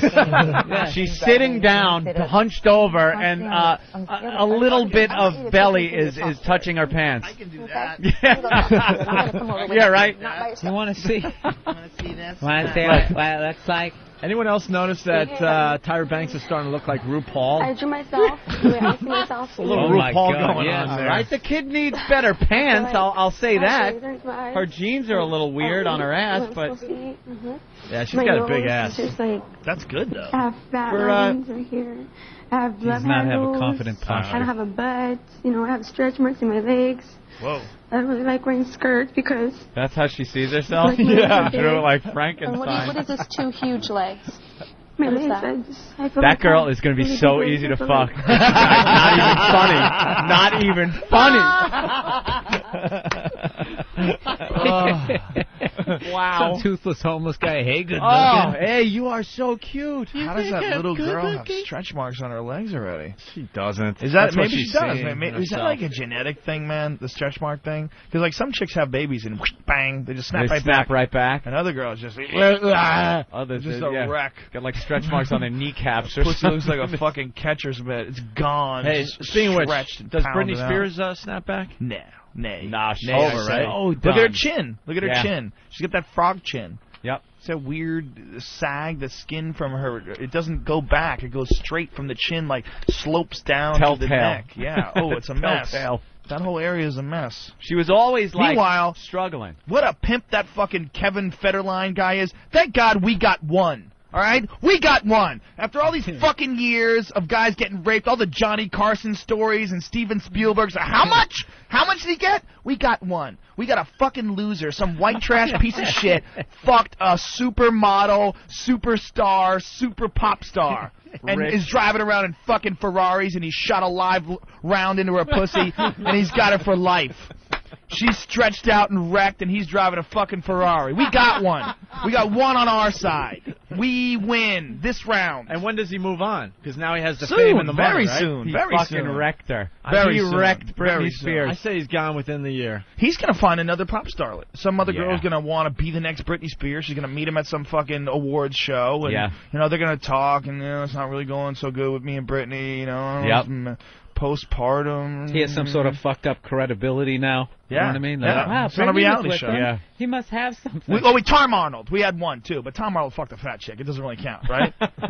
She's sitting down, hunched over, and uh, a, a little bit of belly is is touching her pants. I can do that. Yeah, (laughs) yeah right. You want to see? (laughs) Want to see this? Want to see what, what it looks like? Anyone else notice that uh, Tyra Banks is starting to look like RuPaul? I drew myself. the I see myself. (laughs) a little Oh RuPaul God, going yes. on there. right, the kid needs better (laughs) pants. I'll I'll say that. Her jeans are a little weird on her ass, but hmm Yeah, she's my got a big ass. just like That's good though. I have fat For, uh, lines right here. I have Does love not have a handles. confident I don't have a butt. You know, I have stretch marks in my legs. Whoa. I don't really like wearing skirts because that's how she sees herself. Like (laughs) yeah, legs. drew it like And what is, Frankenstein. what is this two huge legs? my What is legs. that? I just I feel That girl is going to be so easy to fuck. (laughs) Not even funny. Not even funny. (laughs) (laughs) Wow. Some toothless homeless guy. Hey, good Oh, looking. hey, you are so cute. How does that little girl have stretch marks on her legs already? She doesn't. Is that That's maybe she does? seeing Maybe, is that like a genetic thing, man? The stretch mark thing? Because like some chicks have babies and whoosh, bang, they just snap They right snap back. right back. And other girls just (laughs) Others (laughs) just a yeah, wreck. Got like stretch marks on their kneecaps or Pussy looks like a fucking catcher's mitt. It's gone. Hey, Just speaking of which, does pounded Britney. Spears uh, snap back? No, nay. Nah, she's Nay, over, right? Oh, Look at her chin. Look at her Yeah. chin. She's got that frog chin. Yep. It's that weird sag, the skin from her. It doesn't go back. It goes straight from the chin, like slopes down to the neck. Yeah. Oh, it's a (laughs) mess. Telltale. That whole area is a mess. She was always like Meanwhile, struggling. what a pimp that fucking Kevin Federline guy is. Thank God we got one. All right, we got one. After all these hmm. fucking years of guys getting raped, all the Johnny Carson stories and Steven Spielberg's. How hmm. much? How much did he get? We got one. We got a fucking loser, some white trash piece of shit, (laughs) fucked a supermodel, superstar, super pop star. And Rich. is driving around in fucking Ferraris, and he shot a live round into her pussy, (laughs) and he's got it for life. She's stretched out and wrecked, and he's driving a fucking Ferrari. We got (laughs) one. We got one on our side. We win this round. And when does he move on? Because now he has the Soon, fame and the very money, right? soon, He very fucking soon. wrecked her. Very he soon. wrecked Very Britney soon. Spears. I say he's gone within the year. He's gonna find another pop starlet. Some other Yeah. girl's gonna want to be the next Britney Spears. She's gonna meet him at some fucking awards show, and Yeah. you know they're gonna talk, and you know it's not really going so good with me and Britney. You know, Yep. some postpartum. He has some sort of fucked up credibility now. You Yeah. know what I mean? Yeah. wow, It's on a reality show. him. Yeah. He must have something. We, oh, we Tom Arnold. We had one too, but Tom Arnold fucked a fat chick. It doesn't really count, right? (laughs)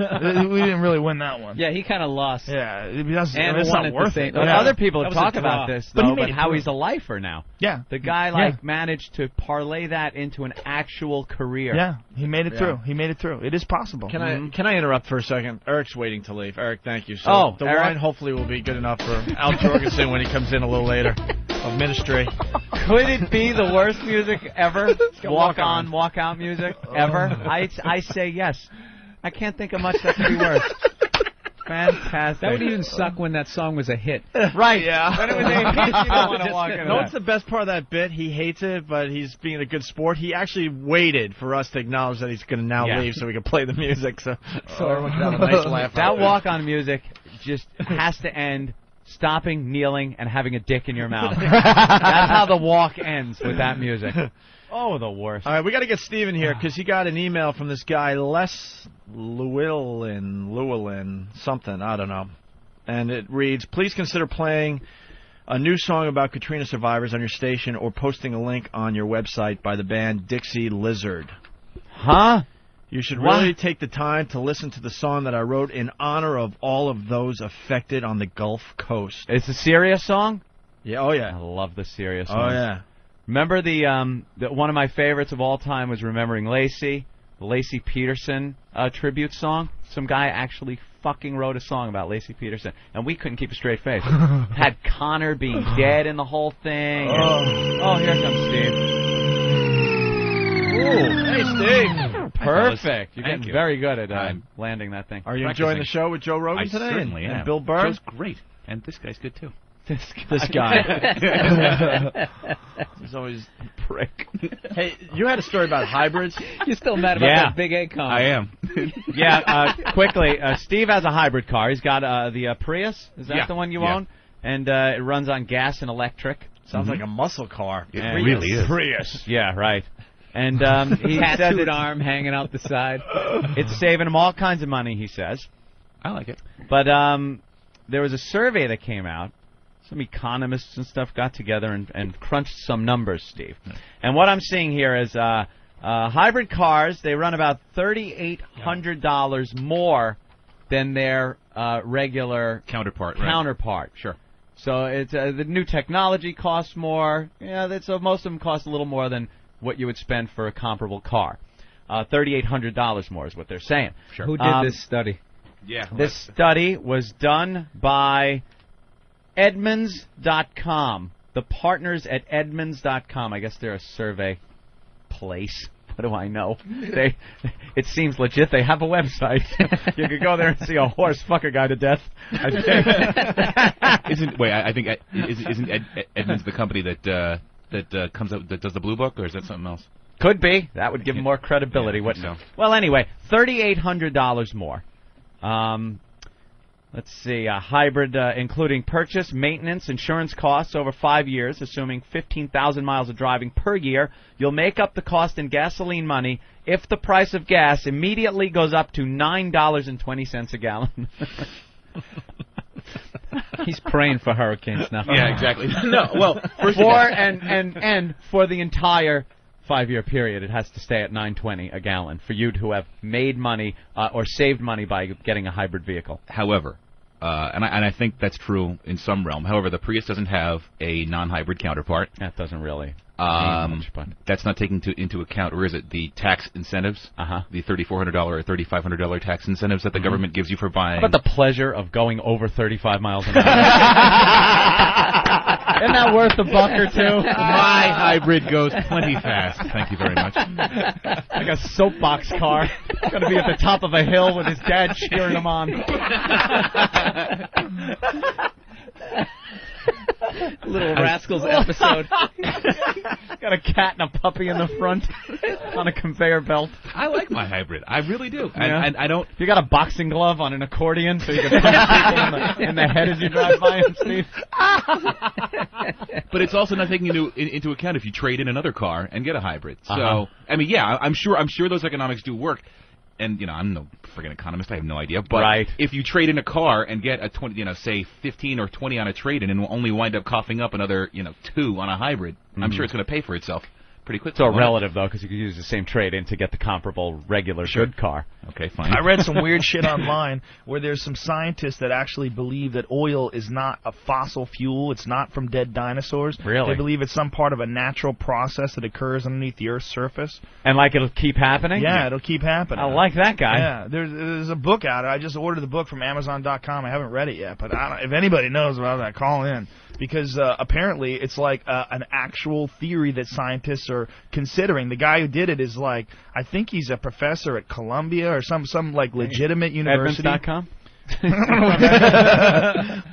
we didn't really win that one. yeah, he kind of lost. Yeah, that's, And it's not worth it. Yeah. other people That have talked about draw. this But he though, made but how he's a lifer now. Yeah, The guy like Yeah. managed to parlay that into an actual career. yeah, he made it Yeah. through. He made it through. It is possible. Can Mhm. I can I interrupt for a second? Eric's waiting to leave. Eric, thank you. So Oh, the Eric. wine hopefully will be good enough for Al Jourgensen when he comes in a little later (laughs) of ministry. Could it be the worst music ever? walk Walk on, On. walk out music oh. ever? I, I say yes. I can't think of much that could be worse. Fantastic. That would even suck when that song was a hit. (laughs) right. Yeah. When it was a hit, you don't want (laughs) to walk in. No, it's the best part of that bit. He hates it, but he's being a good sport. He actually waited for us to acknowledge that he's going to now Yeah. leave so we can play the music. So, so oh. everyone can have a nice (laughs) laugh. That walk on music just has to end stopping, kneeling, and having a dick in your mouth. (laughs) That's how the walk ends with that music. (laughs) Oh, the worst. All right, we got to get Steven here because he got an email from this guy Les Llewellyn, Llewellyn, something I don't know, and it reads: Please consider playing a new song about Katrina survivors on your station or posting a link on your website by the band Dixie Lizard. Huh? You should What? really take the time to listen to the song that I wrote in honor of all of those affected on the Gulf Coast. It's a serious song? Yeah, oh yeah. I love the serious Oh yeah. Remember the um the, one of my favorites of all time was Remembering Lacey, the Laci Peterson uh, tribute song. Some guy actually fucking wrote a song about Laci Peterson, and we couldn't keep a straight face. (laughs) Had Conner being dead in the whole thing. and- oh, here comes Steve. Ooh, Hey Steve. Perfect. You're getting you. very good at uh, landing that thing. Are you Practicing. enjoying the show with Joe Rogan I today? certainly and, am. and Bill Burr? Joe's great, and this guy's good too. (laughs) This This guy. (laughs) (laughs) He's always prick. Hey, you had a story about hybrids. You're still mad about Yeah. that big egg comment. I am. yeah, uh, quickly. Uh, Steve has a hybrid car. He's got uh, the uh, Prius. Is that Yeah, the one you yeah. own? And uh, it runs on gas and electric. Sounds like a muscle car. It And- really is. Prius. Yeah, right. And um, (laughs) he says Tattooed it's, arm hanging out the side. it's saving him all kinds of money. He says. I like it. But um, there was a survey that came out. Some economists and stuff got together and, and crunched some numbers, Steve. And what I'm seeing here is uh, uh, hybrid cars. They run about thirty-eight hundred dollars more than their uh, regular Counterpart. Right. counterpart. Sure. So it's uh, the new technology costs more. Yeah, that's, so most of them cost a little more than what you would spend for a comparable car. Uh, Thirty-eight hundred dollars more is what they're saying. Sure. Who did Um, this study? Yeah. This study was done by Edmunds.com. The partners at Edmunds.com. I guess they're a survey place. (laughs) What do I know? (laughs) They, it seems legit. They have a website. (laughs) you could go there and see a horse fuck a guy to death. I think. isn't wait? I, I think Ed, is, isn't Ed, Ed, Edmunds the company that uh, that uh, comes out that does the blue book, or is that something else? Could be. That would give him more credibility, wouldn't it? Well, anyway, thirty-eight hundred dollars more. Um, let's see, a hybrid uh, including purchase, maintenance, insurance costs over five years, assuming fifteen thousand miles of driving per year. You'll make up the cost in gasoline money if the price of gas immediately goes up to nine dollars and twenty cents a gallon. (laughs) (laughs) (laughs) He's praying for hurricanes now. Yeah, exactly. (laughs) No, well, first of for all- and and and for the entire five-year period, it has to stay at 9.20 a gallon for you to have made money uh, or saved money by getting a hybrid vehicle. However, uh, and I and I think that's true in some realm. However, the Prius doesn't have a non-hybrid counterpart. That doesn't really. Um, much, but- that's not taking to, into account, or is it the tax incentives? Uh-huh. The thirty-four hundred dollar or thirty-five hundred dollar tax incentives that the Mhm. government gives you for buying. How about the pleasure of going over 35 miles an (laughs) hour? (laughs) Isn't that worth a buck or two? My hybrid goes plenty fast. Thank you very much. like a soapbox car. Going to be at the top of a hill with his dad cheering him on. (laughs) (laughs) Little Rascals (laughs) episode. (laughs) Got a cat and a puppy in the front on a conveyor belt. I like my hybrid. I really do. And, Yeah. and I don't. You got a boxing glove on an accordion so you can punch people in the, in the head as you drive by him, Steve. But it's also not taking into in, into account if you trade in another car and get a hybrid. So Uh-huh. I mean, yeah, I'm sure I'm sure those economics do work. And you know, I'm no friggin' economist. I have no idea. But Right. if you trade in a car and get a twenty, you know, say 15 or 20 on a trade-in, and will only wind up coughing up another, you know, two on a hybrid, I'm Mhm. sure it's going to pay for itself pretty quickly. It's all relative though, because you could use the same trade-in to get the comparable regular good car. Okay, fine. I read some (laughs) weird shit online where there's some scientists that actually believe that oil is not a fossil fuel. It's not from dead dinosaurs. Really? They believe it's some part of a natural process that occurs underneath the Earth's surface. And like it'll keep happening. Yeah, it'll keep happening. I like that guy. Yeah, there's there's a book out. I just ordered the book from Amazon.com. I haven't read it yet, but I don't, if anybody knows about that, call in because uh, apparently it's like uh, an actual theory that scientists are considering. The guy who did it is like I think he's a professor at Columbia or some some like legitimate university. Edmunds.com. (laughs)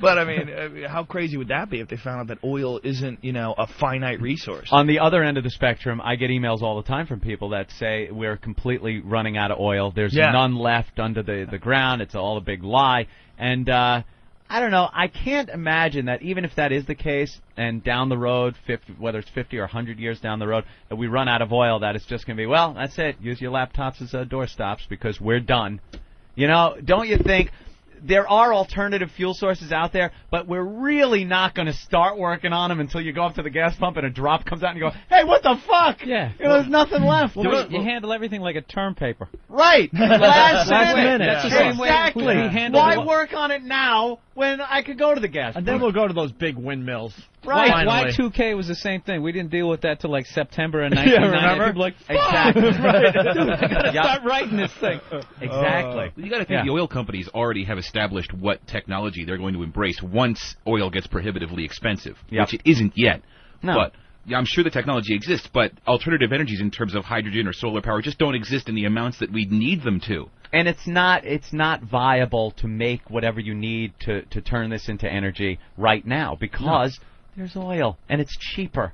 but I mean, uh, how crazy would that be if they found out that oil isn't, you know, a finite resource? On the other end of the spectrum, I get emails all the time from people that say we're completely running out of oil. There's Yeah. none left under the the ground. It's all a big lie. And uh, I don't know. I can't imagine that even if that is the case, and down the road, 50, whether it's 50 or 100 years down the road, that we run out of oil, that it's just going to be well, that's it. Use your laptops as uh, doorstops because we're done. You know, don't you think? There are alternative fuel sources out there, but we're really not going to start working on them until you go up to the gas pump and a drop comes out and you go, "Hey, what the fuck? Yeah. You know, there's nothing left." Well, you handle everything like a term paper. Right. (laughs) Last, Last minute. minute. That's the same way exactly. we Why work on it now when I could go to the gas? And then we'll go to those big windmills. Right. Finally. Y2K was the same thing. We didn't deal with that till like September of (laughs) Yeah, 1990. remember? People were like, Exactly. (laughs) right. (laughs) Dude, I gotta Yep. start writing this thing. Uh, exactly. You got to think Yeah. the oil companies already have established what technology they're going to embrace once oil gets prohibitively expensive, Yep. which it isn't yet. No. But yeah, I'm sure the technology exists, but alternative energies in terms of hydrogen or solar power just don't exist in the amounts that we need them to. and it's not it's not viable to make whatever you need to to turn this into energy right now because there's oil and it's cheaper.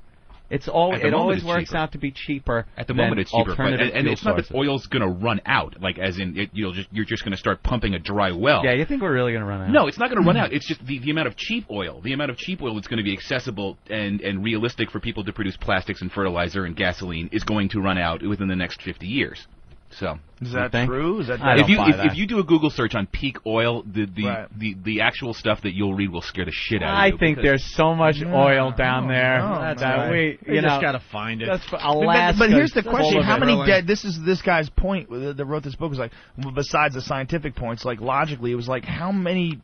It's the it always works cheaper. out to be cheaper. At the moment, it's cheaper, but, and, and it's not sources. that oil's going to run out, like as in it, you'll just you're just going to start pumping a dry well. Yeah, you think we're really going to run out? No, it's not going to run (clears throat) out. It's just the, the amount of cheap oil, the amount of cheap oil that's going to be accessible and, and realistic for people to produce plastics and fertilizer and gasoline is going to run out within the next 50 years. So, Is that think? true? Is that I if you if, that. if you do a Google search on peak oil, the the, Right. the the actual stuff that you'll read will scare the shit out of you. I think there's so much No, oil down no, there no, that man. we They you just gotta find it. That's for But- but- here's the question: How many really. dead? This is this guy's point that that wrote this book was like, besides the scientific points, like logically, it was like, how many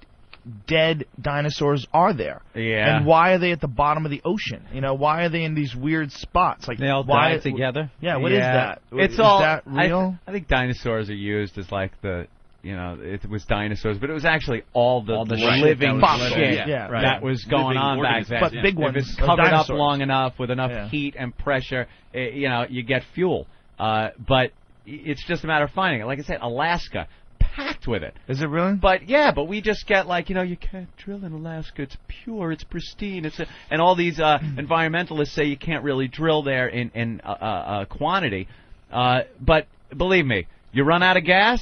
dead dinosaurs are there? Yeah. And why are they at the bottom of the ocean? You know, why are they in these weird spots? Like They all why died together. Yeah. What is Yeah. that? It's is all that I th- real? I, think dinosaurs are used as like the you know it was dinosaurs, but it was actually all the, All the shit living that was shit living. Yeah, yeah, right. that was going Living on back organisms, then. But yeah. big if ones. it's covered up long enough with enough Yeah. heat and pressure, eh, you know, you get fuel. Uh, but it's just a matter of finding it. Like I said, Alaska, packed with it. Is it really? But yeah, but we just get like you know you can't drill in Alaska. It's pure. It's pristine. It's a, and all these uh, environmentalists say you can't really drill there in in uh, uh, uh, quantity. Uh, but believe me, you run out of gas,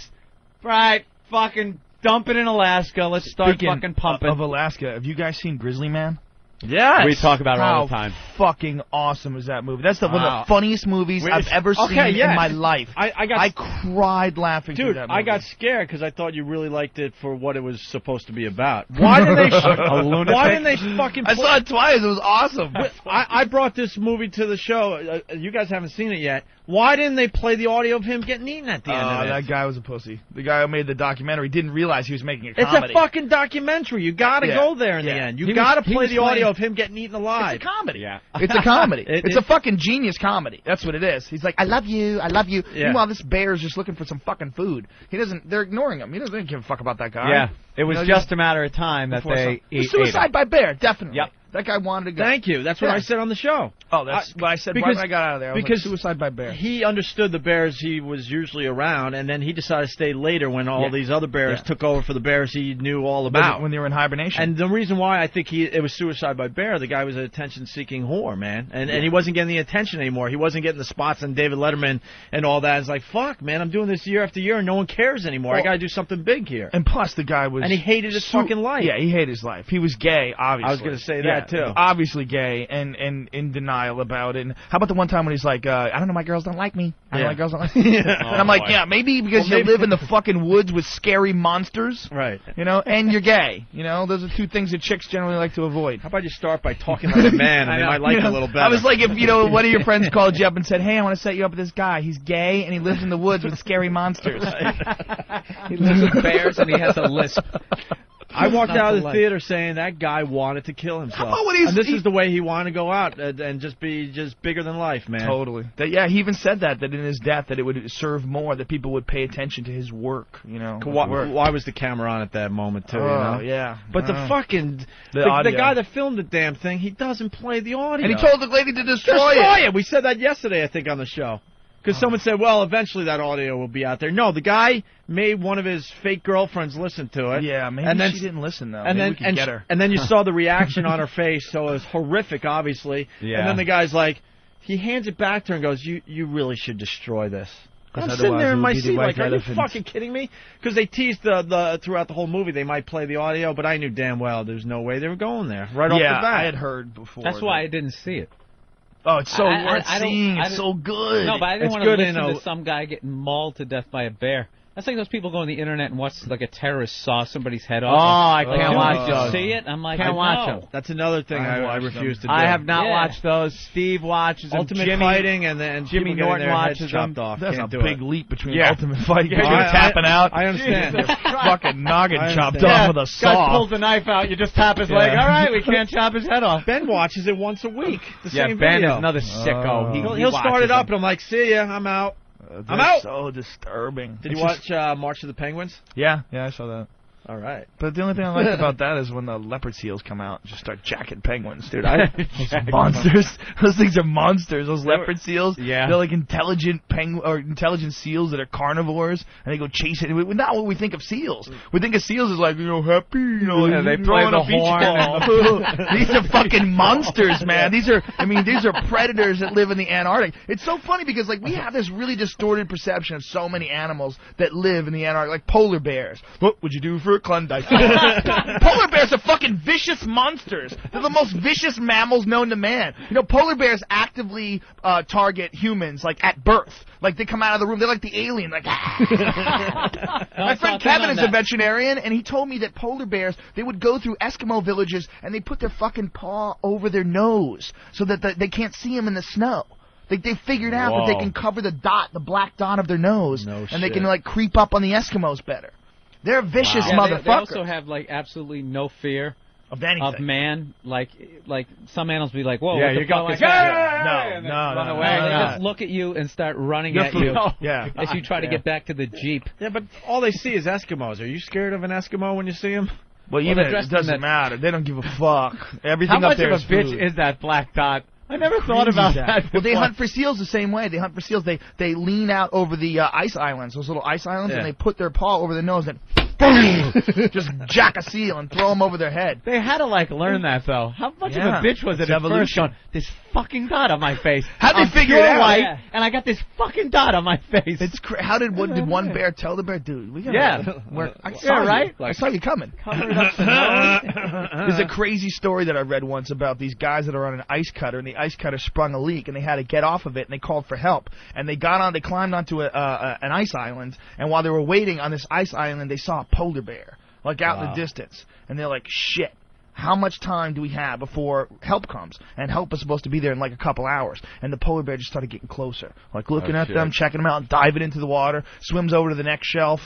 right? Fucking dump it in Alaska. Let's start Speaking fucking pumping. Of Alaska, have you guys seen Grizzly Man? Yes. We talk about it all the How time. Fucking awesome is that movie? That's the, one Wow. of the funniest movies Wait, I've it's- ever okay, seen yes. in my life. I, I got I cried laughing through Dude, that I got scared because I thought you really liked it for what it was supposed to be about. Why did they? A lunatic? Why didn't they (laughs) fucking? I saw it twice. It was awesome. I, I brought this movie to the show. Uh, you guys haven't seen it yet. Why didn't they play the audio of him getting eaten at the end Uh, of it? that guy was a pussy. The guy who made the documentary didn't realize he was making a comedy. It's a fucking documentary. You got to Yeah, go there in the end. You He got to he play was the audio of him getting eaten alive. It's a comedy. Yeah. (laughs) It's a comedy. It- it's it- a fucking genius comedy. That's what it is. He's like, I love you, I love you. Yeah. Meanwhile, this bear is just looking for some fucking food. He doesn't. They're ignoring him. He doesn't give a fuck about that guy. Yeah, it was You know, just a matter of time that they some- ate, ate suicide him. by bear, definitely. Yep. That guy wanted to go. Thank you. That's what Yeah. I said on the show. Oh, that's what I said because- when I got out of there. I was like, because suicide by bear. He understood the bears he was usually around, and then he decided to stay later when all Yeah. these other bears Yeah. took over for the bears he knew all about. when they were in hibernation. And the reason why I think he it was suicide by bear, the guy was an attention-seeking whore, man, and and he wasn't getting the attention anymore. He wasn't getting the spots on David Letterman and all that. It's like fuck, man, I'm doing this year after year, and no one cares anymore. I got to do something big here. And plus, the guy was. And he hated his fucking life. Yeah, he hated his life. He was gay, obviously. I was gonna say Yeah, that, too. Obviously gay and, and in denial about it. And how about the one time when he's like, uh, I don't know, my girls don't like me. I don't Yeah. know, my girls don't like (laughs) me. and I'm like, boy. yeah, maybe because Well, you maybe- live in the (laughs) fucking woods with scary monsters. Right. You know, and you're gay. You know, those are two things that chicks generally like to avoid. How about you start by talking like a man, and (laughs) I they might like You you a little better. I was like, if you know one of your friends called you up and said, "Hey, I want to set you up with this guy. He's gay and he lives in the woods with scary monsters." He lives with bears and he has a lisp. I walked out of the like. theater saying that guy wanted to kill himself. about when he's- and this he- is the way he wanted to go out and, and just be just bigger than life, man. Totally. That, yeah, he even said that that in his death that it would serve more that people would pay attention to his work. You know. Why, work. why was the camera on at that moment too? you Oh, know? yeah. But the Uh. fucking The the, the guy that filmed the damn thing, he doesn't play the audio. And he told the lady to destroy, destroy it. it. We said that yesterday, I think, on the show. Because someone said, well, eventually that audio will be out there. No, the guy made one of his fake girlfriends listen to it. Yeah, maybe and then, she didn't listen though. And Maybe then we could and, get her. and then you saw the (laughs) reaction on her face, so it was horrific, obviously. Yeah. And then the guy's like, he hands it back to her and goes, "You you really should destroy this." I'm sitting there in my seat, white like, are you fucking kidding me? Because they teased the, the throughout the whole movie they might play the audio, but I knew damn well there's no way they were going there right off the bat. I had heard before. That's why I didn't see it. Oh, it's so I- I- worth I don't- seeing. I It's so good. No, but I didn't It's want to good listen in a- to some guy getting mauled to death by a bear. That's like those people go on the internet and watch like a terrorist saw somebody's head off. Oh, I Like, can't watch those. see it? I'm like, Can't I watch know. them. That's another thing I I, I refuse them. to do. I have not Yeah. watched those. Steve watches them. Ultimate Jimmy, Fighting and then Jimmy Norton their heads watches chopped them. off. That's Can't a do big it. leap between Yeah. Ultimate Fight. Yeah, you're I- tapping I- out. I understand. (laughs) Fucking noggin I chopped understand. off with a Guy pulls the knife out. You just tap his leg. All right, we (laughs) can't chop his head off. Ben watches it once a week. The yeah, same Ben is another sicko. he, oh. He'll, start it up, and I'm like, "See ya, I'm out." Uh, I'm out. So disturbing. Did It's you just- watch uh, March of the Penguins? Yeah, yeah, I saw that. All right. But the only thing I like (laughs) about that is when the leopard seals come out and just start jacking penguins, dude. I- (laughs) (laughs) monsters. Those things are monsters. Those leopard seals. Yeah. They're like intelligent penguin or intelligent seals that are carnivores, and they go chasing. we- Not what we think of seals. Mm. We think of seals as like you know happy, you know, Yeah, they play the a beach horn ball. These are fucking monsters, man. These are. I mean, these are predators that live in the Antarctic. It's so funny because like we have this really distorted perception of so many animals that live in the Antarctic, like polar bears. What would you do for a Klondike? (laughs) polar bears are fucking vicious monsters. They're the most vicious mammals known to man. You know, polar bears actively uh, target humans like at birth. Like they come out of the room, they're like the alien. Like, (laughs) my friend Kevin is a veterinarian, and he told me that polar bears they would go through Eskimo villages and they put their fucking paw over their nose so that the, they can't see them in the snow. They they figured out that they can cover the dot, the black dot of their nose, No and they can like creep up on the Eskimos better. They're vicious Yeah, motherfuckers. They, also have like absolutely no fear of anything. of man. Like like some animals be like, whoa, Yeah, you got this Like, guy. "Hey!" No, and no, run no, away. no, They no. just look at you and start running You're at for- you. (laughs) Yeah. (laughs) As you try to Yeah. get back to the jeep. Yeah, but all they see is Eskimos. Are you scared of an Eskimo when you see him? Well, Well, even they're it doesn't matter. They don't give a fuck. Everything How up much of a is bitch is that black dot I never thought about Crazy, that. Well, they hunt for seals the same way. They hunt for seals. They they lean out over the uh, ice islands, those little ice islands, Yeah. and they put their paw over the nose and boom, (laughs) just jack a seal and throw them over their head. They had to like learn that though. How much Yeah. of a bitch was it It's at first? evolution. Going, this fucking dot on my face. How'd they I'm figure it out? White, Yeah. And I got this fucking dot on my face. It's cra- how did what did one bear tell the bear, dude? We gotta Yeah. work. I saw Yeah, you. right? I saw you coming. Cover it up some more. (laughs) There's a crazy story that I read once about these guys that are on an ice cutter, and the ice cutter sprung a leak, and they had to get off of it, and they called for help. And they got on, they climbed onto a, uh, a, an ice island, and while they were waiting on this ice island, they saw a polar bear, like out in the distance, and they're like, shit. How much time do we have before help comes? And help is supposed to be there in like a couple hours. And the polar bear just started getting closer, like looking Oh, at shit. them, checking them out, diving into the water, swims over to the next shelf,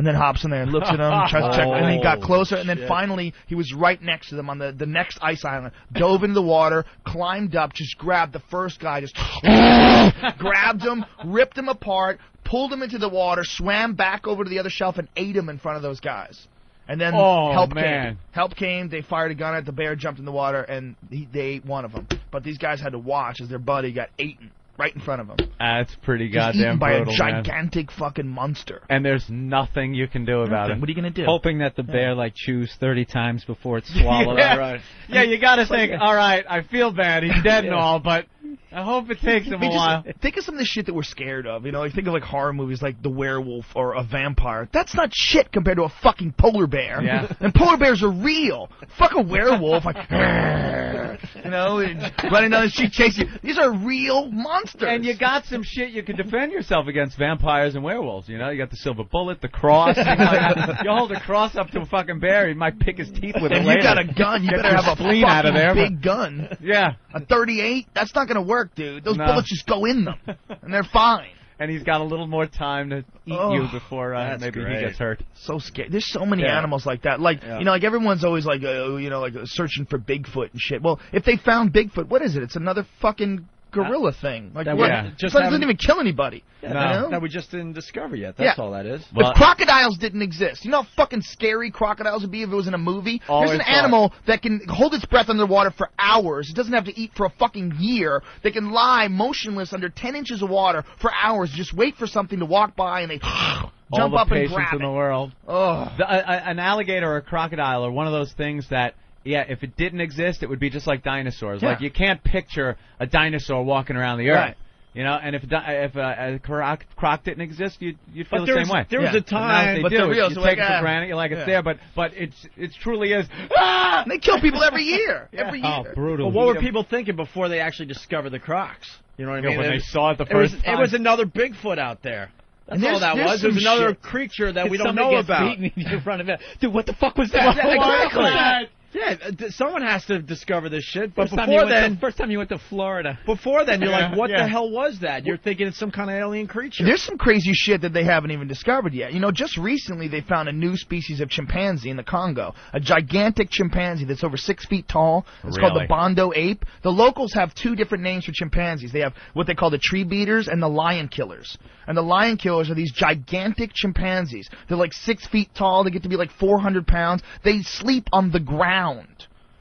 and then hops in there and looks at them, tries to check, and then he got (laughs) Oh, closer, and then shit. finally he was right next to them on the, the next ice island, dove into the water, climbed up, just grabbed the first guy, just (laughs) grabbed him, ripped him apart, pulled him into the water, swam back over to the other shelf, and ate him in front of those guys. And then Oh, help man. came. Help came. They fired a gun at the bear, jumped in the water, and he, they ate one of them. But these guys had to watch as their buddy got eaten right in front of him. That's pretty Just goddamn eaten by brutal, a man. gigantic fucking monster. And there's nothing you can do about it. What are you gonna do? Hoping that the bear like chews 30 times before it's (laughs) swallowed. yeah. Yeah, you got to It's think. a- all right, I feel bad. He's dead and all, but I hope it takes him I mean, a just while. Think of some of the shit that we're scared of. You know, like think of like horror movies like The Werewolf or A Vampire. That's not shit compared to a fucking polar bear. Yeah. (laughs) And polar bears are real. Fuck a werewolf. Like, (laughs) you know, running down the street chasing. you. These are real monsters. And you got some shit you can defend yourself against vampires and werewolves. You know, you got the silver bullet, the cross. you, might- you hold a cross up to a fucking bear, he might pick his teeth with it If later. you got a gun, you Get better have a spleen fucking out of there. big gun. Yeah. A 38? That's not gonna work, dude. Those No. bullets just go in them, and they're fine. And he's got a little more time to eat Oh, you before uh, maybe great. he gets hurt. So scary. There's so many Yeah. animals like that. Like Yeah. you know, like everyone's always like, uh, you know, like uh, searching for Bigfoot and shit. Well, if they found Bigfoot, what is it? It's another fucking gorilla thing. Like that what? we It just doesn't haven't- even kill anybody. Yeah, you no. know? that we just didn't discover yet. That's Yeah. all that is. if crocodiles didn't exist, you know how fucking scary crocodiles would be if it was in a movie? There's an thought. animal that can hold its breath underwater for hours. It doesn't have to eat for a fucking year. They can lie motionless under 10 inches of water for hours, just wait for something to walk by and they (sighs) All jump the up and grab in it. the world. Ugh. The, a, a- an alligator or a crocodile are one of those things that, yeah, if it didn't exist, it would be just like dinosaurs. Yeah. Like you can't picture a dinosaur walking around the earth. Right. You know, and if a if a, a croc, croc didn't exist, you'd you'd feel But the there same was- way. there was Yeah. a But now time- they but do. they're real, You so take like, it for granted, you're like it's there, but but it's it truly is. (laughs) Ah! They kill people every (laughs) year. Every year. Oh, year. brutal. Well, what were people thinking before they actually discovered the Crocs? You know what I Yeah, mean? when It- they saw it the it was, first It was another Bigfoot out there. That's all there's- that was. It was another shit. creature that If we don't know gets about. beaten in front of it. Dude, what the fuck was that? Yeah, exactly. What? Yeah, uh, Uh, th- someone has to discover this shit. But First time, you before went then, to, first time you went to Florida. before then, you're like, what yeah. the hell was that? You're thinking it's some kind of alien creature. There's some crazy shit that they haven't even discovered yet. You know, just recently they found a new species of chimpanzee in the Congo, a gigantic chimpanzee that's over six feet tall. It's called the Bondo ape. The locals have two different names for chimpanzees. They have what they call the tree beaters and the lion killers. And the lion killers are these gigantic chimpanzees. They're like six feet tall. They get to be like 400 pounds. They sleep on the ground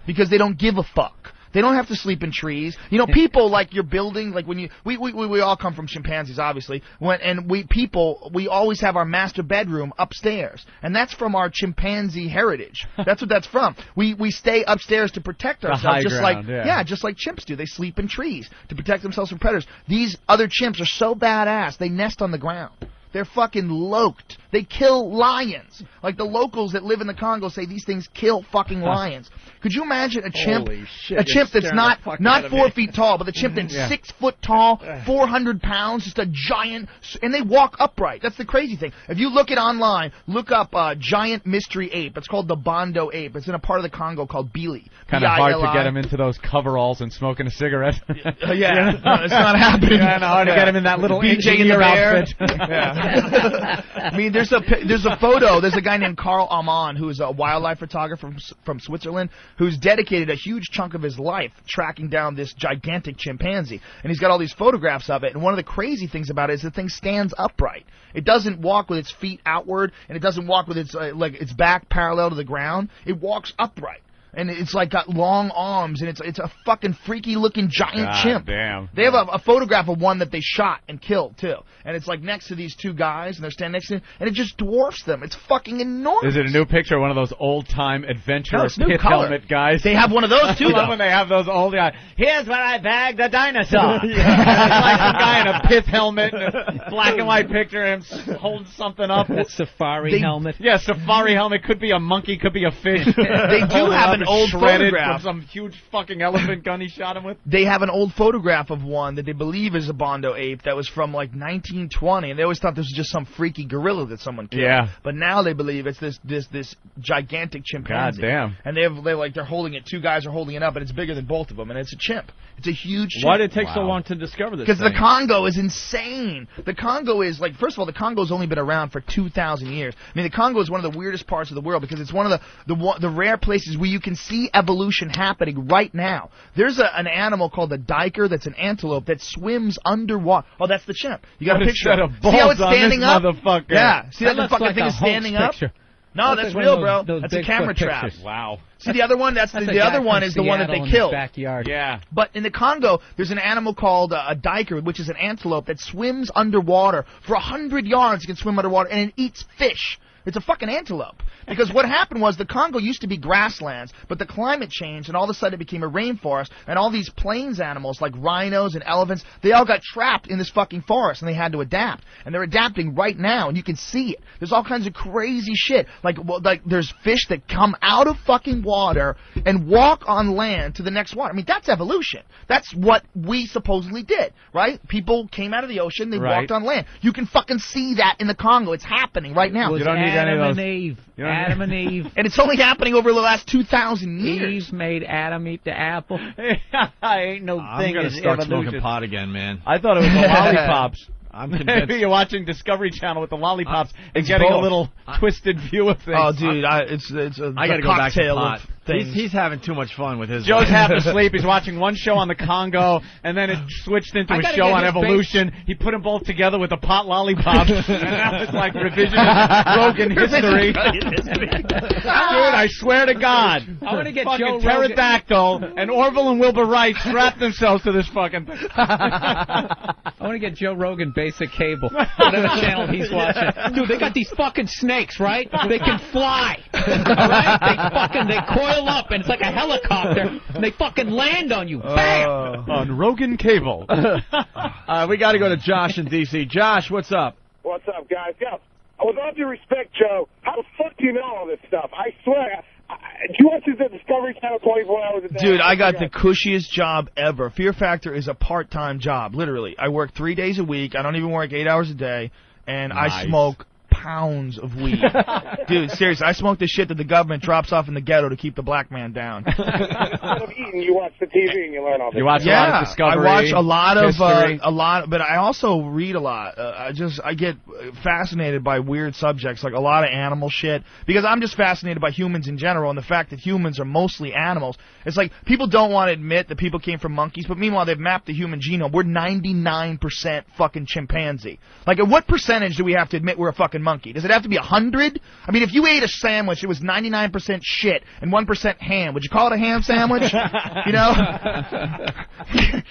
because they don't give a fuck. They don't have to sleep in trees. You know, (laughs) people like your building, like when you, we, we, we, all come from chimpanzees, obviously. When, and we, people, we always have our master bedroom upstairs. And that's from our chimpanzee heritage. (laughs) That's what that's from. We, we stay upstairs to protect ourselves, just ground, like, yeah. just like chimps do. They sleep in trees to protect themselves from predators. These other chimps are so badass, they nest on the ground. They're fucking loked. They kill lions. Like the locals that live in the Congo say these things kill fucking lions. Could you imagine a chimp, shit, a chimp that's not the fuck out not four me. feet tall, but the chimp that's Yeah. six foot tall, (laughs) four hundred pounds, just a giant, and they walk upright. That's the crazy thing. If you look it online, look up uh, giant mystery ape. It's called the Bondo ape. It's in a part of the Congo called Bili. Kind of hard to get him into those coveralls and smoking a cigarette. Uh, (laughs) yeah, no, it's not (laughs) happening. Yeah, hard to get him in that little BJ and the outfit. yeah. I mean, there's a there's a photo. There's a guy named Karl Ammann who is a wildlife photographer from from Switzerland who's dedicated a huge chunk of his life tracking down this gigantic chimpanzee, and he's got all these photographs of it. And one of the crazy things about it is the thing stands upright. It doesn't walk with its feet outward, and it doesn't walk with its uh, like its back parallel to the ground. It walks upright. And it's like got long arms, and it's it's a fucking freaky looking giant God chimp. damn. They have a, a photograph of one that they shot and killed too, and it's like next to these two guys, and they're standing next to him, and it just dwarfs them. It's fucking enormous. Is it a new picture of one of those old time No, adventurous it's new pith color. helmet guys? They have one of those, (laughs) too, I love when they have those old guys. Here's where I bagged a dinosaur. (laughs) It's like some guy in a pith helmet, and a black and white picture of him holding something up. That (laughs) safari They- helmet. Yeah, safari helmet could be a monkey, could be a fish. They do have up an old photograph. from some huge fucking elephant gun he shot him with. (laughs) they have an old photograph of one that they believe is a Bondo ape that was from like 1920, and they always thought this was just some freaky gorilla that someone killed. Yeah. But now they believe it's this this this gigantic chimpanzee. God damn. And they have they like they're holding it. Two guys are holding it up, and it's bigger than both of them, and it's a chimp. It's a huge. Chimp. Why did it take so long to discover this? Because the? Congo is insane. The Congo is like, first of all, the Congo's only been around for two thousand years. I mean, the Congo is one of the weirdest parts of the world because it's one of the the the rare places where you can see evolution happening right now. There's a, an animal called the duiker that's an antelope that swims underwater. Oh, that's the chimp. You got What a a picture. set of of it. See how it's on standing up? motherfucker. Yeah. See That that, the fucking like thing is standing hoax up? picture. No, Looks that's like real, one bro. of those- That's a camera trap. pictures. Wow. See the other one? That's, That's the, the other one from is the one that Seattle they in his killed. backyard. Yeah. But in the Congo, there's an animal called uh, a duiker, which is an antelope that swims underwater for a hundred yards. It can swim underwater and it eats fish. It's a fucking antelope. Because what happened was the Congo used to be grasslands, but the climate changed and all of a sudden it became a rainforest, and all these plains animals like rhinos and elephants, they all got trapped in this fucking forest and they had to adapt. And they're adapting right now, and you can see it. There's all kinds of crazy shit. Like, well, like there's fish that come out of fucking water and walk on land to the next water. I mean, that's evolution. That's what we supposedly did, right? People came out of the ocean, they Right. walked on land. You can fucking see that in the Congo. It's happening right now. was You don't any of Adam and Eve. you don't Adam and Eve. And it's only happening over the last 2,000 years. Eve made Adam eat the apple. (laughs) I ain't no I'm thing gonna start evolution. smoking pot again, man. I thought it was the (laughs) lollipops. I'm (laughs) convinced. You're watching Discovery Channel with the lollipops uh, and It's getting a both. little twisted view of things. Oh, dude, I, it's it's a, I got gotta to go back to cocktail pot. of things. He's, he's having too much fun with his. Joe's life. half asleep. He's (laughs) watching one show on the Congo, and then it switched into I a show on his evolution. He put them both together with a pot lollipops, (laughs) and now it's like revisionist Rogan history. Dude, I swear to God, I wanna get fucking Joe Rogan- pterodactyl and Orville and Wilbur Wright strap themselves to this fucking thing. (laughs) I want to get Joe Rogan basic cable, whatever channel he's watching. Dude, they got these fucking snakes, right? They can fly. All right? They fucking they coil up and it's like a helicopter. And they fucking land on you. Bam! on Rogan Cable. (laughs) uh, we got to go to Josh in D.C. Josh, what's up? What's up, guys? Yeah. With all due respect, Joe, how the fuck do you know all this stuff? I swear. I, do you watch this at Discovery Channel 24 hours a day? Dude, I got the cushiest job ever. Fear Factor is a part-time job, literally. I work three days a week. I don't even work eight hours a day, and I smoke pounds of weed. (laughs) Dude, seriously, I smoke the shit that the government drops off in the ghetto to keep the black man down. Instead (laughs) eating, you watch the TV and you learn all this. You watch a lot of Discovery. I watch a lot of uh, a lot, but I also read a lot. Uh, I just I get fascinated by weird subjects, like a lot of animal shit, because I'm just fascinated by humans in general and the fact that humans are mostly animals. It's like people don't want to admit that people came from monkeys, but meanwhile they've mapped the human genome. We're 99% fucking chimpanzee. Like, at what percentage do we have to admit we're a fucking monkey? Does it have to be a hundred? I mean, if you ate a sandwich, it was 99% shit and 1% ham. Would you call it a ham sandwich? (laughs) you know? (laughs)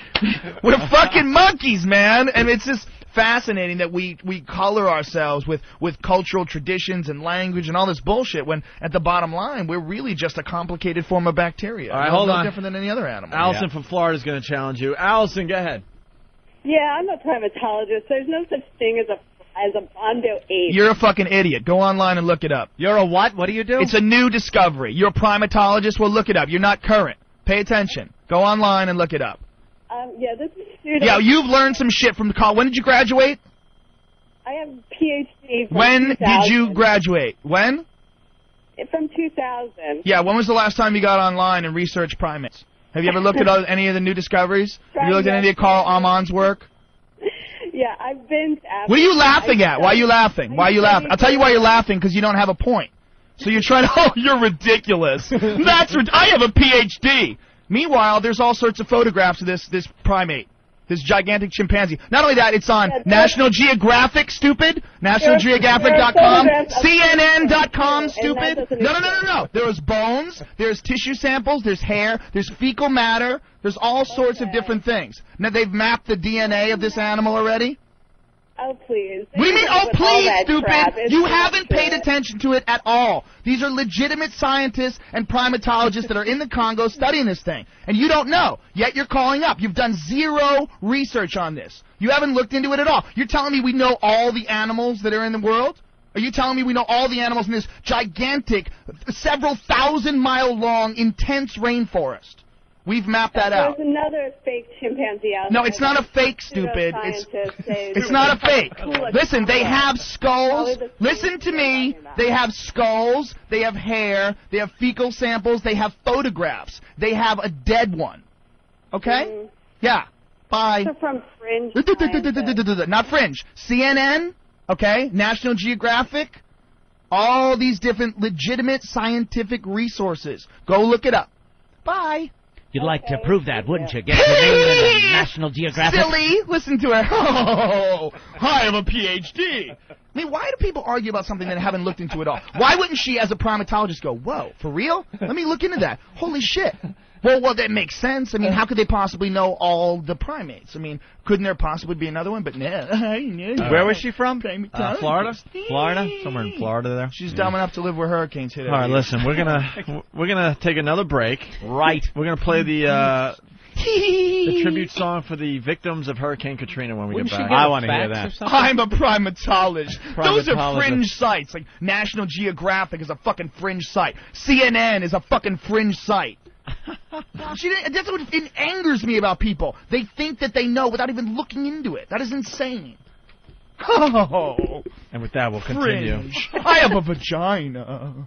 We're fucking monkeys, man, and it's just fascinating that we we color ourselves with with cultural traditions and language and all this bullshit. When at the bottom line, we're really just a complicated form of bacteria. All right, hold no on. different than any other animal. Allison from Florida is going to challenge you. Allison, go ahead. Yeah, I'm a primatologist. There's no such thing as a as a Bondo ape. You're a fucking idiot. Go online and look it up. You're a what? What do you do? It's a new discovery. You're a primatologist. Well, look it up. You're not current. Pay attention. Go online and look it up. Um, yeah, this is student. Yeah, you've learned some shit from the call. When did you graduate? I have a PhD. From When did you graduate? When? From 2000. Yeah, when was the last time you got online and researched primates? Have you ever looked at (laughs) any of the new discoveries? Have you looked at any of Karl Ammann's work? (laughs) Yeah, I've been. What are you laughing at? Why are you laughing? Why are you laughing? I'll tell you why you're laughing because you don't have a point. So you're trying to. (laughs) Oh, you're ridiculous. (laughs) That's. I have a PhD. Meanwhile, there's all sorts of photographs of this this primate. This gigantic chimpanzee. Not only that, it's on National Geographic, stupid. NationalGeographic.com. there are photographs of- CNN.com, stupid. No, no, no, no, no. There's bones, there's tissue samples, there's hair, there's fecal matter, there's all sorts of different things. Now, they've mapped the DNA of this animal already. Oh, please. What do you mean, oh please, stupid? You haven't paid attention to it at all. These are legitimate scientists and primatologists that are in the Congo studying this thing. And you don't know. Yet you're calling up. You've done zero research on this. You haven't looked into it at all. You're telling me we know all the animals that are in the world? Are you telling me we know all the animals in this gigantic, several thousand mile long, intense rainforest? We've mapped that out. There's another fake chimpanzee out there. No, it's not a fake, stupid. It's, it's not a fake. Listen, they have skulls. Listen to me. They have skulls. They have hair. They have fecal samples. They have photographs. They have a dead one. Okay? Yeah. Bye. from fringe. Not fringe. CNN. Okay. National Geographic. All these different legitimate scientific resources. Go look it up. Bye. You'd like to prove that, wouldn't you? Get your name in the National Geographic. Silly! Listen to her. Oh, I have a PhD. I mean, why do people argue about something that they haven't looked into at all? Why wouldn't she, as a primatologist, go, "Whoa, for real? Let me look into that. Holy shit!" Well, well, that makes sense. I mean, how could they possibly know all the primates? I mean, couldn't there possibly be another one? But (laughs) no. Where was she from? Uh, Uh, Florida. Florida. Somewhere in Florida there. She's dumb enough to live where hurricanes hit. All right, every listen, we're gonna (laughs) we're gonna take another break. Right. We're gonna play the uh, (laughs) the tribute song for the victims of Hurricane Katrina when we Wouldn't get back. get a I want to hear that. I'm a primatologist. Those are fringe sites. Like National Geographic is a fucking fringe site. CNN is a fucking fringe site. (laughs) she didn't, that's what it angers me about people. They think that they know without even looking into it. That is insane. Oh, And with that, we'll continue. fringe. I have a vagina.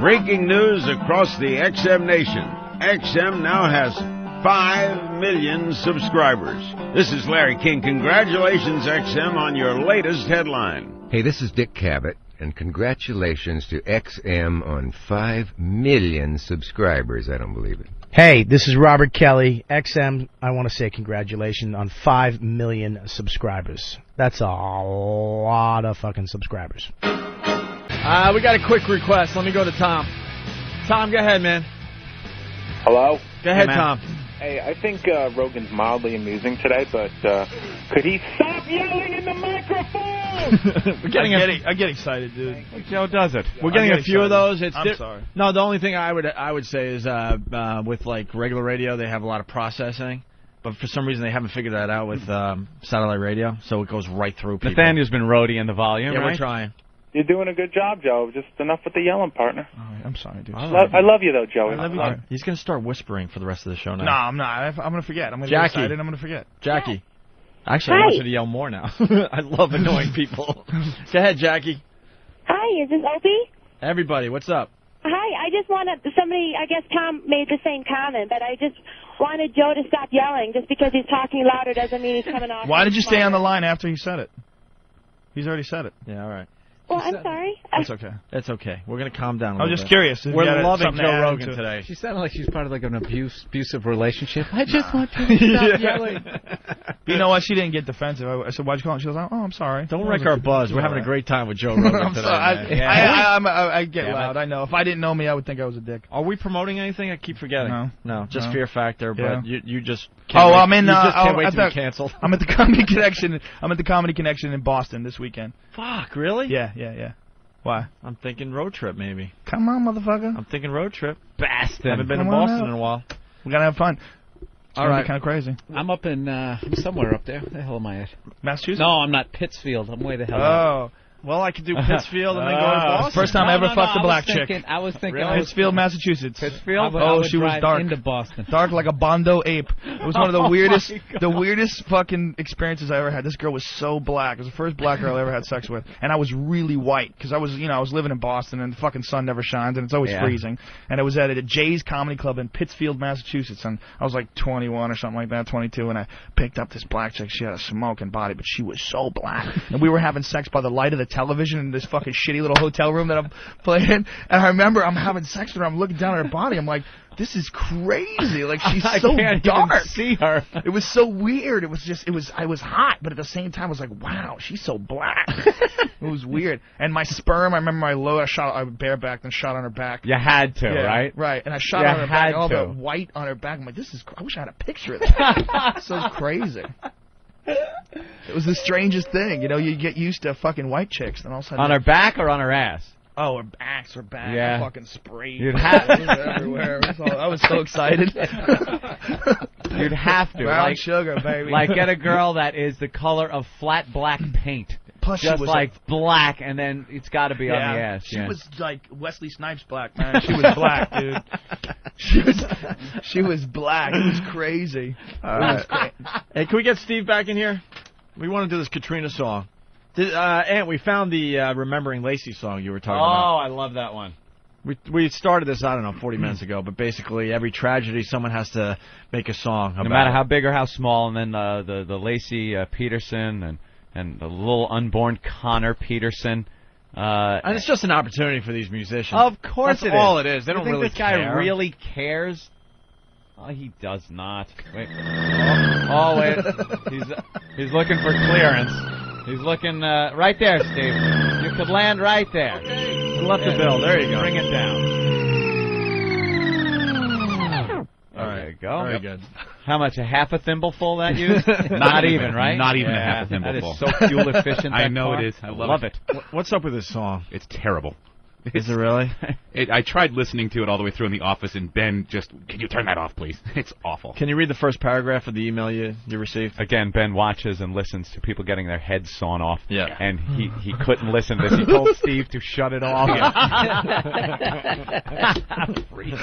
Breaking news across the XM nation. XM now has 5 million subscribers. This is Larry King. Congratulations, XM, on your latest headline. Hey, this is Dick Cavett, and congratulations to XM on 5 million subscribers. I don't believe it. Hey, this is Robert Kelly. XM, I want to say congratulations on 5 million subscribers. That's a lot of fucking subscribers. Uh, we got a quick request. Let me go to Tom. Tom, go ahead, man. Hello? Go ahead, Tom. Hey, I think uh, Rogan's mildly amusing today, but uh, could he stop yelling in the microphone? (laughs) We're getting I a- get, it, I get excited, dude. Joe does it. We're getting get a few of those. It's I'm sorry. No, the only thing I would I would say is uh, uh, with like regular radio, they have a lot of processing, but for some reason they haven't figured that out with um, satellite radio, so it goes right through people. Nathaniel's been roadie in the volume, Yeah, right? we're trying. You're doing a good job, Joe. Just enough with the yelling, partner. I'm sorry, dude. I, lo- I love you, though, Joey. I love you. He's gonna start whispering for the rest of the show now. No, I'm not. I- I'm gonna forget. I'm gonna get Jackie. excited. and I'm gonna forget. Jackie. Actually, I Hi. want you to yell more now. (laughs) I love annoying people. (laughs) Go ahead, Jackie. Hi, is this Opie? Everybody, what's up? Hi, I just wanted somebody. I guess Tom made the same comment, but I just wanted Joe to stop yelling. Just because he's talking louder doesn't mean he's coming off. Why did you stay on the smarter. line after he said it? He's already said it. Yeah, all right. Well, I'm sorry. That's okay. That's okay. We're gonna calm down. a I was little just bit. curious if We're loving something to Joe Rogan to today. She sounded like she's part of like an abuse, abusive relationship. I just Nah. want you to (laughs) stop Yeah. (laughs) yelling. You know what? She didn't get defensive. I, I said, "Why'd you call?" it?" She was like, "Oh, I'm sorry." Don't wreck our buzz. We're "All having a great time with Joe Rogan (laughs) I'm today. sorry. man. I, I, I, I'm a- I, I get Damn it. loud. I know. If I didn't know me, I would think I was a dick. Are we promoting anything? I keep forgetting. No. no, just No. Fear Factor. But Yeah. you, you just can't oh, wait- I'm in. You Uh, just can't oh, wait to be canceled. I'm at the Comedy Connection. I'm at the Comedy Connection in Boston this weekend. Fuck, really? Yeah, yeah, yeah. Why? I'm thinking road trip, maybe. Come on, motherfucker. I'm thinking road trip. Boston. Haven't been Come to on Boston out. in a while. We're gonna have fun. It's All gonna right. be kind of crazy. I'm up in uh, I'm somewhere up there. Where the hell am I at? Massachusetts. No, I'm not Pittsfield. I'm way the hell. out. Oh. Well, I could do (laughs) Pittsfield and then go to. Boston. First time I No, ever no, fucked no, a I black was chick. thinking- I was thinking. Really? I was, Pittsfield, Massachusetts. Pittsfield. Oh, I would- Oh, I would she was drive dark. into Boston. Dark like a bondo ape. It was one of the (laughs) Oh, weirdest, my the weirdest fucking experiences I ever had. This girl was so black. It was the first black girl I ever had sex with, and I was really white because I was, you know, I was living in Boston, and the fucking sun never shines, and it's always Yeah. freezing. And it was at a Jay's Comedy Club in Pittsfield, Massachusetts, and I was like 21 or something like that, 22, and I picked up this black chick. She had a smoking body, but she was so black, and we were having sex by the light of the television in this fucking shitty little hotel room that I'm playing. And I remember I'm having sex with her. I'm looking down at her body. I'm like, this is crazy. Like she's (laughs) I so can't even dark. see her. It was so weird. It was just, it was, I was hot, but at the same time, I was like, wow, she's so black. (laughs) it was weird. And my sperm, I remember my load, I shot, I barebacked and shot on her back. You had to, Yeah, right? Right. And I shot You on her back, all the white on her back. I'm like, this is, I wish I had a picture of that. (laughs) so crazy. It was the strangest thing. You know, you get used to fucking white chicks, and all of a sudden. On her back or on her ass? Oh, her backs, her back. Yeah. I fucking sprayed. You'd have- (laughs) everywhere. It was all- I was so excited. (laughs) You'd have to. Brown like, sugar, baby. Like get a girl that is the color of flat black paint. Plus she just was like black, and then it's got to be on the ass. She yeah. was like Wesley Snipes black, man. She was black, dude. She was she was black. It was crazy. All It was cra- Hey, can we get Steve back in here? We want to do this Katrina song. Did, uh, Ant, we found the uh, Remembering Laci song you were talking about. Oh, I love that one. We we started this I don't know 40 minutes ago, but basically every tragedy someone has to make a song about. No matter it. how big or how small, and then uh, the the Laci uh, Peterson and and the little unborn Conner Peterson. Uh, and it's just an opportunity for these musicians. Of course That's it is. all it is. They You don't think really this guy care. really cares? Oh, he does not. Wait. Oh, oh, wait. He's he's looking for clearance. He's looking uh, right there, Steve. You could land right there. Left the bill. There you go. Bring it down. All right. There you go. Very good. How much? A half a thimbleful that used? (laughs) not even, right? Not even a half a thimbleful. That is so fuel efficient. (laughs) I know car. it is. I love, it. Wh- What's up with this song? It's terrible. Is it really? (laughs) It, I tried listening to it all the way through in the office, and Ben just, can you turn that off, please? (laughs) It's awful. Can you read the first paragraph of the email you you received? Again, Ben watches and listens to people getting their heads sawn off. Yeah. And he, he couldn't listen to this. He told (laughs) Steve to shut it off. Freak.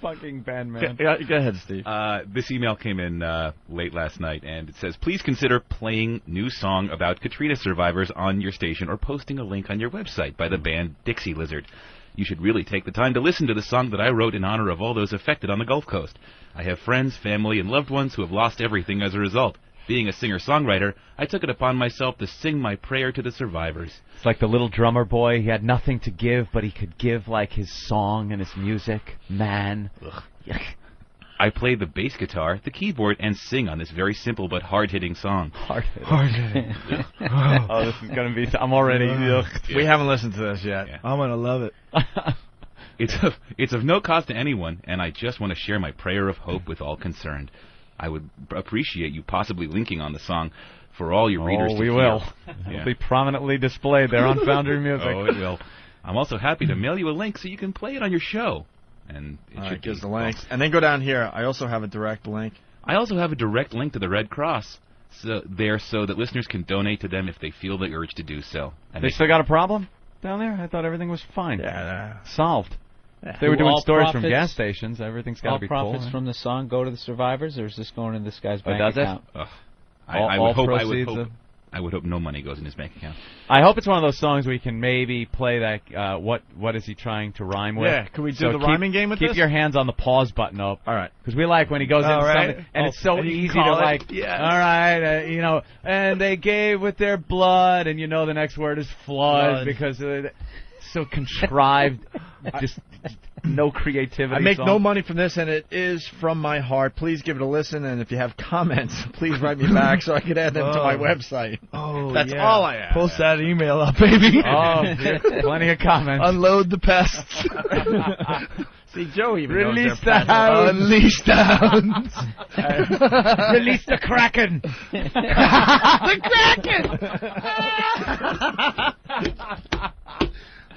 Fucking Ben, man. Go, go ahead, Steve. Uh, this email came in uh, late last night, and it says, "Please consider playing new song about Katrina survivors on your station, or posting a link on your website by the band Dixie Lizard. You should really take the time to listen to the song that I wrote in honor of all those affected on the Gulf Coast. I have friends, family, and loved ones who have lost everything as a result. Being a singer-songwriter, I took it upon myself to sing my prayer to the survivors." It's like the little drummer boy. He had nothing to give, but he could give like his song and his music. Man. I play the bass guitar, the keyboard, and sing on this very simple but hard-hitting song. Hard Hard-hitting. (laughs) oh, this is gonna be. I'm already. ugh. We haven't listened to this yet. Yeah. I'm gonna love it. (laughs) It's of, it's of no cost to anyone, and I just want to share my prayer of hope with all concerned. I would b- appreciate you possibly linking on the song for all your readers Oh, we will. (laughs) Yeah. It'll be prominently displayed there on Foundry Music. Oh, it will. I'm also happy to mail you a link so you can play it on your show. And it All should right, gives be- the links, and then go down here. I also have a direct link. I also have a direct link to the Red Cross so, there so that listeners can donate to them if they feel the urge to do so. And They still got a problem down there? I thought everything was fine. Yeah. Solved. Yeah. If they were Do doing all stories from gas stations, everything's got to be cool. profits right? from the song go to the survivors, or is this going in this guy's Oh, bank does it? account? Ugh. I, All- I all would hope. I would proceeds hope. Of- I would hope no money goes in his bank account. I hope it's one of those songs where you can maybe play that. Uh, what What is he trying to rhyme with? Yeah, can we do So the keep- rhyming game with Keep this? Keep your hands on the pause button up. All right. Because we like when he goes All into right. something, and Oh, it's so and easy to it. like. Yes. All right, uh, you know, and they gave with their blood, and you know the next word is flood, Blood. because uh, so contrived, (laughs) just no creativity. I make song. no money from this, and it is from my heart. Please give it a listen, and if you have comments, (laughs) please write me back so I can add them to my Oh. website. Oh, That's yeah. all I ask. Post that email up, baby. (laughs) Oh, plenty of comments. Unload the pests. See, Joe even Release knows the their passion. hounds. Unleash the hounds. Release the kraken. the Kraken.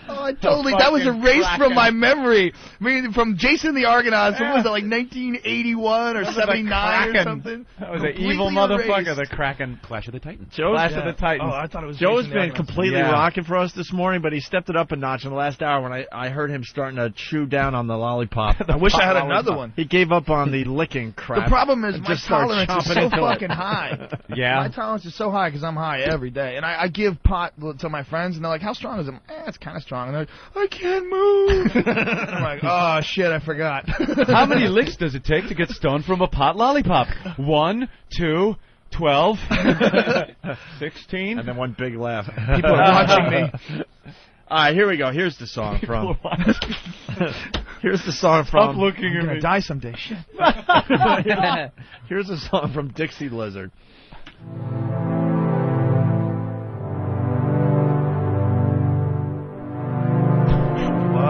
Oh, I totally. That was fucking erased from Kraken. my memory. I mean, from Jason the Argonauts. What was it, like 1981 or That was the 79 or something? That was an Completely evil motherfucker, erased. the Kraken. Clash of the Titans. Joe's, Clash of the Titans. Oh, I thought it was. Joe's Jason been Argonauts. completely Yeah. rocking for us this morning, but he stepped it up a notch in the last hour when I, I heard him starting to chew down on the lollipop. (laughs) I wish I had Lollipop. another one. He gave up on the licking crap. The problem is my just tolerance is so into it. fucking high. (laughs) Yeah. My tolerance is so high because I'm high every day, and I, I give pot to my friends, and they're like, "How strong is it?" Eh, it's kind of strong. And they're like, "I can't move." (laughs) I'm like, "Oh shit, I forgot." (laughs) How many licks does it take to get stoned from a pot lollipop? One, two, twelve, (laughs) sixteen. And then one big laugh. People are watching me. All right, here we go. Here's the song from Here's the song from. Stop looking I'm at gonna me. die someday. Shit. Here's a song from Dixie Lizard.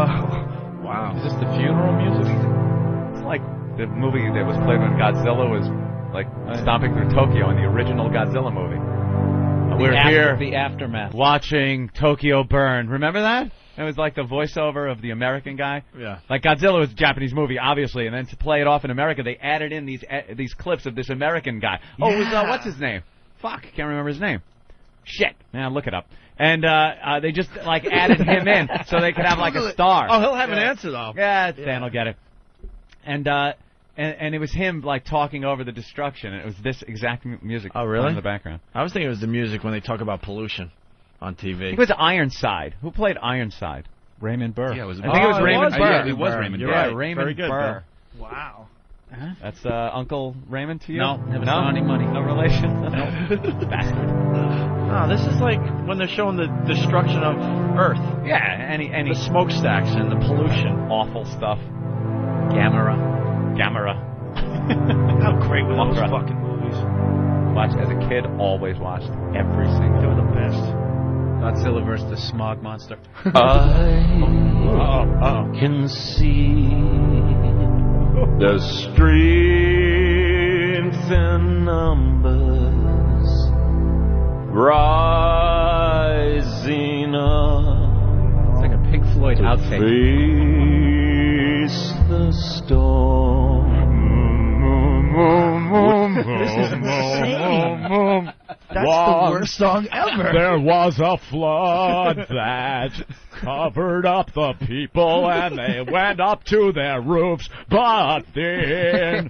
Whoa. Wow. Is this the funeral music? It's like the movie that was played when Godzilla was like stomping through Tokyo in the original Godzilla movie. The We're after- here The aftermath. watching Tokyo burn. Remember that? It was like the voiceover of the American guy. Yeah. Like Godzilla was a Japanese movie, obviously, and then to play it off in America, they added in these uh, these clips of this American guy. Oh, it was uh, what's his name? Fuck, can't remember his name. Shit, now look it up. And uh, uh, they just like added him in so they could have like a star. Oh, he'll have an answer though. Yeah, Dan will get it. And uh, and and it was him like talking over the destruction. And it was this exact mu- music. Oh, really? In the background. I was thinking it was the music when they talk about pollution on TV. It was Ironside. Who played Ironside? Raymond Burr. Yeah, it was- I think it was Oh, it Raymond was Burr. Raymond It was Burr. Raymond You're Burr. right, Very Raymond good, Burr. Wow. That's uh, Uncle Raymond to you? No, never no? saw any money. No relation. (laughs) (laughs) Bastard. No, this is like when they're showing the destruction of Earth. Yeah, any any the smokestacks and the pollution. awful stuff. Gamera. Gamera. (laughs) How great were those Mothra. fucking movies? Watch as a kid, always watched every single. They were the best. Godzilla versus the smog monster. (laughs) I can see (laughs) the strength in numbers rising up It's like a Pink Floyd outtake. face the storm. (laughs) This is insane. (laughs) That's the worst song ever. There was a flood that covered up the people, and they went up to their roofs. But then,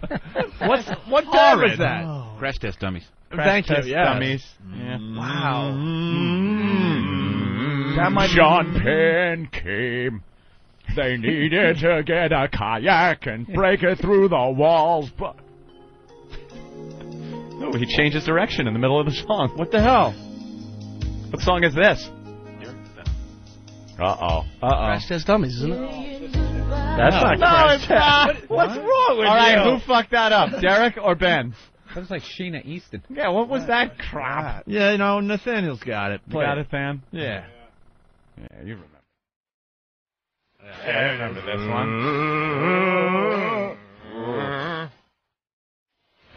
what's what band was that? Crash Test Dummies. Thank you. Test yes. Dummies. Yeah. Wow. Mm. That might be- Sean Penn came. They needed to get a kayak and break it through the walls, but Oh, he changed his direction in the middle of the song. what the hell? What song is this? Uh oh. Uh oh. Crash Test Dummies, isn't it? That's not No, Crash it's Test. not. What's wrong with All right, you? who fucked that up? (laughs) Derek or Ben? That was like Sheena Easton. Yeah, what was that crap? Yeah, you know, Nathaniel's got it. You got it. it, fan? Yeah. Yeah, you remember. Yeah, I remember this one.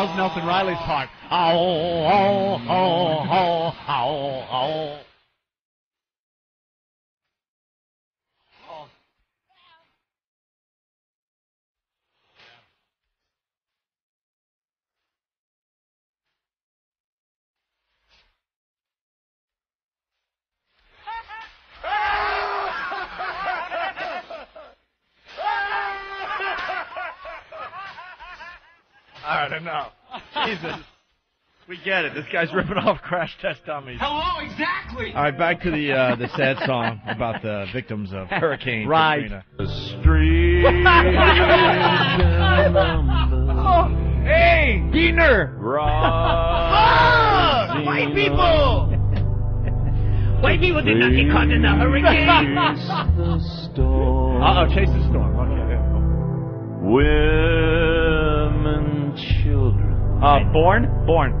Charles Nelson Reilly's part. Oh, oh, oh, oh, oh, oh. All right, enough. Jesus. We get it. This guy's ripping off Crash Test Dummies. Hello, exactly. All right, back to the uh, the sad song about the victims of Hurricane Right. Katrina. The streets (laughs) Hey, Diener! rising White people! White people did not get caught in the hurricane. the (laughs) storm. Uh oh, chase the storm. Okay. Women, children, Uh, Born? Born.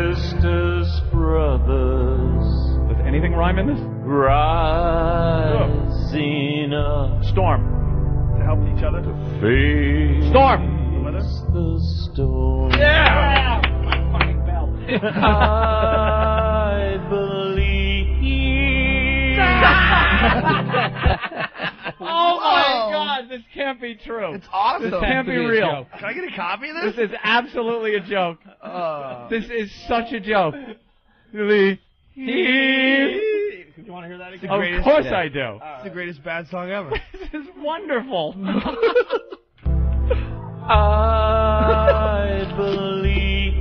sisters, brothers, Does anything rhyme in this? rising up Storm. To help each other. To face Storm. the storm. Yeah! (laughs) I (laughs) (laughs) oh my god, this can't be true. It's awesome. This can't be real. Can I get a copy of This this? is absolutely a joke. Uh, This is such a joke. Really? You want to hear that It's the Of course Yeah. I do. It's the greatest bad song ever. (laughs) this is wonderful. (laughs) I believe.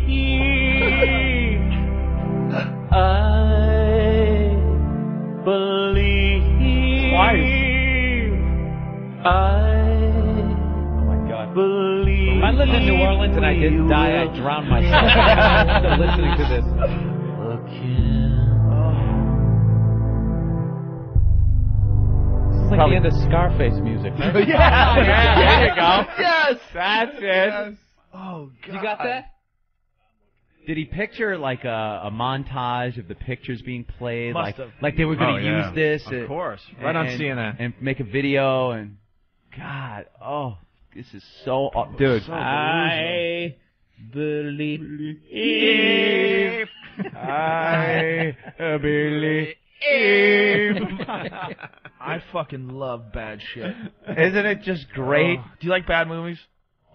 I believe. Oh my God. Believe. If I lived in New Orleans and I didn't die, I'd drown myself. (laughs) I'm still listening to this. It's like the end of Scarface music. Right? (laughs) Yeah, yeah, (laughs) there you go. Yes. That's it. Oh God. You got that? Did he picture like a, a montage of the pictures being played, Must like have. like they were going Oh, to yeah. use this, Of uh, course. Right on and- CNN. and make a video and God, oh, this is so, aw- dude. So I believe. (laughs) I believe. I fucking love bad shit. Isn't it just great? Oh. Do you like bad movies?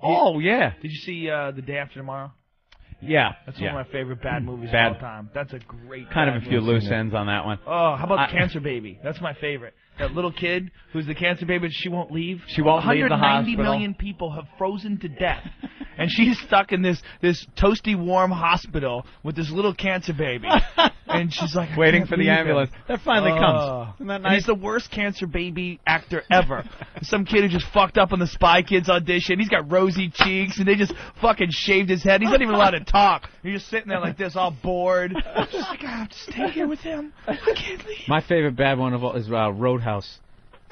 Oh yeah, Did you see uh, The Day After Tomorrow? yeah. That's yeah. one of my favorite bad movies Bad. of all time. That's a great. Kind of a few loose ends on that one. Oh, how about I- Cancer Baby? That's my favorite. That little kid who's the cancer baby, she won't leave. She won't leave the hospital. million people have frozen to death, and she's stuck in this this toasty warm hospital with this little cancer baby, (laughs) and she's like Waiting for the leave him. ambulance. That finally Oh. comes. Isn't that And he's the worst cancer baby actor ever. (laughs) Some kid who just fucked up on the Spy Kids audition. He's got rosy cheeks, and they just fucking shaved his head. He's not even allowed to talk. He's just sitting there like this, all bored. Just like I have to stay here with him. I can't leave. My favorite bad one of all is uh, Roadhouse.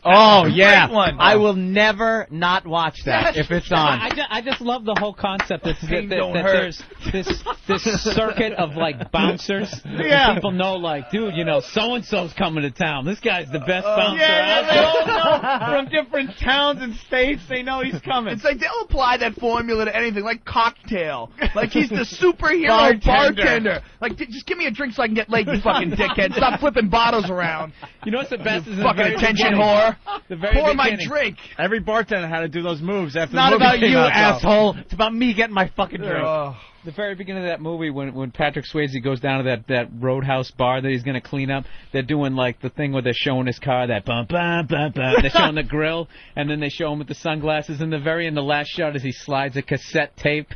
Oh Great yeah, one. I will never not watch that Yes. if it's on. I, ju- I just love the whole concept (laughs) that, that, that, that there's this this circuit of like (laughs) bouncers. Yeah. And people know like, dude, you know, so and so's coming to town. This guy's the best Oh, bouncer. yeah, out they all know from different towns and states. They know he's coming. It's like they'll apply that formula to anything, like cocktail. Like he's the (laughs) superhero Bartender. bartender. Like, just give me a drink so I can get laid, you fucking dickhead. Stop flipping bottles around. You know what's the best? is the fucking attention beginning. Whore. (laughs) The very Pour my drink. Every bartender had to do those moves after It's not the movie about came you, out, though. asshole. It's about me getting my fucking drink. Ugh. The very beginning of that movie, when when Patrick Swayze goes down to that that roadhouse bar that he's gonna clean up, they're doing like the thing where they're showing his car, that bum bum bum bum. They're showing the grill, and then they show him with the sunglasses. And the very in the last shot, as he slides a cassette tape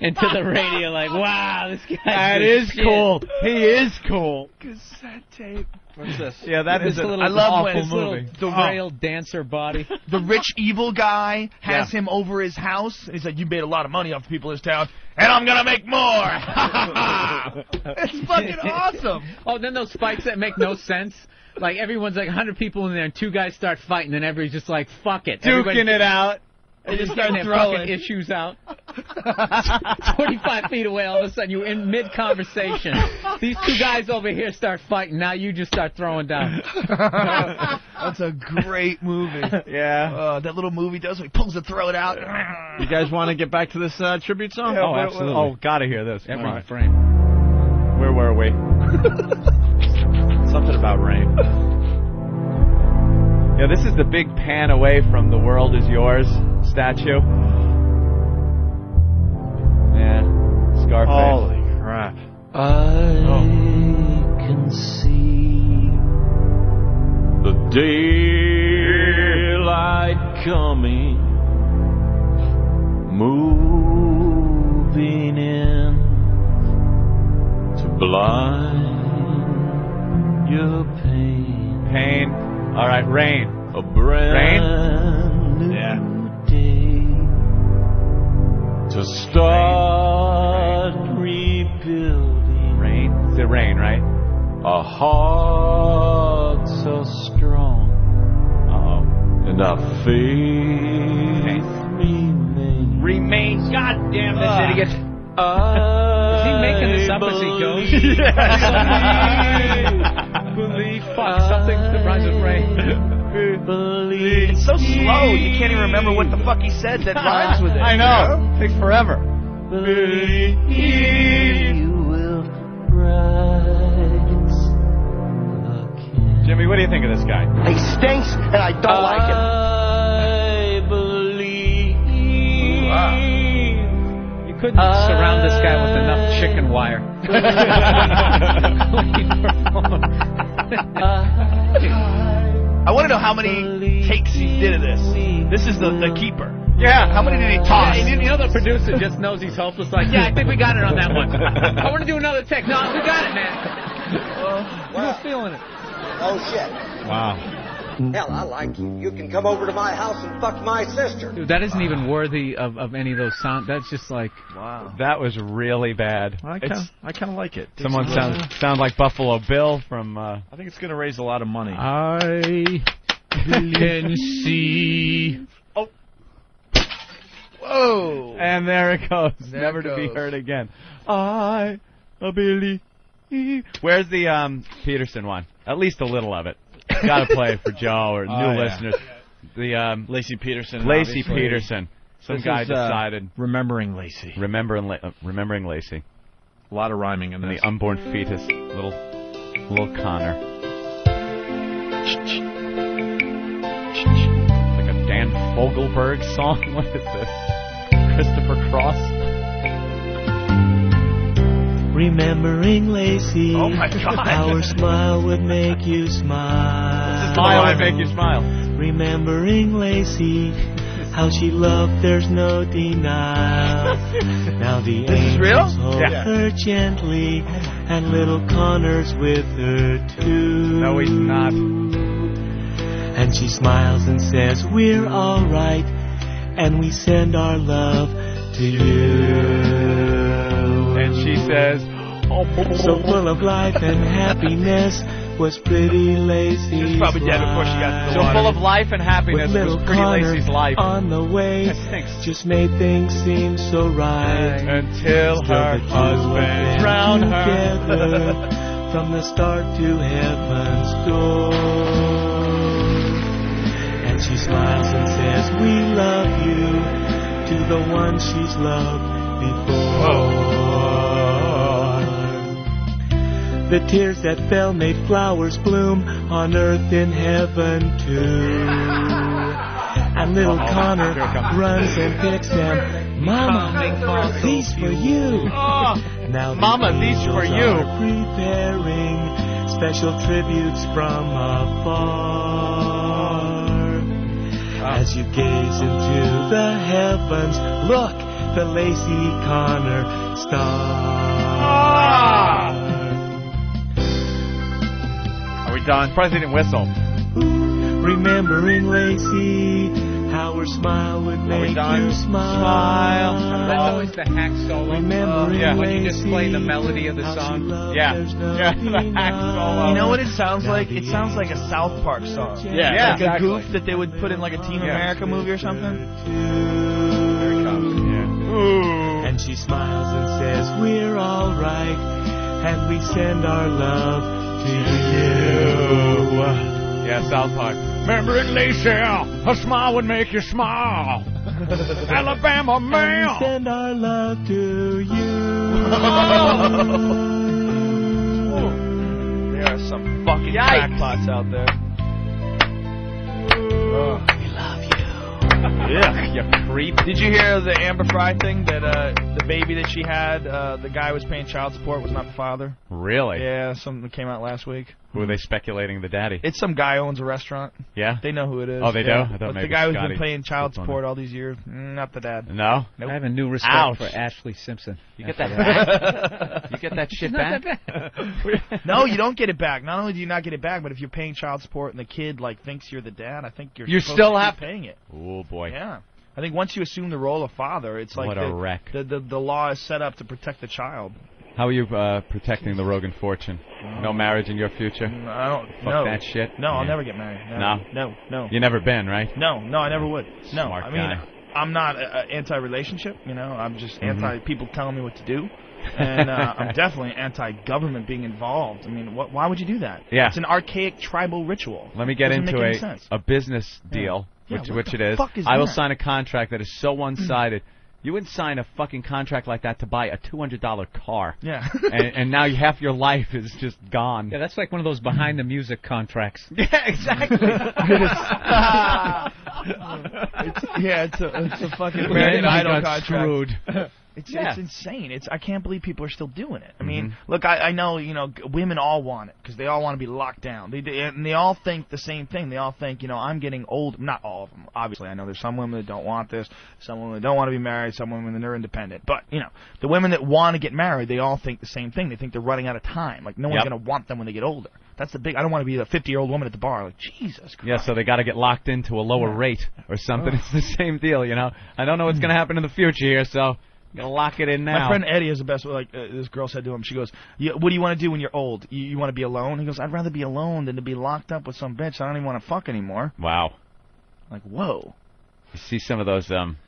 into the radio, like, wow, this guy. That is cool. He is cool. Cassette tape. What's this? (laughs) Yeah, that is. This a little, I love when his little movie. derailed oh. dancer body. (laughs) The rich evil guy has Yeah. him over his house. He's like, you made a lot of money off the people in this town, and I'm gonna make more. (laughs) it's fucking awesome. Oh, then those fights that make no sense. Like everyone's like 100 people in there, and two guys start fighting, and everybody's just like, "Fuck it." Everybody- Duking it out. They just start throwing. issues out. (laughs) 25 feet away, all of a sudden you're in mid conversation. These two guys over here start fighting. Now you just start throwing down. (laughs) That's a great movie. Yeah. Uh, that little movie does. He pulls the throat out. You guys want to get back to this uh, tribute song? Oh, absolutely. Oh, gotta hear this. Every All right. frame. Where were we? (laughs) Something about rain. Yeah, this is the big pan away from the "World Is Yours" statue. Yeah, Scarface. Holy crap. I Oh. can see the daylight coming, moving in to blind your pain. Pain. All right, rain. A brand new Yeah. day to start rebuilding. Rain. It's it rain, right? A heart so strong Uh and our faith remains. Remain. God damn this idiot. Is he making this up as he goes? Believe. Fuck something that rhymes with rain. It's so slow, you can't even remember what the fuck he said that rhymes with it. (laughs) I know. Takes forever. Believe you will rise again. Jimmy, what do you think of this guy? He stinks, and I don't like him. Uh, I believe You couldn't surround this guy with enough chicken wire. I want to know how many takes he did of this. This is the, the keeper. Yeah. How many did he toss? Yeah, you know the producer just knows he's helpless. Like, yeah, I think we got it on that one. (laughs) I want to do another take. No, we got it, man. You were feeling it. Oh, shit. Wow. Hell, I like you. You can come over to my house and fuck my sister. Dude, that isn't even worthy of, of any of those sound. That's just like wow. That was really bad. I It's- kind I kind of like it. Someone It's- sounds sound like Buffalo Bill from. Uh, I think it's going to raise a lot of money. I can (laughs) see. Oh. Whoa! And there it goes, There never it to be heard again. I believe. Where's the um, Peterson one? At least a little of it. (laughs) Got to play for Joe or new Oh, yeah. listeners. The um, Laci Peterson. Laci obviously. Peterson. Some This guy is, uh, decided. remembering Laci. Remembering, La- uh, remembering Laci. A lot of rhyming in And this. the unborn fetus, little, little Conner. Like a Dan Fogelberg song. (laughs) What is this? Christopher Cross. Remembering Laci. Oh my God. Our smile would make you smile. Smile would make you smile. Remembering Laci. How she loved, there's no denial. (laughs) now the This angels hold Yeah. her gently, and little Conner's with her too. No, he's not. And she smiles and says, We're alright, and we send our love to you. And she says, oh, So full of life and happiness was pretty Laci. She was probably dead before she got to the So water. full of life and happiness With was little Pretty Conner Laci's life. on the way That just made things seem so right. Until her the two of husband them drowned her. together from the start to heaven's door. And she smiles and says, "We love you," to the one she's loved before. The tears that fell made flowers bloom on earth in heaven too. (laughs) And little Uh-oh. Conner Here it comes. runs and picks them. Mama, these for you. (laughs) Oh. (laughs) Now the Mama, these for you. are preparing special tributes from afar. As you gaze into the heavens, look, the Laci Conner star. Ah. Are we done? President Whistle. Remembering Laci, how her smile would make done? you smile. That's always the hack solo. Remembering yeah. When you just play the melody of the song. loved, Yeah. Yeah, (laughs) the hack solo. You know what it sounds like? It sounds like a South Park song. Yeah, like exactly. a goof that they would put in like a Team Yeah. America movie or something. Here it comes. Yeah. Ooh. And she smiles and says, We're alright, and we send our love to you. Yeah, South Park. Remembering Laci, a smile would make you smile. (laughs) Alabama And send our love to you. (laughs) There are some fucking Yikes. crackpots out there. Yeah, you creep. Did you hear the Amber Frey thing that uh, the baby that she had, uh, the guy was paying child support was not the father? Really? Yeah, something that came out last week. Who are they speculating the daddy? It's some guy who owns a restaurant. Yeah? They know who it is. Oh, they do? I thought but the maybe guy who's Scotty been paying child was on support all these years, mm, not the dad. No? Nope. I have a new respect Ouch. for Ashlee Simpson. You get that back? (laughs) you get that (laughs) shit back? that (laughs) no, you don't get it back. Not only do you not get it back, but if you're paying child support and the kid like thinks you're the dad, I think you're You supposed still to have keep paying it. Oh boy. Yeah. I think once you assume the role of father, it's like What a wreck. The, the the law is set up to protect the child. How are you uh, protecting the Rogan fortune? No marriage in your future? Mm, I don't. Fuck no. that shit. No, I'll Yeah. never get married. Never. No? No. No. You never been, right? No. No. I never would. No. Smart I mean, guy. I'm not uh, uh, anti-relationship. You know, I'm just Mhm. anti people telling me what to do. and uh, I'm (laughs) definitely anti-government being involved. I mean, wh- why would you do that? Yeah. It's an archaic tribal ritual. Let me get Doesn't into make any a, sense. a business deal, Yeah, which what which the it is. fuck is I will that? sign a contract that is so one-sided. You wouldn't sign a fucking contract like that to buy a two hundred dollar car. Yeah. (laughs) and, and now half your life is just gone. Yeah, that's like one of those behind the music contracts. (laughs) Yeah, exactly. (laughs) It's, yeah, it's a, it's a fucking Yeah, American I Idol contract. screwed. It's Yeah. it's insane. It's I can't believe people are still doing it. I mean, Mhm. look, I, I know you know women all want it because they all want to be locked down. They, they and they all think the same thing. They all think you know I'm getting old. Not all of them, obviously. I know there's some women that don't want this. Some women that don't want to be married. Some women that are independent. But you know the women that want to get married, they all think the same thing. They think they're running out of time. Like no one's Yep. gonna want them when they get older. That's the big. I don't want to be a 50 year old woman at the bar. Like Jesus. Christ. Yeah, so they got to get locked into a lower rate or something. Ugh. It's the same deal, you know. I don't know what's going to happen in the future here, so gonna lock it in now. My friend Eddie is the best. Like uh, this girl said to him, she goes, "Yeah, "What do you want to do when you're old? You, you want to be alone?" He goes, "I'd rather be alone than to be locked up with some bitch. I don't even want to fuck anymore." Wow. Like, whoa. You see some of those um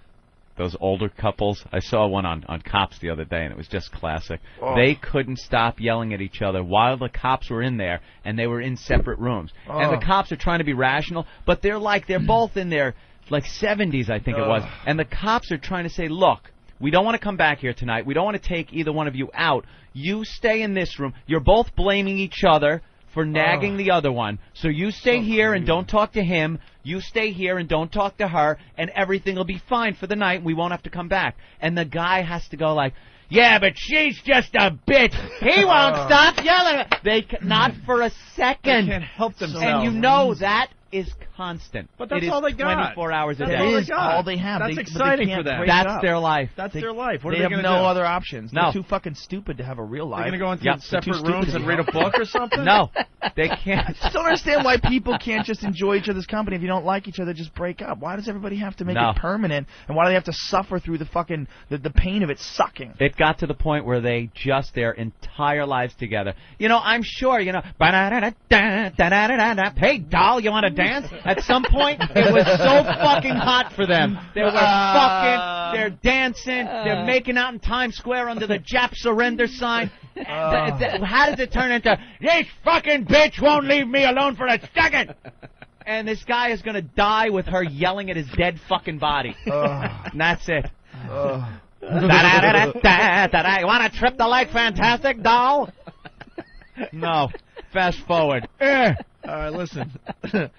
those older couples. I saw one on on cops the other day, and it was just classic. Oh. They couldn't stop yelling at each other while the cops were in there, and they were in separate rooms. And Oh. the cops are trying to be rational, but they're like they're both in their like 70s, I think it was. And the cops are trying to say, look. We don't want to come back here tonight. We don't want to take either one of you out. You stay in this room. You're both blaming each other for nagging oh. the other one. So you stay here and don't talk to him. You stay here and don't talk to her, and everything will be fine for the night. We won't have to come back. And the guy has to go like, "Yeah, but she's just a bitch. He won't (laughs) stop yelling." They c- not for a second. They can't help themselves. And you know that is constant. But that's It is all they got. 24 hours a That's day. all they is all they have. That's They- but they exciting for them. That's their life. That's They- their life. What they are they have gonna no do? other options. No. They're too fucking stupid to have a real life. They're gonna go into Yep. Separate rooms and read a book or something. No, they can't. (laughs) I just don't understand why people can't just enjoy each other's company. If you don't like each other, just break up. Why does everybody have to make No. it permanent? And why do they have to suffer through the fucking the, the pain of it sucking? It got to the point where they just their entire lives together. You know, I'm sure, you know, hey, doll, you want to dance? At some point, it was so fucking hot for them. They were uh, fucking, they're dancing, they're uh. making out in Times Square under the Jap surrender sign. Uh. Th- th- How does it turn into, this fucking bitch won't leave me alone for a second? And this guy is gonna die with her yelling at his dead fucking body. And that's it. Da-da-da-da-da-da-da. You want to trip the leg fantastic, doll? No. Fast forward. (laughs) Eh. All right, listen. (laughs) we got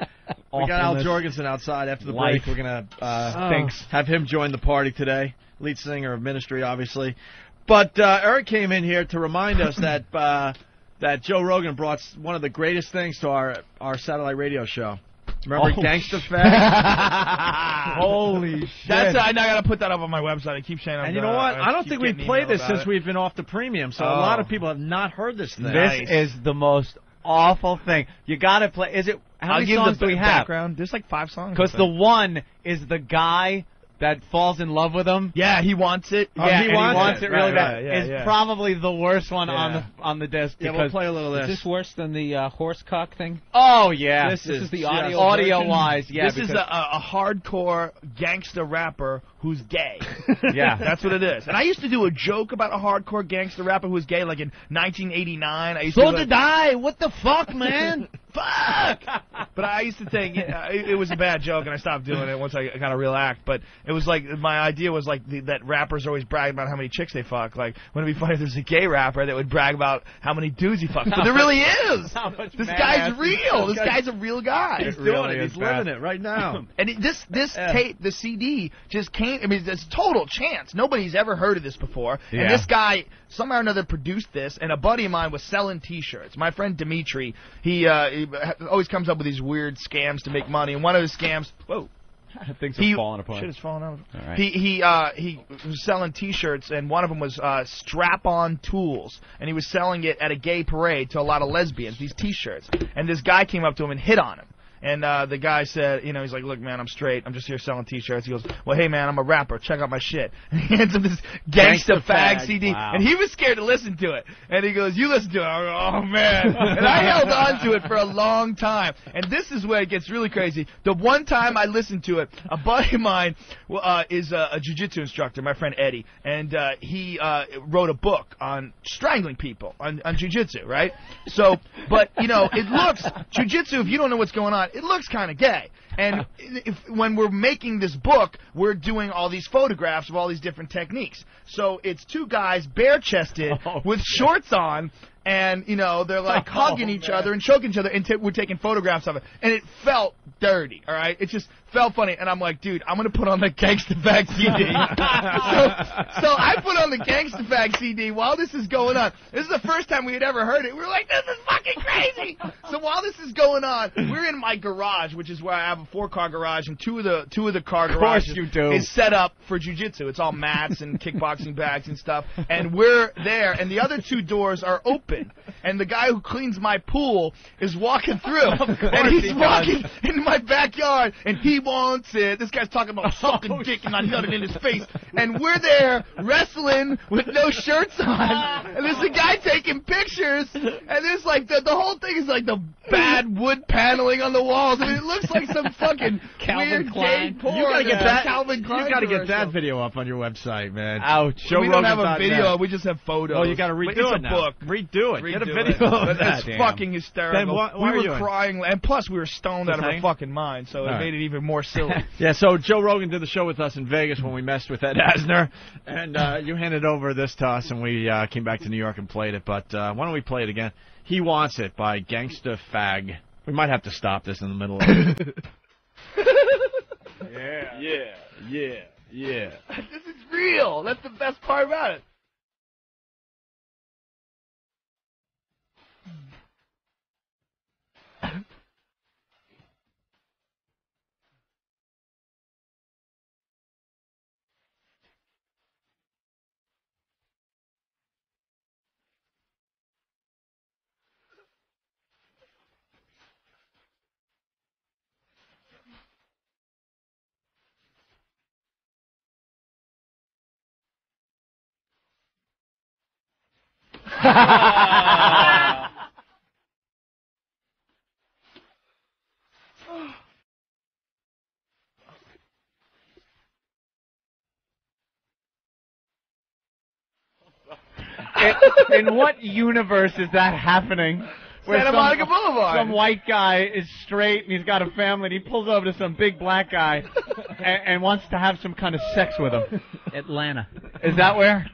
Al Awfulness. Jourgensen outside after the Life. break. We're gonna uh, Stinks. have him join the party today. Lead singer of Ministry, obviously. But uh, Eric came in here to remind us (laughs) that uh, that Joe Rogan brought one of the greatest things to our our satellite radio show. Remember Oh, Gangsta (laughs) shit. Fag? Holy shit. That's I, I gotta put that up on my website. I keep saying. I'm And you know what? I don't think we've played this since it. we've been off the premium, so a Oh. lot of oh. people have not heard this thing. This is the most awful thing. You gotta play. Is it? How I'll many songs the do we have? background. There's like five songs. Because the one is the guy that falls in love with him. yeah, he wants it. Yeah, he and wants he wants it. it, really Right, bad. right, yeah, is yeah. probably the worst one on the on the disc. Yeah, we'll play a little of Is this. this worse than the uh, horse cock thing? Oh yeah, This is- the yeah. audio. audio wise. Yeah, this is a, a, a hardcore gangster rapper who's gay. (laughs) Yeah. that's what it is. And I used to do a joke about a hardcore gangster rapper who was gay, like in 1989. I used So to did I. What the fuck, man? (laughs) Fuck! (laughs) But I used to think uh, it, it was a bad joke, and I stopped doing it once I got a real act. But it was like my idea was like the, that rappers always brag about how many chicks they fuck. Like, wouldn't it be funny if there's a gay rapper that would brag about how many dudes he fucks? But there really (laughs) is. How much This guy's real. This guy's a real guy. He's doing really it. is He's bad. living it right now. (laughs) And it, this this Yeah. tape, the CD, just came. I mean, it's total chance. Nobody's ever heard of this before. Yeah. And this guy somehow or another produced this. And a buddy of mine was selling T-shirts. My friend Dimitri, he, uh, he always comes up with these weird scams to make money. And one of his scams, whoa, (laughs) Things are he, falling apart. Shit is falling out. Right. He he uh he was selling T-shirts, and one of them was uh, strap-on tools, and he was selling it at a gay parade to a lot of lesbians. These T-shirts, and this guy came up to him and hit on him. And uh, the guy said, you know, he's like, look, man, I'm straight. I'm just here selling T-shirts. He goes, well, hey, man, I'm a rapper. Check out my shit. And (laughs) he hands him this Gangsta Gangsta Fag, Fag. CD, Wow. and he was scared to listen to it. And he goes, you listen to it. I go, oh man. (laughs) and I held on to it for a long time. And this is where it gets really crazy. The one time I listened to it, a buddy of mine uh, is a, a jujitsu instructor, my friend Eddie, and uh, he uh, wrote a book on strangling people on, on jujitsu, right? So, but you know, it looks jujitsu. If you don't know what's going on, it looks kind of gay. And (laughs) if, when we're making this book, we're doing all these photographs of all these different techniques. So it's two guys bare chested (laughs) Oh, with shorts on and you know they're like (laughs) Oh, hugging each other and choking each other, and t- we're taking photographs of it, and it felt dirty. All right, it just felt funny, and I'm like, dude, I'm gonna put on the Gangsta Fag CD. (laughs) so, so I put on the Gangsta Fag CD while this is going on. This is the first time we had ever heard it. We were like, this is fucking crazy. so while this is going on, we're in my garage, which is where I have a four car garage, and two of the two of the car Of garages is set up for jujitsu. It's all mats and kickboxing bags and stuff. And we're there, and the other two doors are open. And the guy who cleans my pool is walking through, and he he's does. walking into my backyard, and he wants it. This guy's talking about (laughs) Oh, sucking dick and I nutted in his face, and we're there wrestling with no shirts on, and there's a guy taking pictures, and there's like the the whole thing is like the bad wood paneling on the walls. I mean, it looks like some fucking (laughs) Calvin weird Klein. gay porn. You gotta get that. Calvin Klein you gotta get commercial. that video up on your website, man. Ouch. we don't have a JoeRogan.net. video. We just have photos. Oh, you got to But redo it's it a now. book. Redo it. Get a Redo video it. of that. It's fucking hysterical. Then why- why we are you were crying, and plus we were stoned Just out of our fucking mind, so it All right. made it even more silly. (laughs) Yeah, so Joe Rogan did the show with us in Vegas when we messed with Ed Asner, and uh, you handed over this to us, and we uh, came back to New York and played it. But uh, why don't we play it again? He wants it by Gangsta Fag. We might have to stop this in the middle of it. (laughs) Yeah. Yeah. Yeah. Yeah. (laughs) this is real. That's the best part about it. In, in what universe is that happening? Where Santa some- Monica Boulevard. Some white guy is straight and he's got a family and he pulls over to some big black guy (laughs) and, and wants to have some kind of sex with him. Atlanta. Is that where?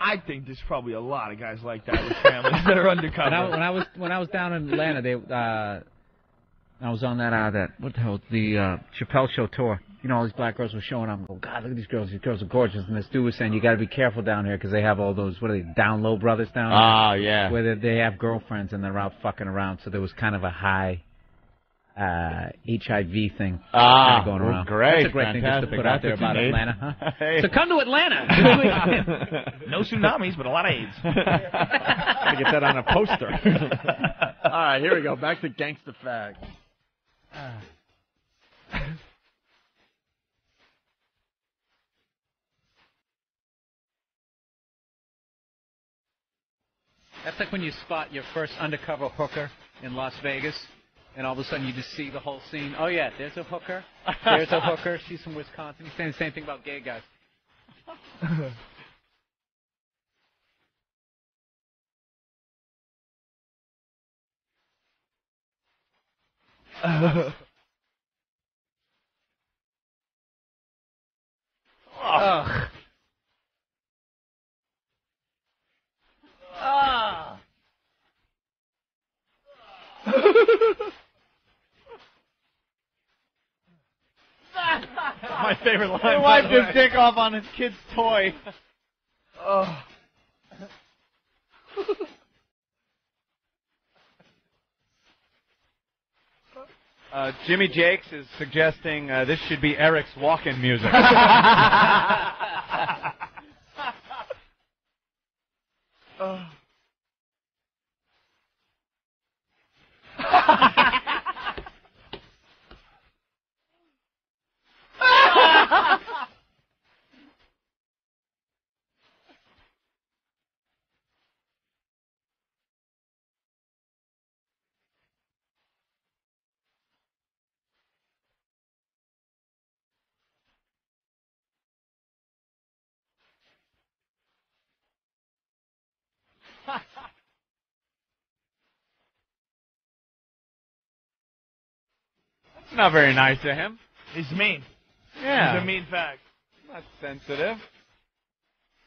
I think there's probably a lot of guys like that with families that are undercover. When I, when I was when I was down in Atlanta, they uh, I was on that uh that what the hell the uh, Chappelle Show tour. You know, all these black girls were showing up. and go, God, look at these girls. These girls are gorgeous. And this dude was saying, you got to be careful down here because they have all those what are they down low brothers down there? Ah, yeah. Where they, they have girlfriends and they're out fucking around. So there was kind of a high uh HIV thing Ah, kinda going well, around. great, That's a great thing just to fantastic. put out there about you need. Atlanta, huh? (laughs) Hey. So come to Atlanta. (laughs) no tsunamis, but a lot of AIDS. (laughs) Gotta get that on a poster. All right, here we go. Back to Gangsta Fag. That's like when you spot your first undercover hooker in Las Vegas, and all of a sudden you just see the whole scene. Oh yeah, there's a hooker. There's a hooker. (laughs) She's from Wisconsin. He's saying the same thing about gay guys. (laughs) Ugh. Ah. (laughs) My favorite line, He wiped his dick off on his kid's toy. Oh. (laughs) Uh, Jimmy Jakes is suggesting uh, this should be Eric's walk-in music. (laughs) Oh. It's not very nice of him. He's mean. Yeah. He's a mean fag. Not sensitive.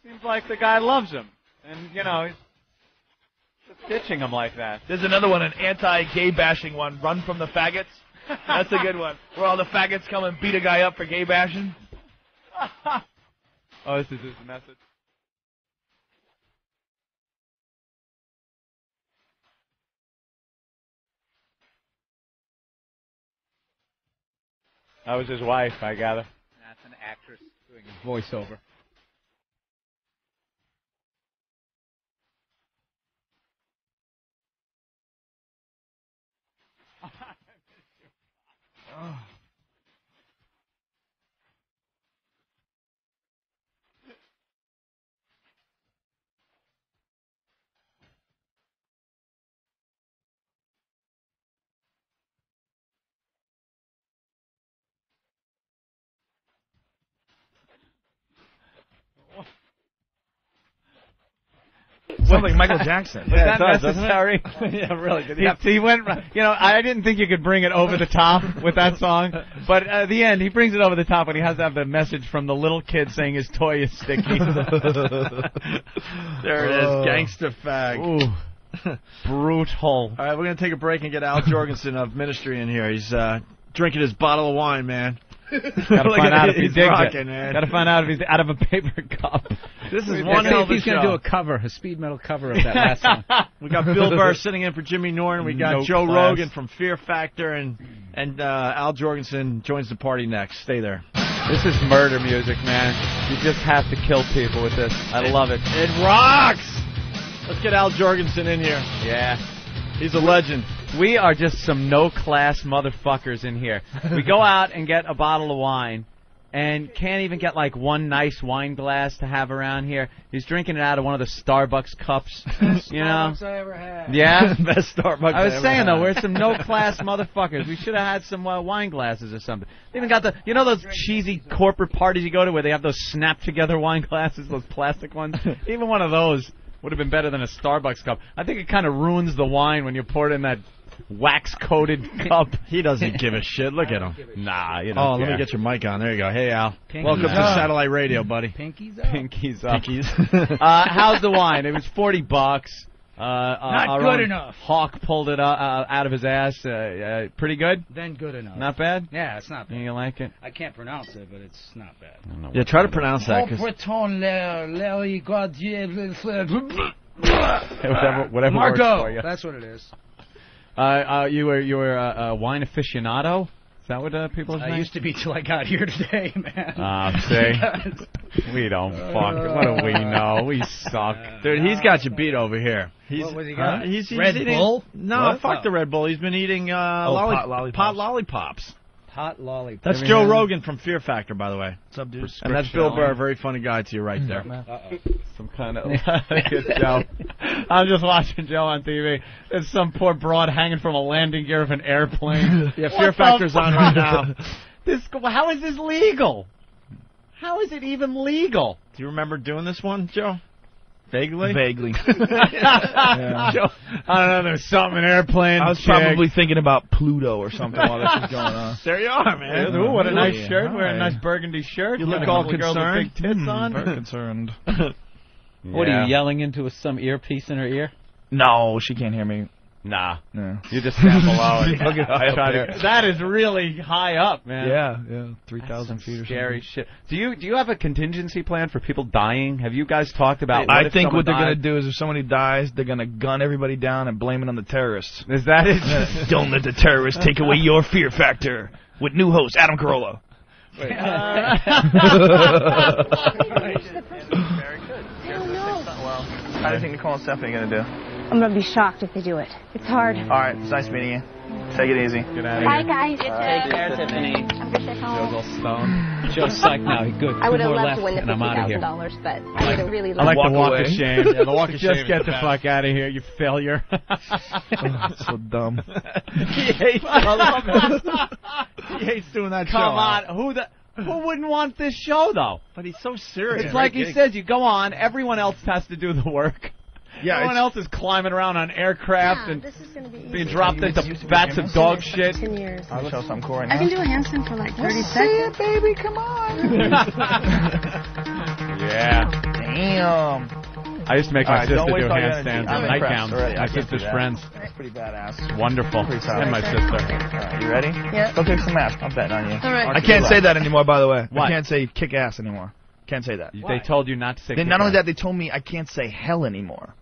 Seems like the guy loves him. And, you know, he's ditching him like that. There's another one, an anti-gay bashing one. Run from the faggots. That's a good one. Where all the faggots come and beat a guy up for gay bashing. (laughs) Oh, this is his message. That was his wife, I gather. That's an actress doing a voiceover. (laughs) Sounds like Michael Jackson. Was that necessary? (laughs) yeah, really. Did He, he went. You know, I didn't think you could bring it over the top with that song, but at the end, he brings it over the top when he has to have the message from the little kid saying his toy is sticky. (laughs) There it is, Oh. gangster fag. (laughs) Brutal. All right, we're gonna take a break and get Al Jourgensen of Ministry in here. He's uh, drinking his bottle of wine, man. (laughs) Gotta Look find out if he he's digs rocking, it. man. Gotta find out if he's out of a paper cup. This is one see hell if of a he's gonna do a cover, a speed metal cover of that last song. (laughs) We got Bill Burr (laughs) sitting in for Jimmy Norton. We got No Joe class. Rogan from Fear Factor, and and uh, Al Jourgensen joins the party next. Stay there. This is murder music, man. You just have to kill people with this. I love it. It rocks. Let's get Al Jourgensen in here. Yeah. He's a legend. We are just some no class motherfuckers in here. We go (laughs) out and get a bottle of wine and can't even get like one nice wine glass to have around here. He's drinking it out of one of the Starbucks cups. (laughs) you know? I ever had. Yeah. (laughs) Best Starbucks. I was ever saying had. though, we're some no class motherfuckers. We should have had some uh, wine glasses or something. They even got the, you know, those cheesy corporate parties you go to where they have those snap together wine glasses, those plastic ones. even one of those would have been better than a Starbucks cup. I think it kind of ruins the wine when you pour it in that wax coated (laughs) cup. He doesn't give a (laughs) shit. Look at him. Nah, you know. Oh, let me get your mic on. There you go. Hey, Al. Pinkies Welcome to. Satellite Radio, buddy. Pinkies up. Pinkies up. Pinkies. (laughs) uh, how's the wine? It was forty bucks. Uh, uh, Not our good own enough. Hawk pulled it uh, uh, out of his ass. Uh, uh, pretty good. Then good enough. Not bad. Yeah, it's not bad. You like it? I can't pronounce it, but it's not bad. Yeah, try to pronounce that. 'cause- Breton, Larry, whatever, whatever works Marco. That's what it is. Uh, uh, you were you were uh, a wine aficionado. Is that what uh, people I saying? used to be till I got here today, (laughs) man. Ah, see, (laughs) we don't fuck. What do we know? We suck. Dude, he's got you beat over here. He's, What was he uh, got? he's, he's Red eating, Bull? No, What? fuck Oh. the Red Bull. He's been eating uh, Oh, lolli- pot lollipops. pot lollipops. Hot lollipop. That's Joe now- Rogan from Fear Factor, by the way. What's up, dude? And that's Bill Burr, a very funny guy to you right mm-hmm. there. Uh-oh. Some kind of (laughs) Good Joe. I'm just watching Joe on TV. There's some poor broad hanging from a landing gear of an airplane. (laughs) Yeah, Fear the Factor's on right now. (laughs) This, how is this legal? How is it even legal? Do you remember doing this one, Joe? Vaguely? Vaguely. (laughs) Joe, I don't know. There's something in airplane. I was chick. probably thinking about Pluto or something while this was going on. (laughs) There you are, man. Ooh, what a nice Yeah. shirt. Wearing a nice burgundy shirt. You look all couple of with concerned. Big tits Hmm, on. Very (laughs) concerned. What are you yelling into some earpiece in her ear? No, she can't hear me. Nah. No. You just stand below (laughs) it. Look at high up to- there. That is really high up, man. Yeah, yeah, three That's thousand some feet or scary something. shit. Do you do you have a contingency plan for people dying? Have you guys talked about? I what if think what they're gonna do is if somebody dies, they're gonna gun everybody down and blame it on the terrorists. Is that it? Don't let the terrorists take away your fear factor. With new host Adam Carolla. How do you think Nicole and Stephanie are gonna do? I'm gonna be shocked if they do it. It's hard. All right, it's nice meeting you. Take it easy. Get out of Bye, here. guys. Take care, Tiffany. Have a good trip Joe's home. all stoned. Joe's psyched now. Good. I would have loved left, to win the and I'm fifty out of here. thousand dollars, but I would have really I loved. like the walk away. of shame. Yeah, the walk of (laughs) Just get the the fuck out of here, you failure. (laughs) (laughs) so dumb. he hates I love it. He hates doing that show. Come on, who the who wouldn't want this show though? But he's so serious. It's like he says, you go on, everyone else has to do the work. Yeah, everyone it's- else is climbing around on aircraft Yeah, and this is gonna be being easy. dropped You- into you- you- vats of dog shit. Ten years. I'll show some Corey I now. can do a handstand for like thirty seconds. baby, come on. (laughs) Yeah. Damn. I used to make my All right, sister don't do waste all your energy. handstands I'm on night impressed counts. already. I My can't sister's that. friends. That's pretty badass. It's wonderful. Pretty. And my sister. All right, you ready? Yeah. Go kick some ass. I'm betting on you. All right. I can't say that anymore, by the way. What? I can't say kick ass anymore. Can't say that. Why? They told you not to say. Then not kick only that, they told me I can't say hell anymore.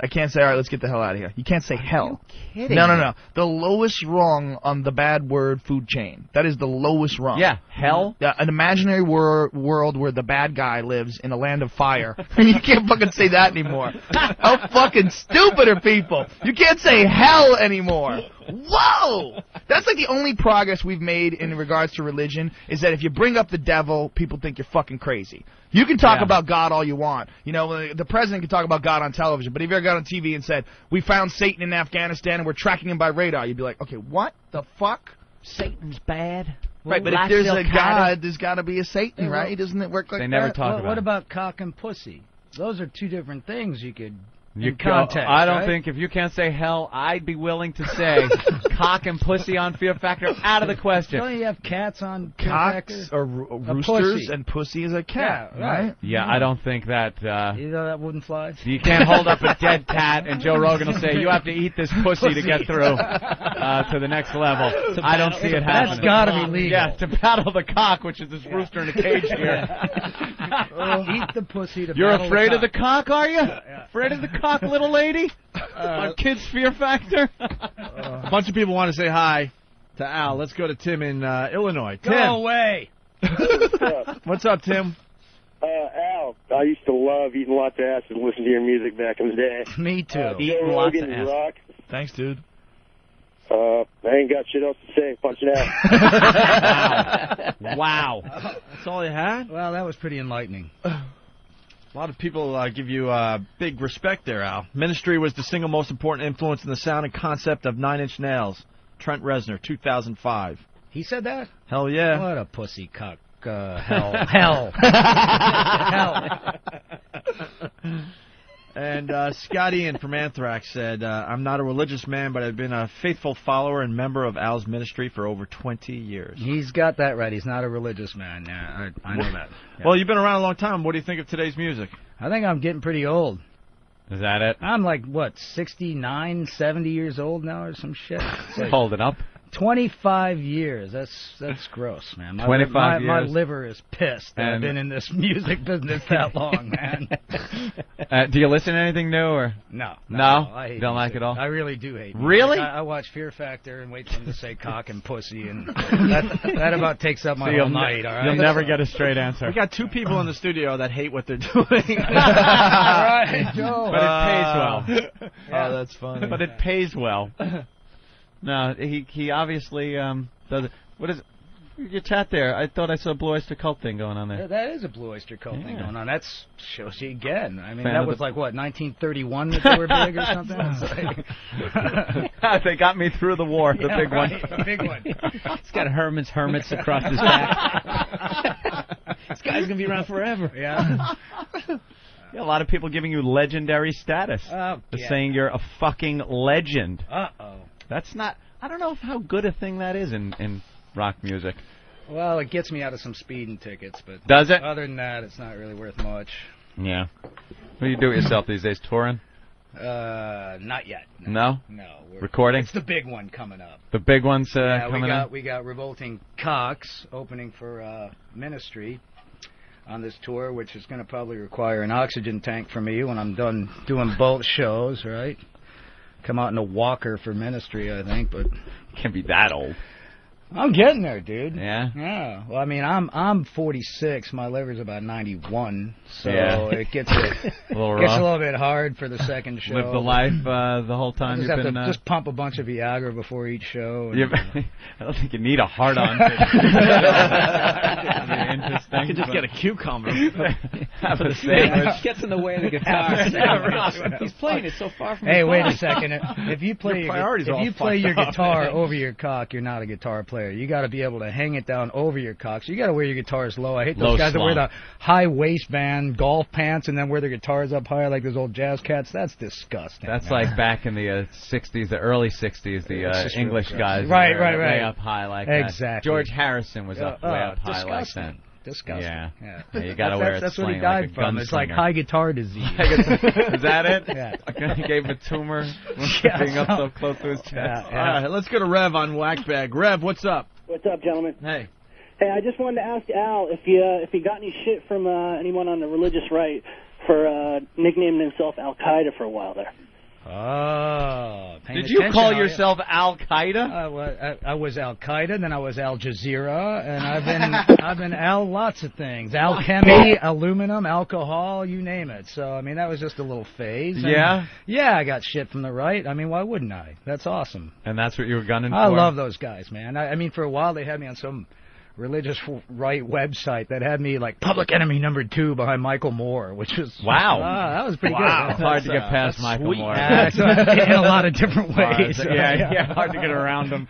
I can't say, all right, let's get the hell out of here. You can't say hell. kidding No, no, no. The lowest rung on the bad word food chain. That is the lowest rung. Yeah, hell. Yeah, an imaginary wor- world where the bad guy lives in a land of fire. and (laughs) you can't fucking say that anymore. How fucking stupid are people? You can't say hell anymore. (laughs) Whoa! That's like the only progress we've made in regards to religion is that if you bring up the devil, people think you're fucking crazy. You can talk Yeah. about God all you want. You know, uh, the president can talk about God on television, but if you ever got on TV and said, we found Satan in Afghanistan and we're tracking him by radar, you'd be like, okay, what the fuck? Satan's bad. Right, but if there's a Al-Qaeda. God, there's got to be a Satan, right? Doesn't it work like They never that? talk Well, about what about cock and pussy? Those are two different things you could. You in go- context, I don't right? think if you can't say hell, I'd be willing to say (laughs) cock and pussy on Fear Factor out of the question. Don't you have cats on Cocks or ro- roosters pussy. and pussy is a cat, Yeah, right. right? Yeah, I don't think that. Uh, You know that wouldn't fly. you can't hold up a (laughs) dead cat and Joe Rogan will say you have to eat this (laughs) pussy, to get through uh, to the next level. I don't see it happening. That's gotta be legal. Yeah, to battle the cock, which is this rooster in a cage here. Eat the pussy to You're battle afraid of the cock. cock, are you? Afraid of the cock, little lady? on Kids Fear Factor? (laughs) A bunch of people want to say hi to Al. Let's go to Tim in uh, Illinois. Go Tim, away. (laughs) what's up, Tim? Uh, Al, I used to love eating lots of ass and listen to your music back in the day. (laughs) Me too. Uh, Eating Joe lots of ass. rock. Thanks, dude. Uh, I ain't got shit else to say. Punch it out. wow. That's all you had? Well, that was pretty enlightening. A lot of people uh, give you uh, big respect there, Al. Ministry was the single most important influence in the sound and concept of Nine Inch Nails. Trent Reznor, 2005. He said that? Hell yeah. What a pussy cock. Uh, (laughs) hell. hell. (laughs) hell. And uh, Scott Ian from Anthrax said, uh, I'm not a religious man, but I've been a faithful follower and member of Al's ministry for over 20 years. He's got that right. He's not a religious man. Yeah, I, I know that. Yeah. Well, you've been around a long time. What do you think of today's music? I think I'm getting pretty old. Is that it? I'm like, what, 69, 70 years old now or some shit? (laughs) It's like Hold it up. 25 years. That's that's gross, man. My, 25 my, my liver is pissed that I've been in this (laughs) music business that (laughs) long, man. Uh, do you listen to anything new or? No. No? I hate Don't like it all? I really do hate music. Really? I, I watch Fear Factor and wait for them to say cock and pussy, and (laughs) that, that about takes up my So whole night, all right? You'll never get a straight answer. We got two people in the studio that hate what they're doing. right, Joe. But it pays well. Oh, that's funny. But it pays well. No, he he obviously um does. it. What is it? your chat there? I thought I saw a Blue Oyster Cult thing going on Yeah, there. that is a Blue Oyster Cult thing going on. That shows you again. I mean, Fan that was like what 1931 that they were big or (laughs) something. Like- (laughs) they got me through the war, the Yeah, big one. right, the big one. (laughs) He's got Herman's Hermits across his back. this guy's gonna be around forever. Yeah. Yeah, a lot of people giving you legendary status. Oh, They're yeah. saying you're a fucking legend. Uh oh. That's not. I don't know if how good a thing that is in in rock music. Well, it gets me out of some speeding tickets, but Does it? Other than that, it's not really worth much. Yeah. What do you do with yourself these days? Touring? Uh, not yet. No. No. we're- Recording? It's the big one coming up. The big ones uh, yeah, coming we got in. we got Revolting Cocks opening for uh, Ministry on this tour, which is going to probably require an oxygen tank for me when I'm done doing both shows. Right? Come out in a walker for Ministry, I think, but can't be that old. I'm getting there, dude. Yeah. Yeah. Well, I mean, I'm I'm 46. My liver's about 91, so Yeah. it gets a, (laughs) A little gets rough. a little bit hard for the second show. Live the life uh, the whole I time just you've have been. to uh, just pump a bunch of Viagra before each show. and- you've- (laughs) I don't think you need a hard on. (laughs) interesting. You could just get a cucumber. Have For a the sandwich. Gets in the way of the guitar. He's playing it so far from. Hey, wait a second. If you play Your your, if you play fucked your up. guitar over your cock, you're not a guitar player. You got to be able to hang it down over your cock. So you got to wear your guitars low. I hate those Low guys that wear the high waistband golf pants and then wear their guitars up high like those old jazz cats. That's disgusting. That's man. like back in the uh, 60s, the early 60s, the uh, English guys. Right, were right, Way right. up high like Exactly. that. George Harrison was up Uh, way uh, up high like that. Disgusting. Yeah. Yeah. Yeah, you gotta that's, wear that's, it that's what he sling like died a from. It's like high guitar disease. (laughs) Is that it? (laughs) Yeah. (laughs) he gave him a tumor Yeah, being up so- so close to his chest. All right, let's go to Rev on Whackbag. Rev, what's up? What's up, gentlemen? Hey. Hey, I just wanted to ask Al if he uh, if he got any shit from uh, anyone on the religious right for uh, nicknaming himself Al Qaeda for a while there. Oh, Did you call yourself Al Qaeda? Uh, I was, I, I was Al Qaeda, then I was Al Jazeera, and I've been (laughs) I've been Al lots of things. Alchemy, aluminum, alcohol, you name it. So I mean that was just a little phase. and- Yeah? yeah, I got shit from the right. I mean, why wouldn't I? That's awesome. And that's what you were gunning I for? I love those guys, man. I, I mean, for a while they had me on some religious right website that had me like public enemy number two behind Michael Moore, which was Wow. (laughs) Ah, that was pretty Wow. good. It's hard to get uh, past that's Michael sweet. Moore. Yeah, in a lot of different (laughs) Hard. ways. (laughs) Yeah, yeah, hard to get around them.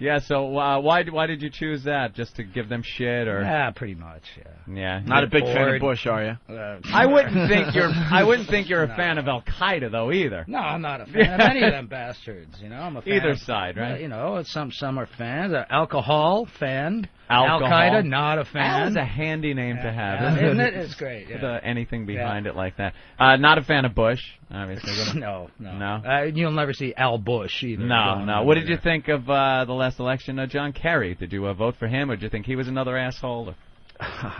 Yeah, so uh, why why did you choose that? Just to give them shit, or Yeah, pretty much. Yeah. yeah? Not a big fan of Bush, are you? Uh, I wouldn't think you're. I wouldn't think you're a (laughs) fan of Al Qaeda though either. No, I'm not a fan of any of them bastards. You know, I'm a fan Either of- side, right? Uh, you know, some some are fans. Uh, alcohol fan. Al Qaeda, not a fan. That's a handy name to have, Yeah, isn't, it? It's great. Yeah. uh, anything behind it like that. Uh, not a fan of Bush, obviously. (laughs) no, no, No? Uh, you'll never see Al Bush either. No, no. What did you think of uh, the last election of John Kerry? Did you uh, vote for him, or did you think he was another asshole? (laughs)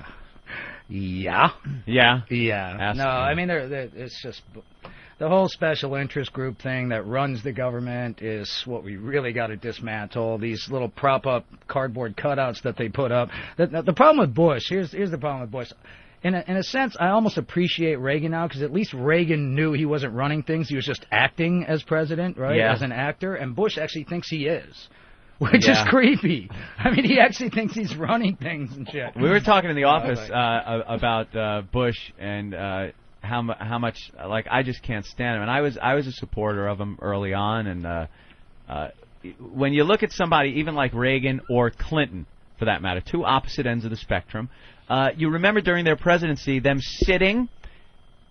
Yeah. Yeah. Yeah. No. I mean, they're, they're, it's just the whole special interest group thing that runs the government is what we really got to dismantle. These little prop up cardboard cutouts that they put up. The, the, problem with Bush, here's here's the problem with Bush. In a, in a sense, I almost appreciate Reagan now because at least Reagan knew he wasn't running things; he was just acting as president, right? Yeah. As an actor, and Bush actually thinks he is, (laughs) which is creepy. I mean, he actually thinks he's running things and shit. We were talking in the (laughs) office uh, about uh, Bush and uh, how how much like I just can't stand him, and I was I was a supporter of him early on, and uh, uh, when you look at somebody even like Reagan or Clinton, for that matter, two opposite ends of the spectrum, uh, you remember during their presidency them sitting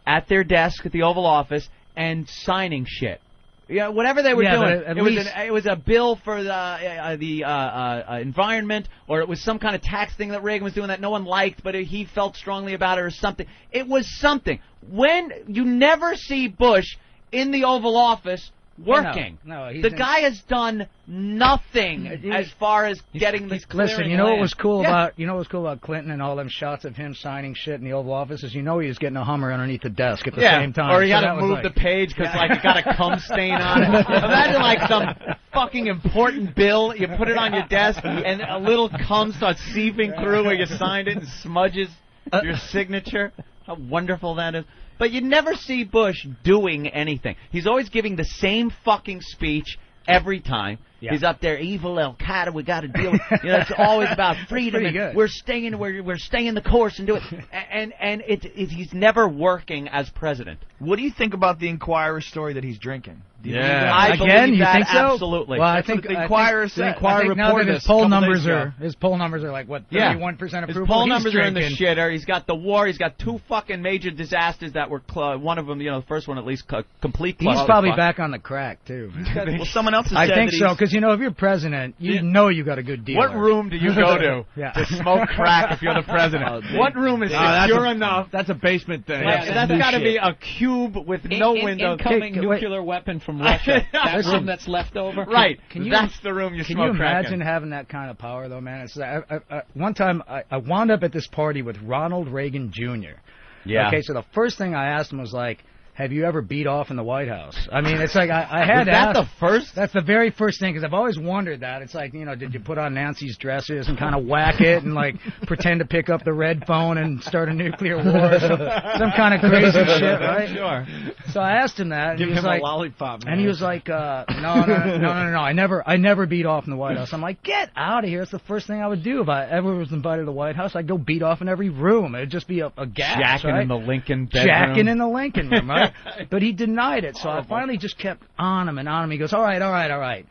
at their desk at the Oval Office and signing shit. Yeah, whatever they were Yeah, doing, it was an, it was a bill for the uh, the uh, uh, uh, environment, or it was some kind of tax thing that Reagan was doing that no one liked, but he felt strongly about it, or something. It was something. When you never see Bush in the Oval Office working, No, no, he's the in- guy has done nothing as far as getting this. Listen, you know what was cool Yeah. about you know what was cool about Clinton and all them shots of him signing shit in the Oval Office is you know he was getting a Hummer underneath the desk at the yeah, same time. or he so had to move like- the page because like it got a cum stain on it. (laughs) Imagine like some fucking important bill, you put it on your desk, and a little cum starts seeping through where you signed it and smudges uh, your signature. How wonderful that is. But you never see Bush doing anything. He's always giving the same fucking speech every time. Yeah. He's up there, evil Al Qaeda. We got to deal. with (laughs) You know, it's always about freedom. pretty and. We're staying. We're we're staying the course and do it. (laughs) And and it, it he's never working as president. What do you think about the Inquirer story that he's drinking? Do you Yeah. I Again, you think so? absolutely. Well, I think what the I Inquirer think, said. I Inquirer think now that his poll numbers are his poll numbers are like what Yeah. thirty one percent His approval. poll He's numbers are in the shitter. He's got the war. He's got two fucking major disasters that were cl- one of them. You know, the first one at least c- complete. He's clusterfuck. probably back on the crack too. (laughs) well, someone else has I said think that so because you know if you're president, you know you got a good deal. What room do you go to (laughs) Yeah. to smoke crack if you're the (laughs) president? Oh, what room is Oh, that's secure a- enough? That's a basement thing. That's got to be a cube with no In- in- window. Incoming nuclear weapon from Russia. (laughs) that Listen. room that's left over. Right. Can you- That's the room you Can smoke you crack imagine in. having that kind of power, though, man? It's I, I, I, one time I, I wound up at this party with Ronald Reagan Jr. Yeah. Okay, so the first thing I asked him was like, "Have you ever beat off in the White House?" I mean, it's like I, I had Was that ask- the first? That's the very first thing because I've always wondered that. It's like you know, did you put on Nancy's dresses and kind of whack it and like (laughs) pretend to pick up the red phone and start a nuclear war, or some, some kind of crazy (laughs) shit, right? Sure. So I asked him that, and Give he was him like, a lollipop. and he was like, uh, no, no, no, no, no, no, I never, I never beat off in the White House. I'm like, get out of here. It's the first thing I would do if I ever was invited to the White House. I'd go beat off in every room. It'd just be a, a gas, Jacking right? in the Lincoln bedroom. Jacking in the Lincoln room, right? (laughs) but he denied it. So I finally just kept on him and on him. He goes, all right, all right, all right.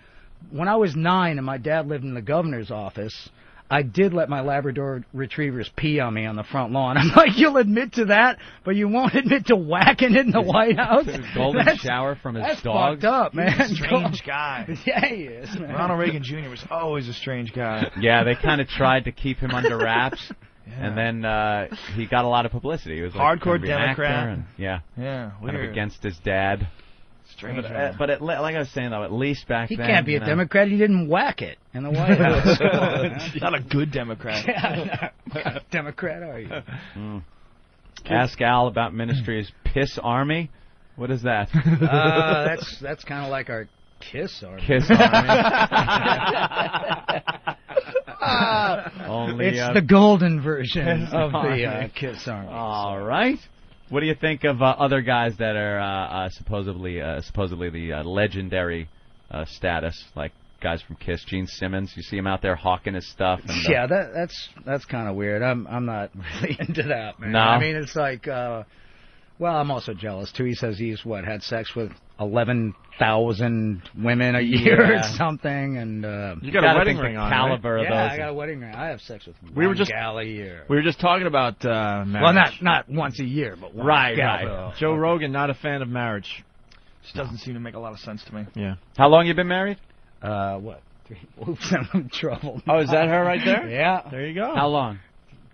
When I was nine and my dad lived in the governor's office, I did let my Labrador retrievers pee on me on the front lawn. (laughs) I'm like, you'll admit to that, but you won't (laughs) admit to whacking it in the White House. Golden That's- shower from his that's dogs. fucked up, man. He's a strange guy. Yeah, he is. Man. Ronald Reagan Jr. was always a strange guy. Yeah, they kind of tried to keep him under wraps, and then uh, he got a lot of publicity. He was like, Hardcore gonna be an actor, Democrat. and- yeah, Yeah, kind of against his dad. Strange But, uh, man. but it, like I was saying though, at least back He then, he can't be a know- Democrat. He didn't whack it in the White (laughs) House. (laughs) Not a good Democrat. (laughs) Yeah, what kind of Democrat are you? Mm. Ask Al about Ministry's Piss Army. What is that? Uh, that's that's kind of like our Kiss Army. Kiss Army. (laughs) Only it's uh, the golden version of the uh. Kiss Army. All right. What do you think of uh, other guys that are uh, uh, supposedly uh, supposedly the uh, legendary uh, status, like guys from Kiss, Gene Simmons? You see him out there hawking his stuff. And, Yeah, that that's that's kind of weird. I'm I'm not (laughs) really into that, man. No? I mean, it's like, uh, well, I'm also jealous too. He says he's what had sex with eleven thousand women a year or something, and uh, You got a wedding ring on, right? Yeah, I got a wedding ring. I have sex with We were just gal a year. We were just talking about uh, marriage. Well, not not once a year, but one right, gal, right. though. Joe Rogan not a fan of marriage. Just doesn't seem to make a lot of sense to me. Yeah. How long you been married? Uh, what? Three. Oops, (laughs) I'm in trouble. Oh, is that her right there? (laughs) yeah. There you go. How long?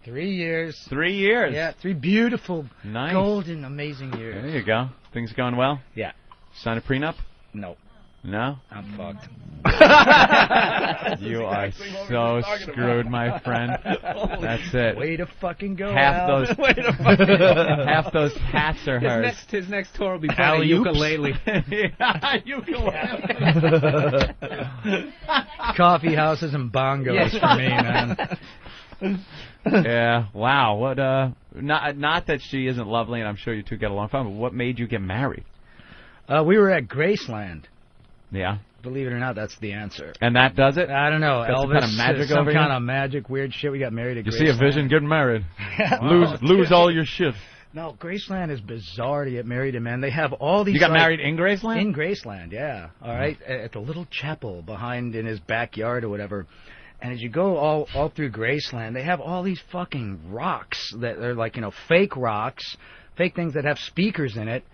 Three years. Three years. Yeah, three beautiful, Nice. golden, amazing years. There you go. Things going well. Yeah. Sign a prenup? No. No. I'm fucked. (laughs) you are so screwed, my friend. That's it. Way to fucking go. half Al. those (laughs) (laughs) half those hats are His hers. next, his next tour will be playing a ukulele. yeah, ukulele. Coffee houses and bongos for me, man. Yeah. Wow. What? Uh. Not. Not that she isn't lovely, and I'm sure you two get along fine. But what made you get married? Uh, we were at Graceland. Yeah. Believe it or not, that's the answer. And that does it. I don't know. Got some Elvis, kind of magic some over kind here? of magic, weird shit. We got married at You Graceland. see a vision, get married. (laughs) Wow. lose lose all your shit. No, Graceland is bizarre to get married in, man. They have all these. You got like- married in Graceland? In Graceland, yeah. All right, at the little chapel behind in his backyard or whatever. And as you go all all through Graceland, they have all these fucking rocks that are like you know fake rocks, fake things that have speakers in it.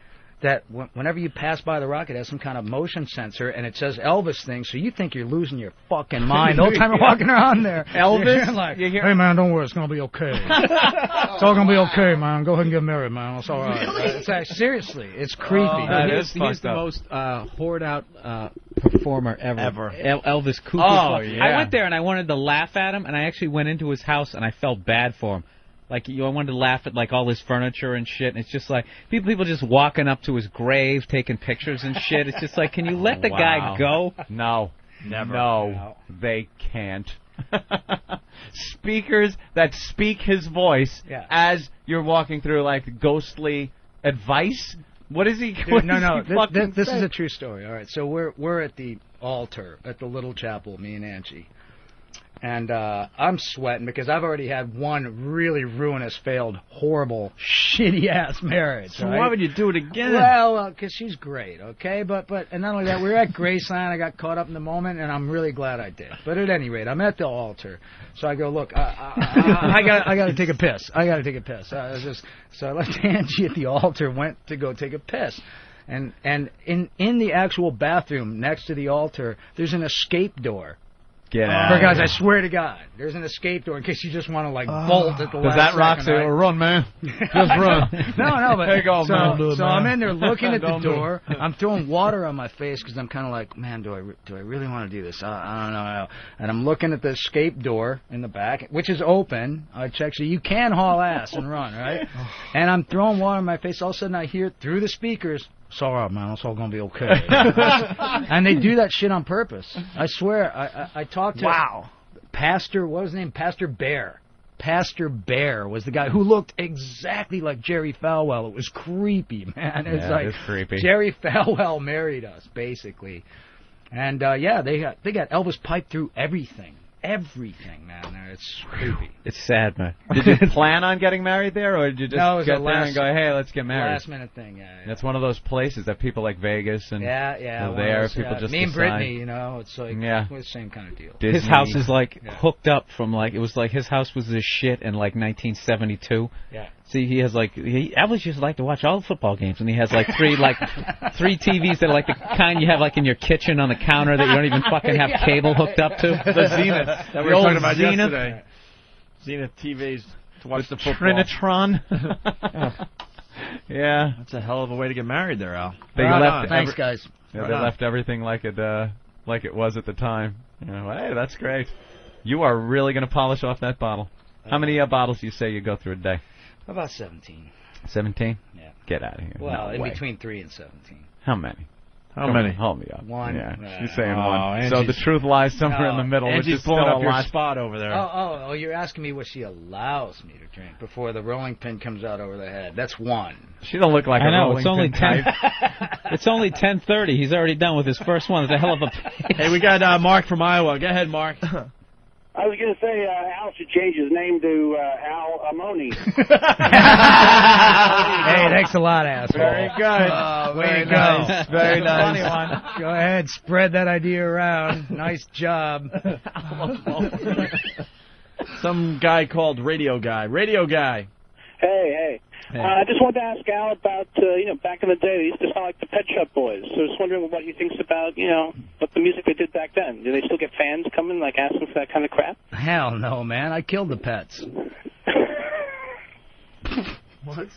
That wh- whenever you pass by the rock, it has some kind of motion sensor, and it says Elvis thing, so you think you're losing your fucking (laughs) mind the whole time you're walking around there. (laughs) Elvis? You're like, You hear- hey man, don't worry, it's gonna be okay. (laughs) it's all gonna be okay, man. Go ahead and get married, man. It's all right. It's like, seriously, it's creepy. that he's, is he's the up. most uh, hoard out uh, performer ever. Ever. El- Elvis Cooper. Oh, yeah. I went there and I wanted to laugh at him, and I actually went into his house and I felt bad for him. Like you, know, I wanted to laugh at like all his furniture and shit. And it's just like people, people just walking up to his grave, taking pictures and shit. It's just like, can you let the Wow. guy go? No. Never. No, they can't. (laughs) Speakers that speak his voice Yeah. as you're walking through like ghostly advice. What is he? Dude, what no, does no. he This, fucking this, this is a true story. All right, so we're we're at the altar at the little chapel, me and Angie, and uh, I'm sweating because I've already had one really ruinous, failed, horrible, (laughs) shitty ass marriage. So right? why would you do it again? Well, because she's great, okay. But but and not only that, we were at Graceland. I got caught up in the moment, and I'm really glad I did. But at any rate, I'm at the altar, so I go, look, I, I, I, I got I got to take a piss. I got to take a piss. I was just so I left (laughs) Angie at the altar, went to go take a piss. And and in in the actual bathroom next to the altar, there's an escape door. Get out. For oh, guys, I swear to God, there's an escape door in case you just want to like oh. bolt at the Does last that rock second, say, right? "Oh, run, man? (laughs) Just run. no, no, but There you go, so, man. Do it, so man. I'm in there looking at (laughs) the Don't do it. door. I'm throwing water on my face because I'm kind of like, man, do I re- do I really want to do this? I, I don't know. I don't know. And I'm looking at the escape door in the back, which is open. I check, so you can haul ass and run, right? (laughs) and I'm throwing water on my face. All of a sudden, I hear through the speakers. It's all right, man. It's all gonna be okay. (laughs) and they do that shit on purpose. I swear. I I, I talked to Wow. Pastor, what was his name? Pastor Bear. Pastor Bear was the guy who looked exactly like Jerry Falwell. It was creepy, man. It's Yeah, like it creepy. Jerry Falwell married us, basically. And uh, yeah, they got they got Elvis piped through everything. Everything, man. There, It's creepy. It's sad, man. Did you (laughs) plan on getting married there, or did you just No, get a there and go, "Hey, let's get married"? Last minute thing, yeah. yeah. That's one of those places that people like Vegas and Yeah, yeah. are there. those, people yeah. just me and decide. Brittany, you know, it's like Yeah. we're the same kind of deal. His house is like hooked up from like it was like his house was this shit in like 1972. Yeah. See, he has like he Elvis used to like to watch all the football games, and he has like three like three TVs that are like the kind you have like in your kitchen on the counter that you don't even fucking have (laughs) cable hooked up to. The Zenith (laughs) that The we were old talking about Zenith. yesterday. Zenith TVs to watch the, football. Trinitron. (laughs) yeah, That's a hell of a way to get married there, Al. They Right left on. Thanks, guys. Yeah, Right they on. left everything like it uh, like it was at the time. You know, hey, that's great. You are really going to polish off that bottle. How many uh, bottles do you say you go through a day? About 17. Seventeen. Yeah. Get out of here. Well, No in way. between 3 and 17. How many? How Come many? on, hold me up. One. Yeah, Uh, she's saying Oh, one. So the truth lies somewhere in the middle, which Angie's is still blowing a up your lot. spot over there. Oh, oh, oh, you're asking me what she allows me to drink before the rolling pin comes out over the head. That's one. She don't look like I a know rolling it's only pin ten. type. (laughs) it's only ten thirty. He's already done with his first one. It's a hell of a. (laughs) Hey, we got uh, Mark from Iowa. Go ahead, Mark. (laughs) I was going to say uh, Al should change his name to uh, Al Amoni. (laughs) hey, thanks a lot, asshole. Very good. Oh, Way very to go. nice. Very nice. Funny one. Go ahead, spread that idea around. Nice job. Some guy called Radio Guy. Radio Guy. Hey, hey. Hey. Uh, I just wanted to ask Al about, uh, you know, back in the day, they used to sound like the Pet Shop Boys. So I was wondering what he thinks about, you know, what the music they did back then. Do they still get fans coming, like, asking for that kind of crap? Hell no, man. I killed the pets. (laughs) What?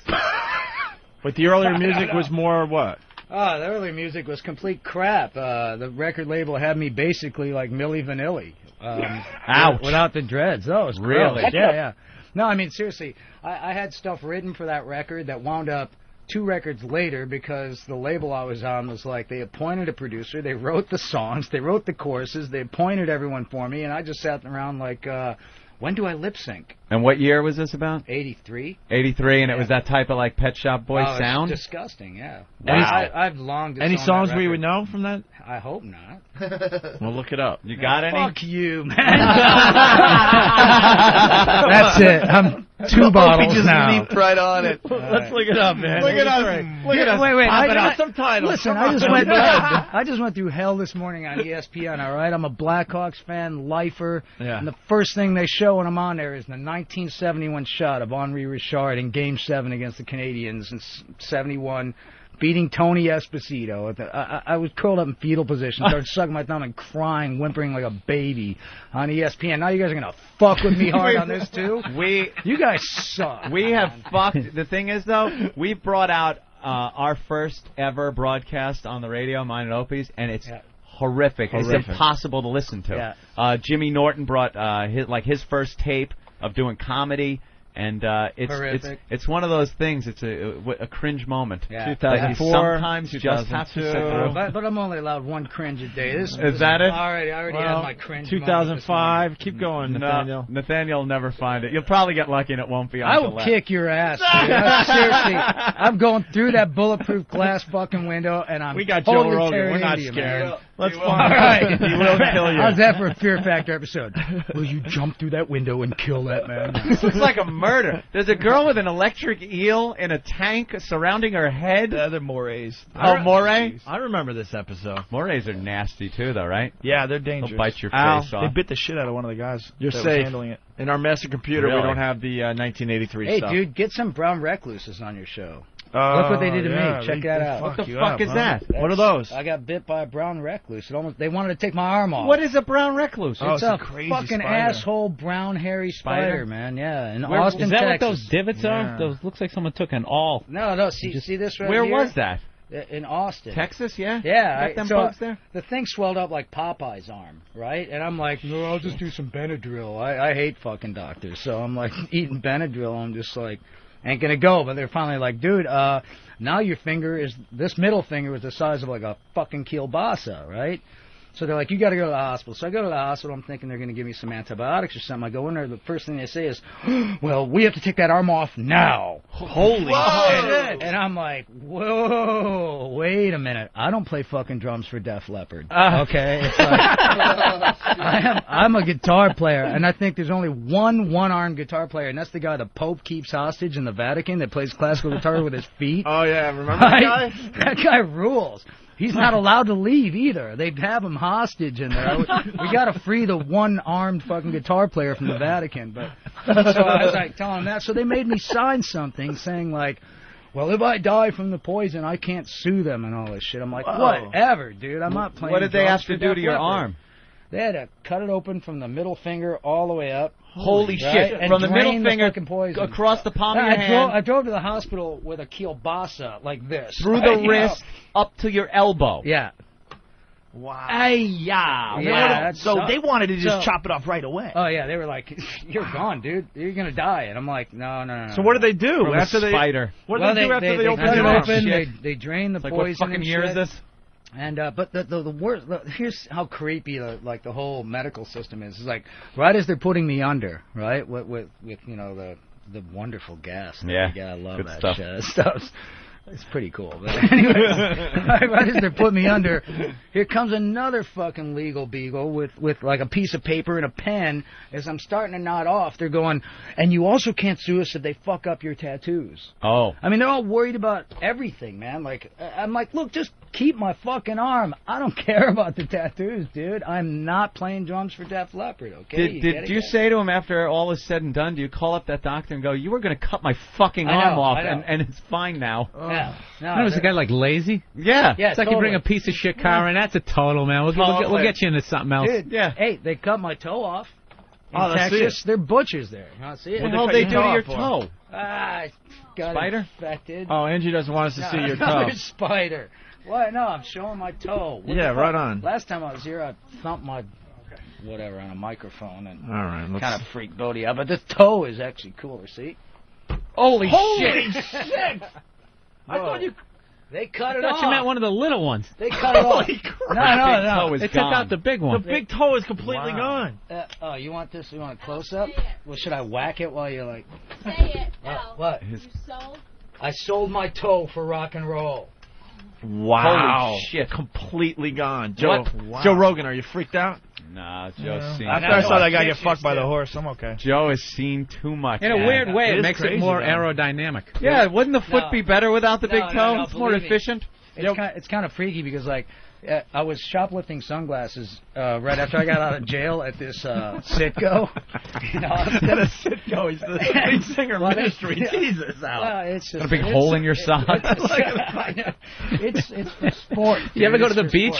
But the earlier (laughs) music was more what? Oh, the earlier music was complete crap. Uh, the record label had me basically like Milli Vanilli. Um, Ouch. Without the dreads. Oh, it was Really? gross. Yeah, yeah. No, I mean, seriously, I, I had stuff written for that record that wound up two records later because the label I was on was like, they appointed a producer, they wrote the songs, they wrote the choruses, they appointed everyone for me, and I just sat around like, uh, when do I lip sync? And what year was this about? 83? 83, and it was that type of like Pet Shop Boy oh, it's sound? disgusting, yeah. Wow. I, I've long Any songs we would know from that? I hope not. (laughs) We'll look it up. You got any? Fuck you, (laughs) man. That's it. I'm two (laughs) bottles just now. leaped right on it. Let's look it up, man. Look at us. Look at us. Wait, wait. popping I, up. I, some titles. Listen, I just on. went. I just went through hell this morning on E ESPN. All right, I'm a Blackhawks fan, lifer. Yeah. And the first thing they show when I'm on there is the 1971 shot of Henri Richard in Game Seven against the Canadiens in '71. Beating Tony Esposito. The- I, I was curled up in fetal position, started (laughs) sucking my thumb and crying, whimpering like a baby on ESPN. Now you guys are gonna fuck with me hard on this too. (laughs) We You guys suck. we have fucked. The thing is, though, we brought out uh, our first ever broadcast on the radio, mine and Opie's, and it's Yeah. horrific. Horrific. It's impossible to listen to. Yeah. Uh, Jimmy Norton brought uh, his like his first tape of doing comedy. And uh, it's it's Horrific. it's one of those things. It's a a, a cringe moment. Yeah. That you 2004, sometimes just have to. 2002. But, but I'm only allowed one cringe a day. This, Is this- that it? I already, I already Well, had my cringe. moment this 2005. Keep going, Nathaniel. No, Nathaniel will never find it. You'll probably get lucky, and it won't be on I will Gillette. kick your ass. dude. I'm- Seriously, I'm going through that bulletproof glass fucking window, and I'm We got Joe totally Rogan. tearing We're not into you, scared. Man. Let's All find right. (laughs) He will kill you. How's that for a Fear Factor episode? (laughs) Will you jump through that window and kill that man? (laughs) This looks like a murder. There's a girl with an electric eel in a tank surrounding her head. The they're morays. Oh, moray. I remember this episode. Morays are nasty too, though, right? Yeah, they're dangerous. They'll bite your Al, face off. They off. bit the shit out of one of the guys. You're that was safe. handling it. In our master computer, we don't have the uh, 1983 hey, stuff. dude, get some brown recluses on your show. Uh, Look what they did to yeah, me. Check they- that they out. What the you fuck up, is huh? that? What are those? I got bit by a brown recluse. It almost they wanted to take my arm off. What is a brown recluse? Oh, it's it's a a crazy fucking spider. asshole brown hairy spider, Spider? man. Yeah, in Where, Austin, is that Texas. what those divots Yeah. are? Those looks like someone took an awl. No, no. See, see this right Where here? was that? In Austin. Texas, yeah. Yeah, Got I- them so bugs there. the thing swelled up like Popeye's arm, right? And I'm like, no, I'll just do some Benadryl. I, I hate fucking doctors, so I'm like (laughs) eating Benadryl. I'm just like, ain't gonna go. But they're finally like, dude, uh, now your finger is this middle finger was the size of like a fucking kielbasa, right? So they're like, you got to go to the hospital. So I go to the hospital. I'm thinking they're going to give me some antibiotics or something. I go in there. The first thing they say is, (gasps) well, we have to take that arm off now. Holy and, and I'm like, whoa, wait a minute. I don't play fucking drums for Def Leppard. Uh. okay? It's (laughs) like, I am, I'm a guitar player, and I think there's only one one-armed guitar player, and that's the guy the Pope keeps hostage in the Vatican that plays classical guitar with his feet. Oh yeah, remember that guy? Right? That guy rules. He's not allowed to leave either. They'd have him hostage in there. We got to free the one-armed fucking guitar player from the Vatican. But so I was like telling him that. So they made me sign something saying like, "Well, if I die from the poison, I can't sue them and all this shit." I'm like, Whoa. "Whatever, dude. I'm not playing." What did they have to do to your Leppard." arm? They had to cut it open from the middle finger all the way up. Holy right? shit. And From the middle finger fucking across the palm of I your drove, hand. I drove to the hospital with a kielbasa like this. Through right? the (laughs) You know? wrist up to your elbow. Yeah. Wow. Ay, yeah. Yeah, wanted- so sucked. they wanted to just So- chop it off right away. Oh yeah, they were like, (laughs) "You're gone, dude. You're gonna die." And I'm like, "No, no, no." So what did they do From a after they? spider. What did well, they do after they, they, they opened cut your it open. They, they drain the Like what poison. fucking and year is this? And uh, but the the, the worst. The, here's how creepy the, like the whole medical system is. It's like right as they're putting me under, right, with with, with you know the the wonderful gas. Yeah. I love good that stuff. shit. (laughs) That stuff's it's pretty cool. But (laughs) anyway, right, (laughs) right as they're putting me under, here comes another fucking legal beagle with with like a piece of paper and a pen. As I'm starting to nod off, they're going, and you also can't sue us if they fuck up your tattoos. Oh. I mean, they're all worried about everything, man. Like, I'm like, look, just keep my fucking arm. I don't (laughs) care about the tattoos, dude. I'm not playing drums for Def Leppard, okay? Did, You did it, you say to him after all is said and done, do you call up that doctor and go, you were going to cut my fucking know, arm off and, and it's fine now? (laughs) Yeah. No, What was the they're- guy like lazy? Yeah. Yeah, It's like you bring a piece of shit car in. That's a total man. We'll, we'll, get, we'll get you into something else. Dude, Yeah. Hey, they cut my toe off. In Oh, let's see Texas, they're butchers there. I want to see it? What the hell they do to your toe? Ah, I got Spider? infected. Oh, Angie doesn't want us to No, see your (laughs) toe. another spider. What? No, I'm showing my toe. What Yeah, right on. Last time I was here, I thumped my whatever on a microphone and All right, let's. kind of freaked Bodie out. But this toe is actually cooler. See? Holy, Holy shit. (laughs) shit! I thought you. They cut I it thought off. you meant one of the little ones. They cut it off. Holy crap. No, no, no. toe is They took out the big one. The big toe is completely Wow. gone. Uh, oh, you want this? You want a close up? Well, should I whack it while you're like? Say it. Uh, (laughs) No. what? You sold? I sold my toe for rock and roll. Wow. Holy shit. Completely gone. Joe, What? Wow. Joe Rogan, are you freaked out? Nah, Joe's seen After No, I saw that guy get fucked by the horse, I'm okay. Joe has seen too much. In a weird way, It it, is makes it more though. aerodynamic. Yeah, wouldn't the foot No. be better without the big No, no, toe? no, it's more efficient. It's kind it's kind of freaky because like I was shoplifting sunglasses uh, right after I got out of jail at this uh, Citgo. (laughs) you know, I was Citgo, he's the (laughs) lead singer of Well, Ministry. yeah. Jesus, Al. Well, it's just Got a big it's- hole in your it- sock. It's, (laughs) it's it's for sport. You ever go to the beach?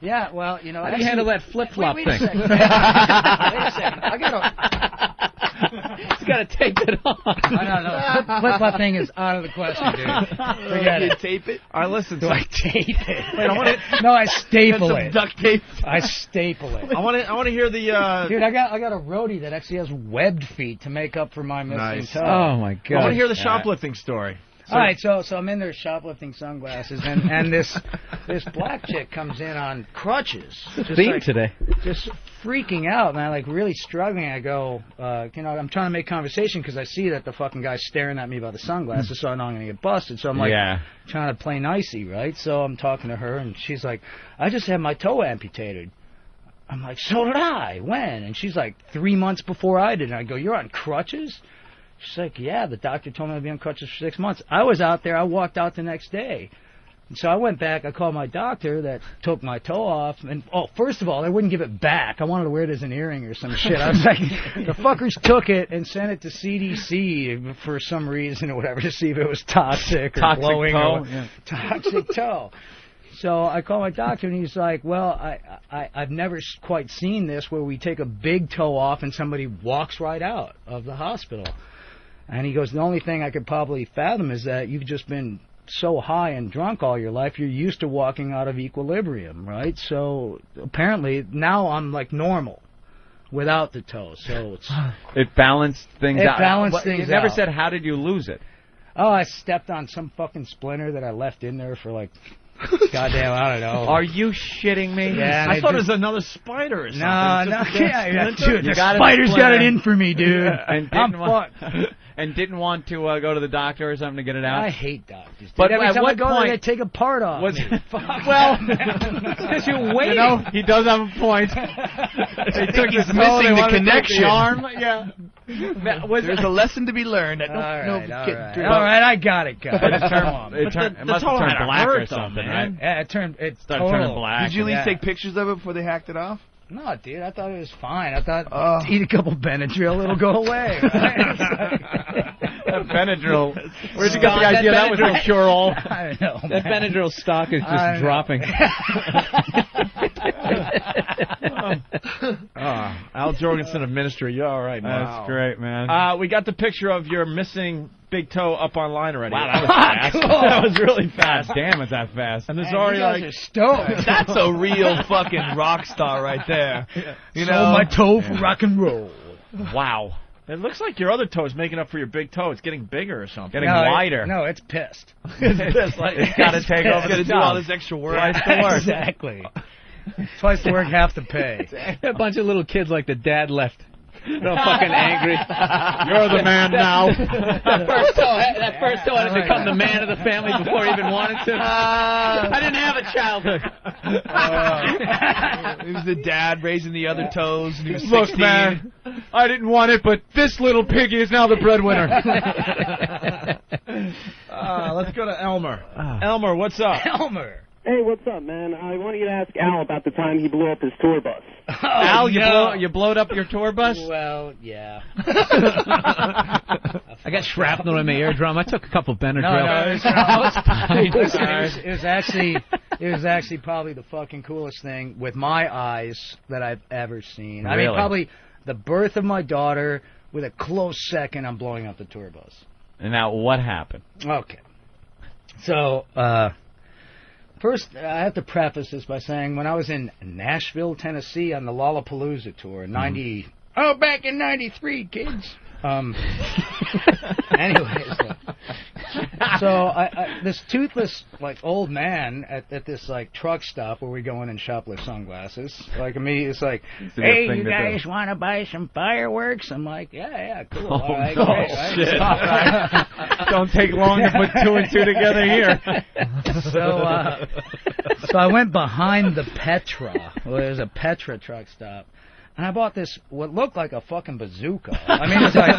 yeah, well, you know, How do you handle that flip flop wait, wait thing? A second. wait a second. I got a. He's got to tape it on. I don't know. Flip flop thing is out of the question, dude. Forget you it. tape it? All right, listen. Do so- I tape it? Wait, I want to. No, I staple some it. duct tape. I staple it. I want to. I want to hear the. Uh, Dude, I got I got a roadie that actually has webbed feet to make up for my missing Nice. toe. Oh my god. I want to hear the shoplifting story. All right, so so I'm in there shoplifting sunglasses, and and this (laughs) this black chick comes in on crutches, just Theme like, today. just freaking out, man, like really struggling. I go, uh, you know, I'm trying to make conversation because I see that the fucking guy's staring at me by the sunglasses, so I know I'm gonna get busted. So I'm like, yeah. trying to play nicey, right? So I'm talking to her, and she's like, I just had my toe amputated. I'm like, so did I. When? And she's like, three months before I did. And I go, you're on crutches? She's like, yeah, the doctor told me I'd be on crutches for six months. I was out there. I walked out the next day. And so I went back. I called my doctor that took my toe off. And, oh, first of all, they wouldn't give it back. I wanted to wear it as an earring or some shit. I was like, (laughs) the fuckers took it and sent it to CDC for some reason or whatever to see if it was toxic or Toxic glowing toe, or yeah. (laughs) toxic toe. So I call my doctor and he's like, "Well, I, I I've never quite seen this where we take a big toe off and somebody walks right out of the hospital." And he goes, "The only thing I could probably fathom is that you've just been so high and drunk all your life, you're used to walking out of equilibrium, right? So apparently now I'm like normal without the toe. So it's (sighs) It balanced things It out. balanced What- things You never out. said how did you lose it. Oh, I stepped on some fucking splinter that I left in there for like, (laughs) goddamn, I don't know. Are you shitting me? Yeah, and I it thought it was another spider or something. No, It's no, just a dead (laughs) yeah, yeah, dude, You the got spider's got it in for me, dude. and I'm want, fucked. (laughs) and didn't want to uh, go to the doctor or something to get it out. I hate doctors. Dude. But every at time what I go point there, they take a part off was. (laughs) Fuck. well? (laughs) because you're You waiting. know, he does have a point. (laughs) they took he's missing the wanted to take connection. The arm, yeah. Was There's a lesson to be learned. I all don't right, know all if right, all right. I got it, guys. It Come turned, it, But turned, the- it must have turned black or something, man. right? Yeah, it turned. It Started total. turning black. Did you at least Yeah. take pictures of it before they hacked it off? No, dude, I thought it was fine. I thought Oh. eat a couple Benadryl, it'll go away. (laughs) That Benadryl. Where'd you get the idea that was Benadryl. a cure all? (laughs) I know. That man. Benadryl stock is just I dropping. (laughs) Oh, (laughs) Al Jourgensen of Ministry, you're all right, man. That's great, man. Uh, we got the picture of your missing big toe up online already. Wow, that was fast. (laughs) that was really fast. Damn, it's that fast. And there's Man, already like are stoked. (laughs) That's a real fucking rock star right there. You Sold know, my toe for rock and roll. Wow. it looks like your other toe is making up for your big toe. It's getting bigger or something. Getting no, it- wider. no, it's pissed. it's like It's got to take over got the to do all this extra work. Twice the work. exactly. (laughs) Twice the work, half the pay. (laughs) a bunch of little kids like the dad left. They're all fucking angry. (laughs) You're the man now. that first toe, that first toe had to become the man of the family before he even wanted to. I didn't have a childhood. it was the dad raising the other toes, and he was Look, 16. man, I didn't want it, but this little piggy is now the breadwinner. Uh, let's go to Elmer. Elmer, what's up? Elmer. Hey, what's up, man? I wanted you to ask Al about the time he blew up his tour bus. (laughs) Al, you no. blow, you blowed up your tour bus. Well, yeah. (laughs) I got shrapnel in my eardrum. I took a couple Benadryl. No, no, it was, (laughs) I was it, was, it was actually it was actually probably the fucking coolest thing with my eyes that I've ever seen. Really? I mean, probably the birth of my daughter with a close second on blowing up the tour bus. And now what happened? Okay. So, uh, first, I have to preface this by saying when I was in Nashville, Tennessee on the Lollapalooza tour in 90. Oh, back in 93, kids. Um, (laughs) anyways. uh, (laughs) so, I, I, this toothless, like, old man at, at this, like, truck stop where we go in and shoplift sunglasses, like, me, it's like, good hey, you guys want to buy some fireworks? I'm like, yeah, yeah, cool. Oh, all right, no, great, right? shit. (laughs) (laughs) Don't take long to put two and two together here. so, uh, so I went behind the Petro. Well, there's a Petro truck stop. And I bought this, what looked like a fucking bazooka. I mean, it's like,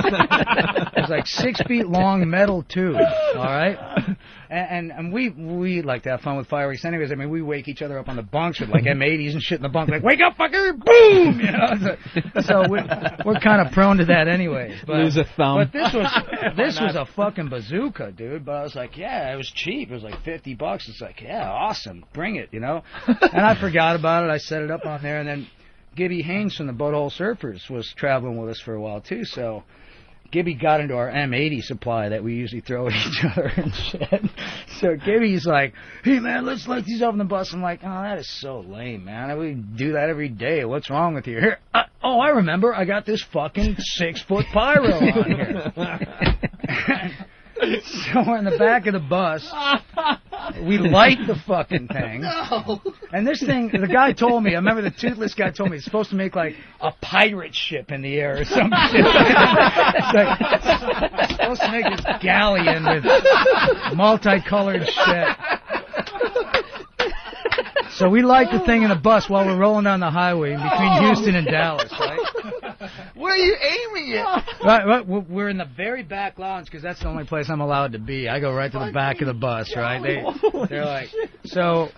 (laughs) it's like six feet long metal tube, alright? (laughs) And, and, and we, we like to have fun with fireworks anyways. I mean, we wake each other up on the bunks with like M80s and shit in the bunk, like, wake up, fucker, boom! You know, so, so we're, we're kind of prone to that anyways. But, Lose a thumb. But this was, (laughs) this was a fucking bazooka, dude. But I was like, yeah, it was cheap. It was like 50 bucks. It's like, yeah, awesome. Bring it, you know? And I forgot about it. I set it up on there and then Gibby Haynes from the Butthole Surfers was traveling with us for a while too, so Gibby got into our M80 supply that we usually throw at each other and shit. (laughs) So Gibby's like, "Hey man, let's light these up on the bus." I'm like, "Oh, that is so lame, man. We do that every day. What's wrong with you?" Here, uh, oh, I remember. I got this fucking six foot pyro on here. (laughs) (laughs) so we're in the back of the bus. We light the fucking (laughs) thing. No. And this thing, the guy told me, I remember the toothless guy told me it's supposed to make like a pirate ship in the air or some (laughs) shit. it's like, it's supposed to make this galleon with multicolored shit. So we light the thing in the bus while we're rolling down the highway between oh. Houston and Dallas, right? (laughs) Where are you aiming it? Right, right. we're- We're in the very back lounge because that's the only place I'm allowed to be. I go right to the back of the bus, right? They, they're like, so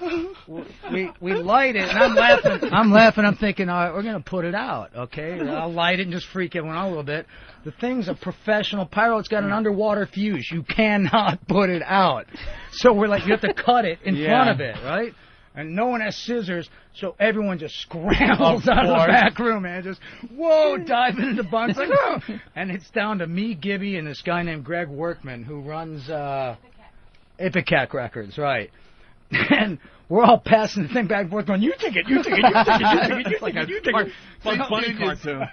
we we light it, and I'm laughing. I'm laughing. I'm thinking, all right, we're gonna put it out, okay? I'll light it and just freak everyone out a little bit. The thing's a professional pyro. It's got an underwater fuse. You cannot (laughs) put it out. So we're like, you have to cut it in Yeah. front of it, right? And no one has scissors, so everyone just scrambles (laughs) out of the back room, man. Just whoa, (laughs) diving into the bunks like, oh! and it's down to me, Gibby, and this guy named Greg Werckman who runs uh, Ipecac Records, right? (laughs) And we're all passing the thing back and forth, going, "You take it, you take it, you take it, you take it, you take it, you take it." So- Bunny cartoon.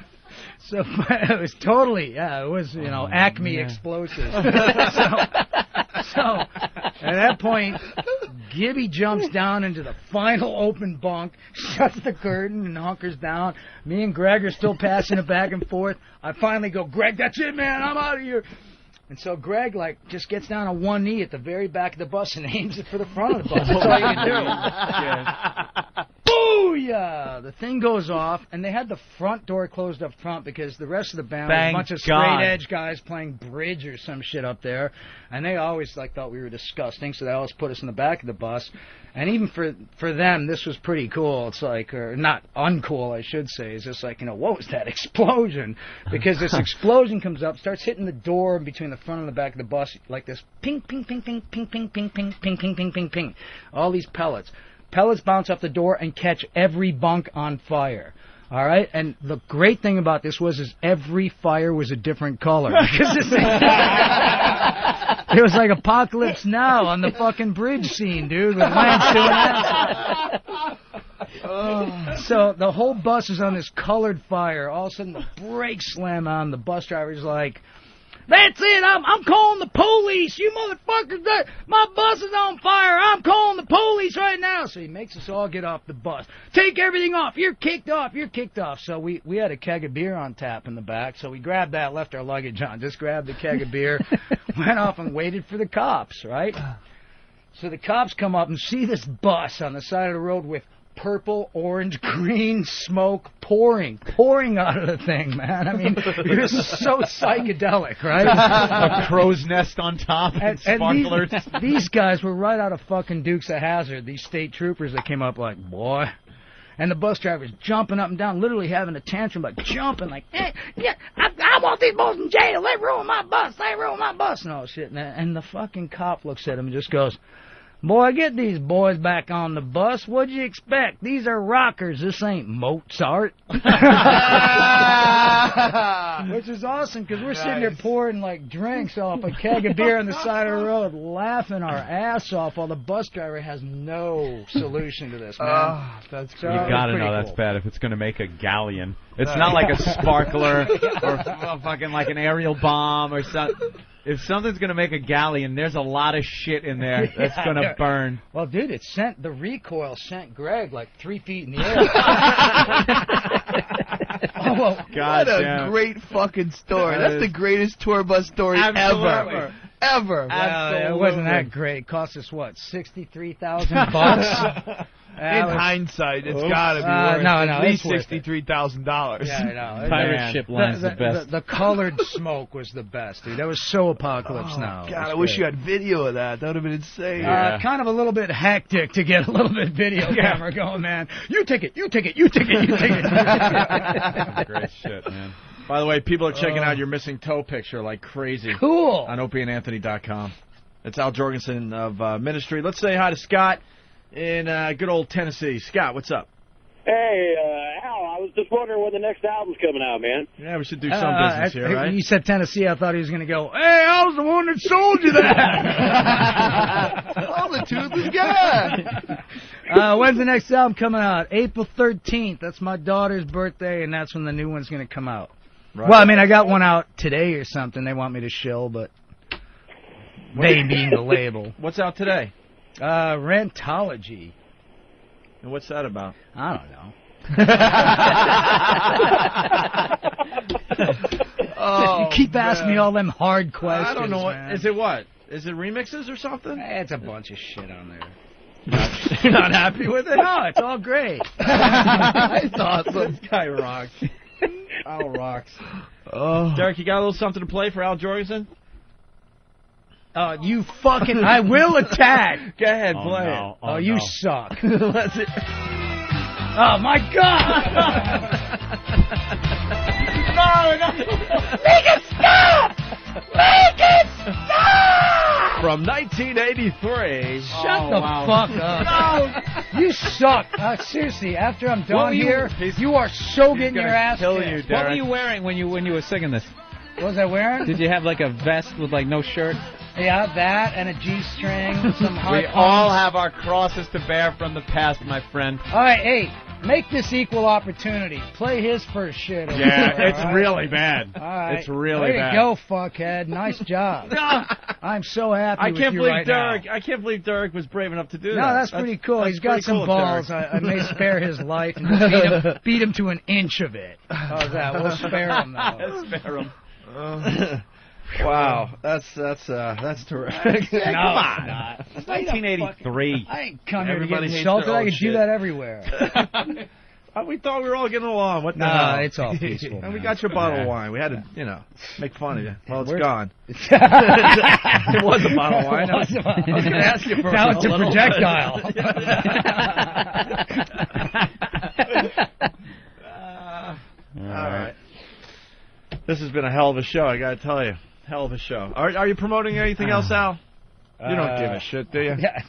so it was totally, yeah, it was, you know, Acme yeah. explosives. so, so at that point, Gibby jumps down into the final open bunk, shuts the curtain, and hunkers down. Me and Greg are still passing it back and forth. I finally go, Greg, that's it, man. I'm out of here. And so Greg, like, just gets down on one knee at the very back of the bus and aims it for the front of the bus. That's all you can do. (laughs) Booyah! The thing goes off, and they had the front door closed up front because the rest of the band was a bunch of God. straight edge guys playing bridge or some shit up there, and they always like thought we were disgusting, so they always put us in the back of the bus. And even for for them, this was pretty cool. It's like, or not uncool, I should say. It's just like, you know, what was that explosion? Because this explosion comes up, starts hitting the door between the front and the back of the bus, like this ping, ping, ping, ping, ping, ping, ping, ping, ping, ping, ping, ping, ping. All these pellets. Pellets bounce off the door and catch every bunk on fire. All right, and the great thing about this was is every fire was a different color (laughs) because this (laughs) it was like Apocalypse Now on the fucking bridge scene, dude, with Lance doing that. Oh. So the whole bus is on this colored fire. All of a sudden, the brakes slam on. The bus driver's like, "That's it! I'm I'm calling the police! You motherfuckers! My bus is on fire! I'm calling the police right now!" So he makes us all get off the bus. Take everything off! You're kicked off! You're kicked off! So we we had a keg of beer on tap in the back. So we grabbed that, left our luggage on, just grabbed the keg of beer, (laughs) went off and waited for the cops. Right. So the cops come up and see this bus on the side of the road with purple, orange, (laughs) green smoke pouring, pouring out of the thing, man. I mean, it was so psychedelic, right? (laughs) a crow's nest on top and, and these, (laughs) these guys were right out of fucking Dukes of Hazzard. These state troopers that came up like, boy. And the bus driver's jumping up and down, literally having a tantrum, like jumping, like, hey, yeah, I, I want these boys in jail. They ruined my bus. They ruined my bus, and all shit. And, and the fucking cop looks at him and just goes, Boy, get these boys back on the bus. What'd you expect? These are rockers. This ain't Mozart. (laughs) Which is awesome because we're sitting there pouring like drinks off a keg of beer on the side of the road, laughing our ass off while the bus driver has no solution to this, man. Oh, that's You gotta know that's bad if it's gonna make a galleon. It's not like a (laughs) sparkler or f- fucking like an aerial bomb or something. If something's gonna make a galleon, there's a lot of shit in there (laughs) that's gonna burn. Well, dude, it sent the recoil sent Greg like three feet in the air. (laughs) (laughs) oh, well, God what a great fucking story. That That's is- the greatest tour bus story Absolutely. ever. Ever. Well, it wasn't that great. It cost us what, sixty-three thousand bucks. In hindsight, it's gotta be Uh, worth no, at least it's worth it. sixty-three thousand dollars. Yeah, I know. Pirate ship line's the, best. The, colored smoke was the best, dude. That was so apocalypse Oh, now. God, was I wish great. you had video of that. That would have been insane. Uh, kind of a little bit hectic to get a little bit video (laughs) camera going, man. You take it, you take it, you take it, you take it. (laughs) Great shit, man. By the way, people are checking out your missing toe picture like crazy. Cool. On opieandanthony.com. It's Al Jourgensen of uh, Ministry. Let's say hi to Scott in uh, good old Tennessee. Scott, what's up? Hey, uh, Al, I was just wondering when the next album's coming out, man. Yeah, we should do Uh, some business I- here, When right? you said Tennessee, I thought he was going to go, hey, I was the one that sold you that. (laughs) I'm the toothless guy. (laughs) uh, when's the next album coming out? April 13th. That's my daughter's birthday, and that's when the new one's going to come out. Right. Well, I mean, I got one out today or something. They want me to shill, but they being the label. (laughs) What's out today? Uh, Rantology. And what's that about? I don't know. (laughs) Oh, you keep asking me all them hard questions. I don't know what. man. Is it what? Is it remixes or something? Eh, It's a bunch of shit on there. (laughs) You're not happy with it? No, it's all great. it's awesome. This guy rocks. Al rocks. Oh. Derek, you got a little something to play for Al Jourgensen? Oh, you fucking! I will attack. (laughs) Go ahead, Oh, play no. it. Oh, you suck. (laughs) Let's it. Oh my god! (laughs) No, no. Make it stop! Make it stop! From 1983. Shut the fuck up. No, you suck. Uh, seriously, after I'm done were you- here, you are so getting your ass kicked. you, What were you wearing when you when you were singing this? What was I wearing? Did you have like a vest with like no shirt? Yeah, that and a G-string, some (laughs) hard We all have our crosses to bear from the past, my friend. All right, hey, Make this equal opportunity. Play his first shit. over Yeah, there, it's all right? really bad. All right. It's really Way bad. to go, fuckhead. Nice job. (laughs) I'm so happy I with can't you believe right now. Derek. I can't believe Derek was brave enough to do No, that. No, that's, pretty cool. that's He's got some cool balls. I, I may (laughs) spare his life and beat him, beat him to an inch of it. How's that? We'll spare him though. spare him. (laughs) wow, (laughs) that's that's uh that's terrific. (laughs) No, Come it's on, not. it's 1983. I ain't come here to Everybody get hates insulted. their I own can shit. do that everywhere. Uh, we thought we were all getting along. What the Nah, hell? it's all peaceful, and we man. got your bottle of wine. We had to, you know, make fun of you. Well, it's Where's- gone. it was a bottle of wine. I was, It was a bottle. I was going to ask you for Now it's a little- projectile. All right. This has been a hell of a show. I got to tell you, hell of a show. Are, are you promoting anything else, Al? You don't Uh, give a shit, do you? (laughs) Yeah.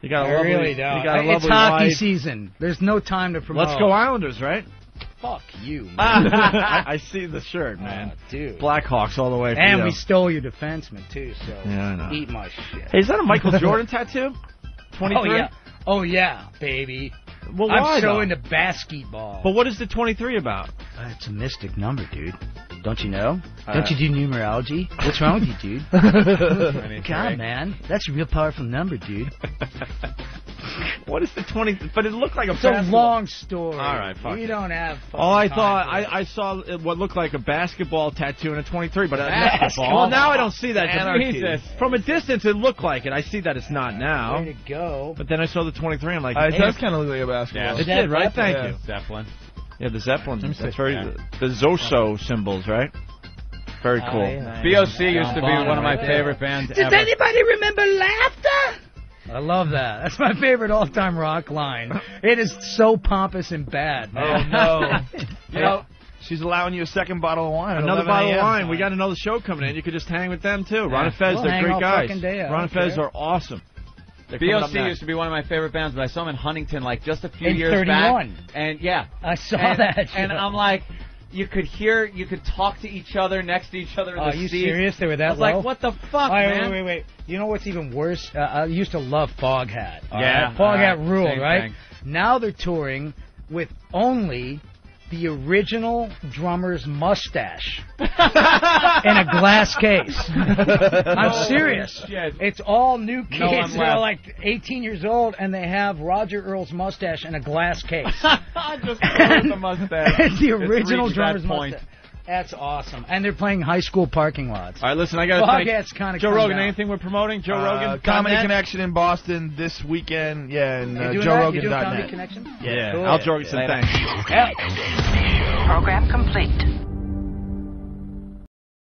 You got a I lovely. really don't. You got a it's lovely hockey wife. season. There's no time to promote. Let's go Islanders, right? Fuck you, (laughs) man. I, I see the shirt, man. Oh, dude. Blackhawks all the way. For And you. we stole your defenseman too, so Yeah, eat my shit. Hey, is that a Michael (laughs) Jordan tattoo? Oh yeah, oh yeah, baby. Well, I'm why, so though? into basketball. But what is the 23 about? Uh, it's a mystic number, dude. Don't you know? Uh, Don't you do numerology? What's wrong with you, dude? (laughs) God, man, that's a real powerful number, dude. (laughs) What is the 20? But it looked like a It's a long story. All right, fuck We it. don't have. All I fucking thought, for I, I saw uh, what looked like a basketball tattoo and a 23, but Basketball? well, now I don't see that. 'cause Anarchy. Jesus. From a distance, it looked like it. I see that it's not now. Way to go. But then I saw the 23. I'm like, Uh, it damn. does kind of look like a basketball. It did, right? Thank Yeah. you. Zeppelin. Yeah, the Zeppelin. Let me see. That's very Yeah. the Zoso symbols, right? Very cool. BOC used to be one of my favorite bands Does ever. anybody remember laughter? I love that. That's my favorite all-time rock line. It is so pompous and bad. Oh no! (laughs) you know, she's allowing you a second bottle of wine. Another bottle of a.m. wine. We got another show coming in. You could just hang with them too. Ron and Fez, We'll they're hang great all guys. fucking day, Ron and Fez care. are awesome. They're BOC used to be one of my favorite bands, but I saw them in Huntington like just a few In years 31. back. And yeah, I saw and, that. And I'm like, you could hear, you could talk to each other next to each other. in Are you seats. serious? They were that I was low? like, what the fuck, right, man? wait, wait, wait. You know what's even worse? Uh, I used to love Foghat. Yeah, right? Foghat right, ruled, right? thing. Now they're touring with only the original drummer's mustache (laughs) in a glass case. (laughs) I'm serious. shit. It's all new kids No that are like 18 years old, and they have Roger Earl's mustache in a glass case. (laughs) just the mustache. it's the original drummer's mustache. That's awesome. And they're playing high school parking lots. All right, listen, I got to thank Foghat's kinda Joe Rogan. down. Anything we're promoting? Joe Uh, Rogan. Comedy .net? Connection in Boston this weekend. Yeah, and uh, doing Joe Rogan Comedy. Connection? Yeah, Cool. Al Jourgensen. Later. Thanks. Program complete.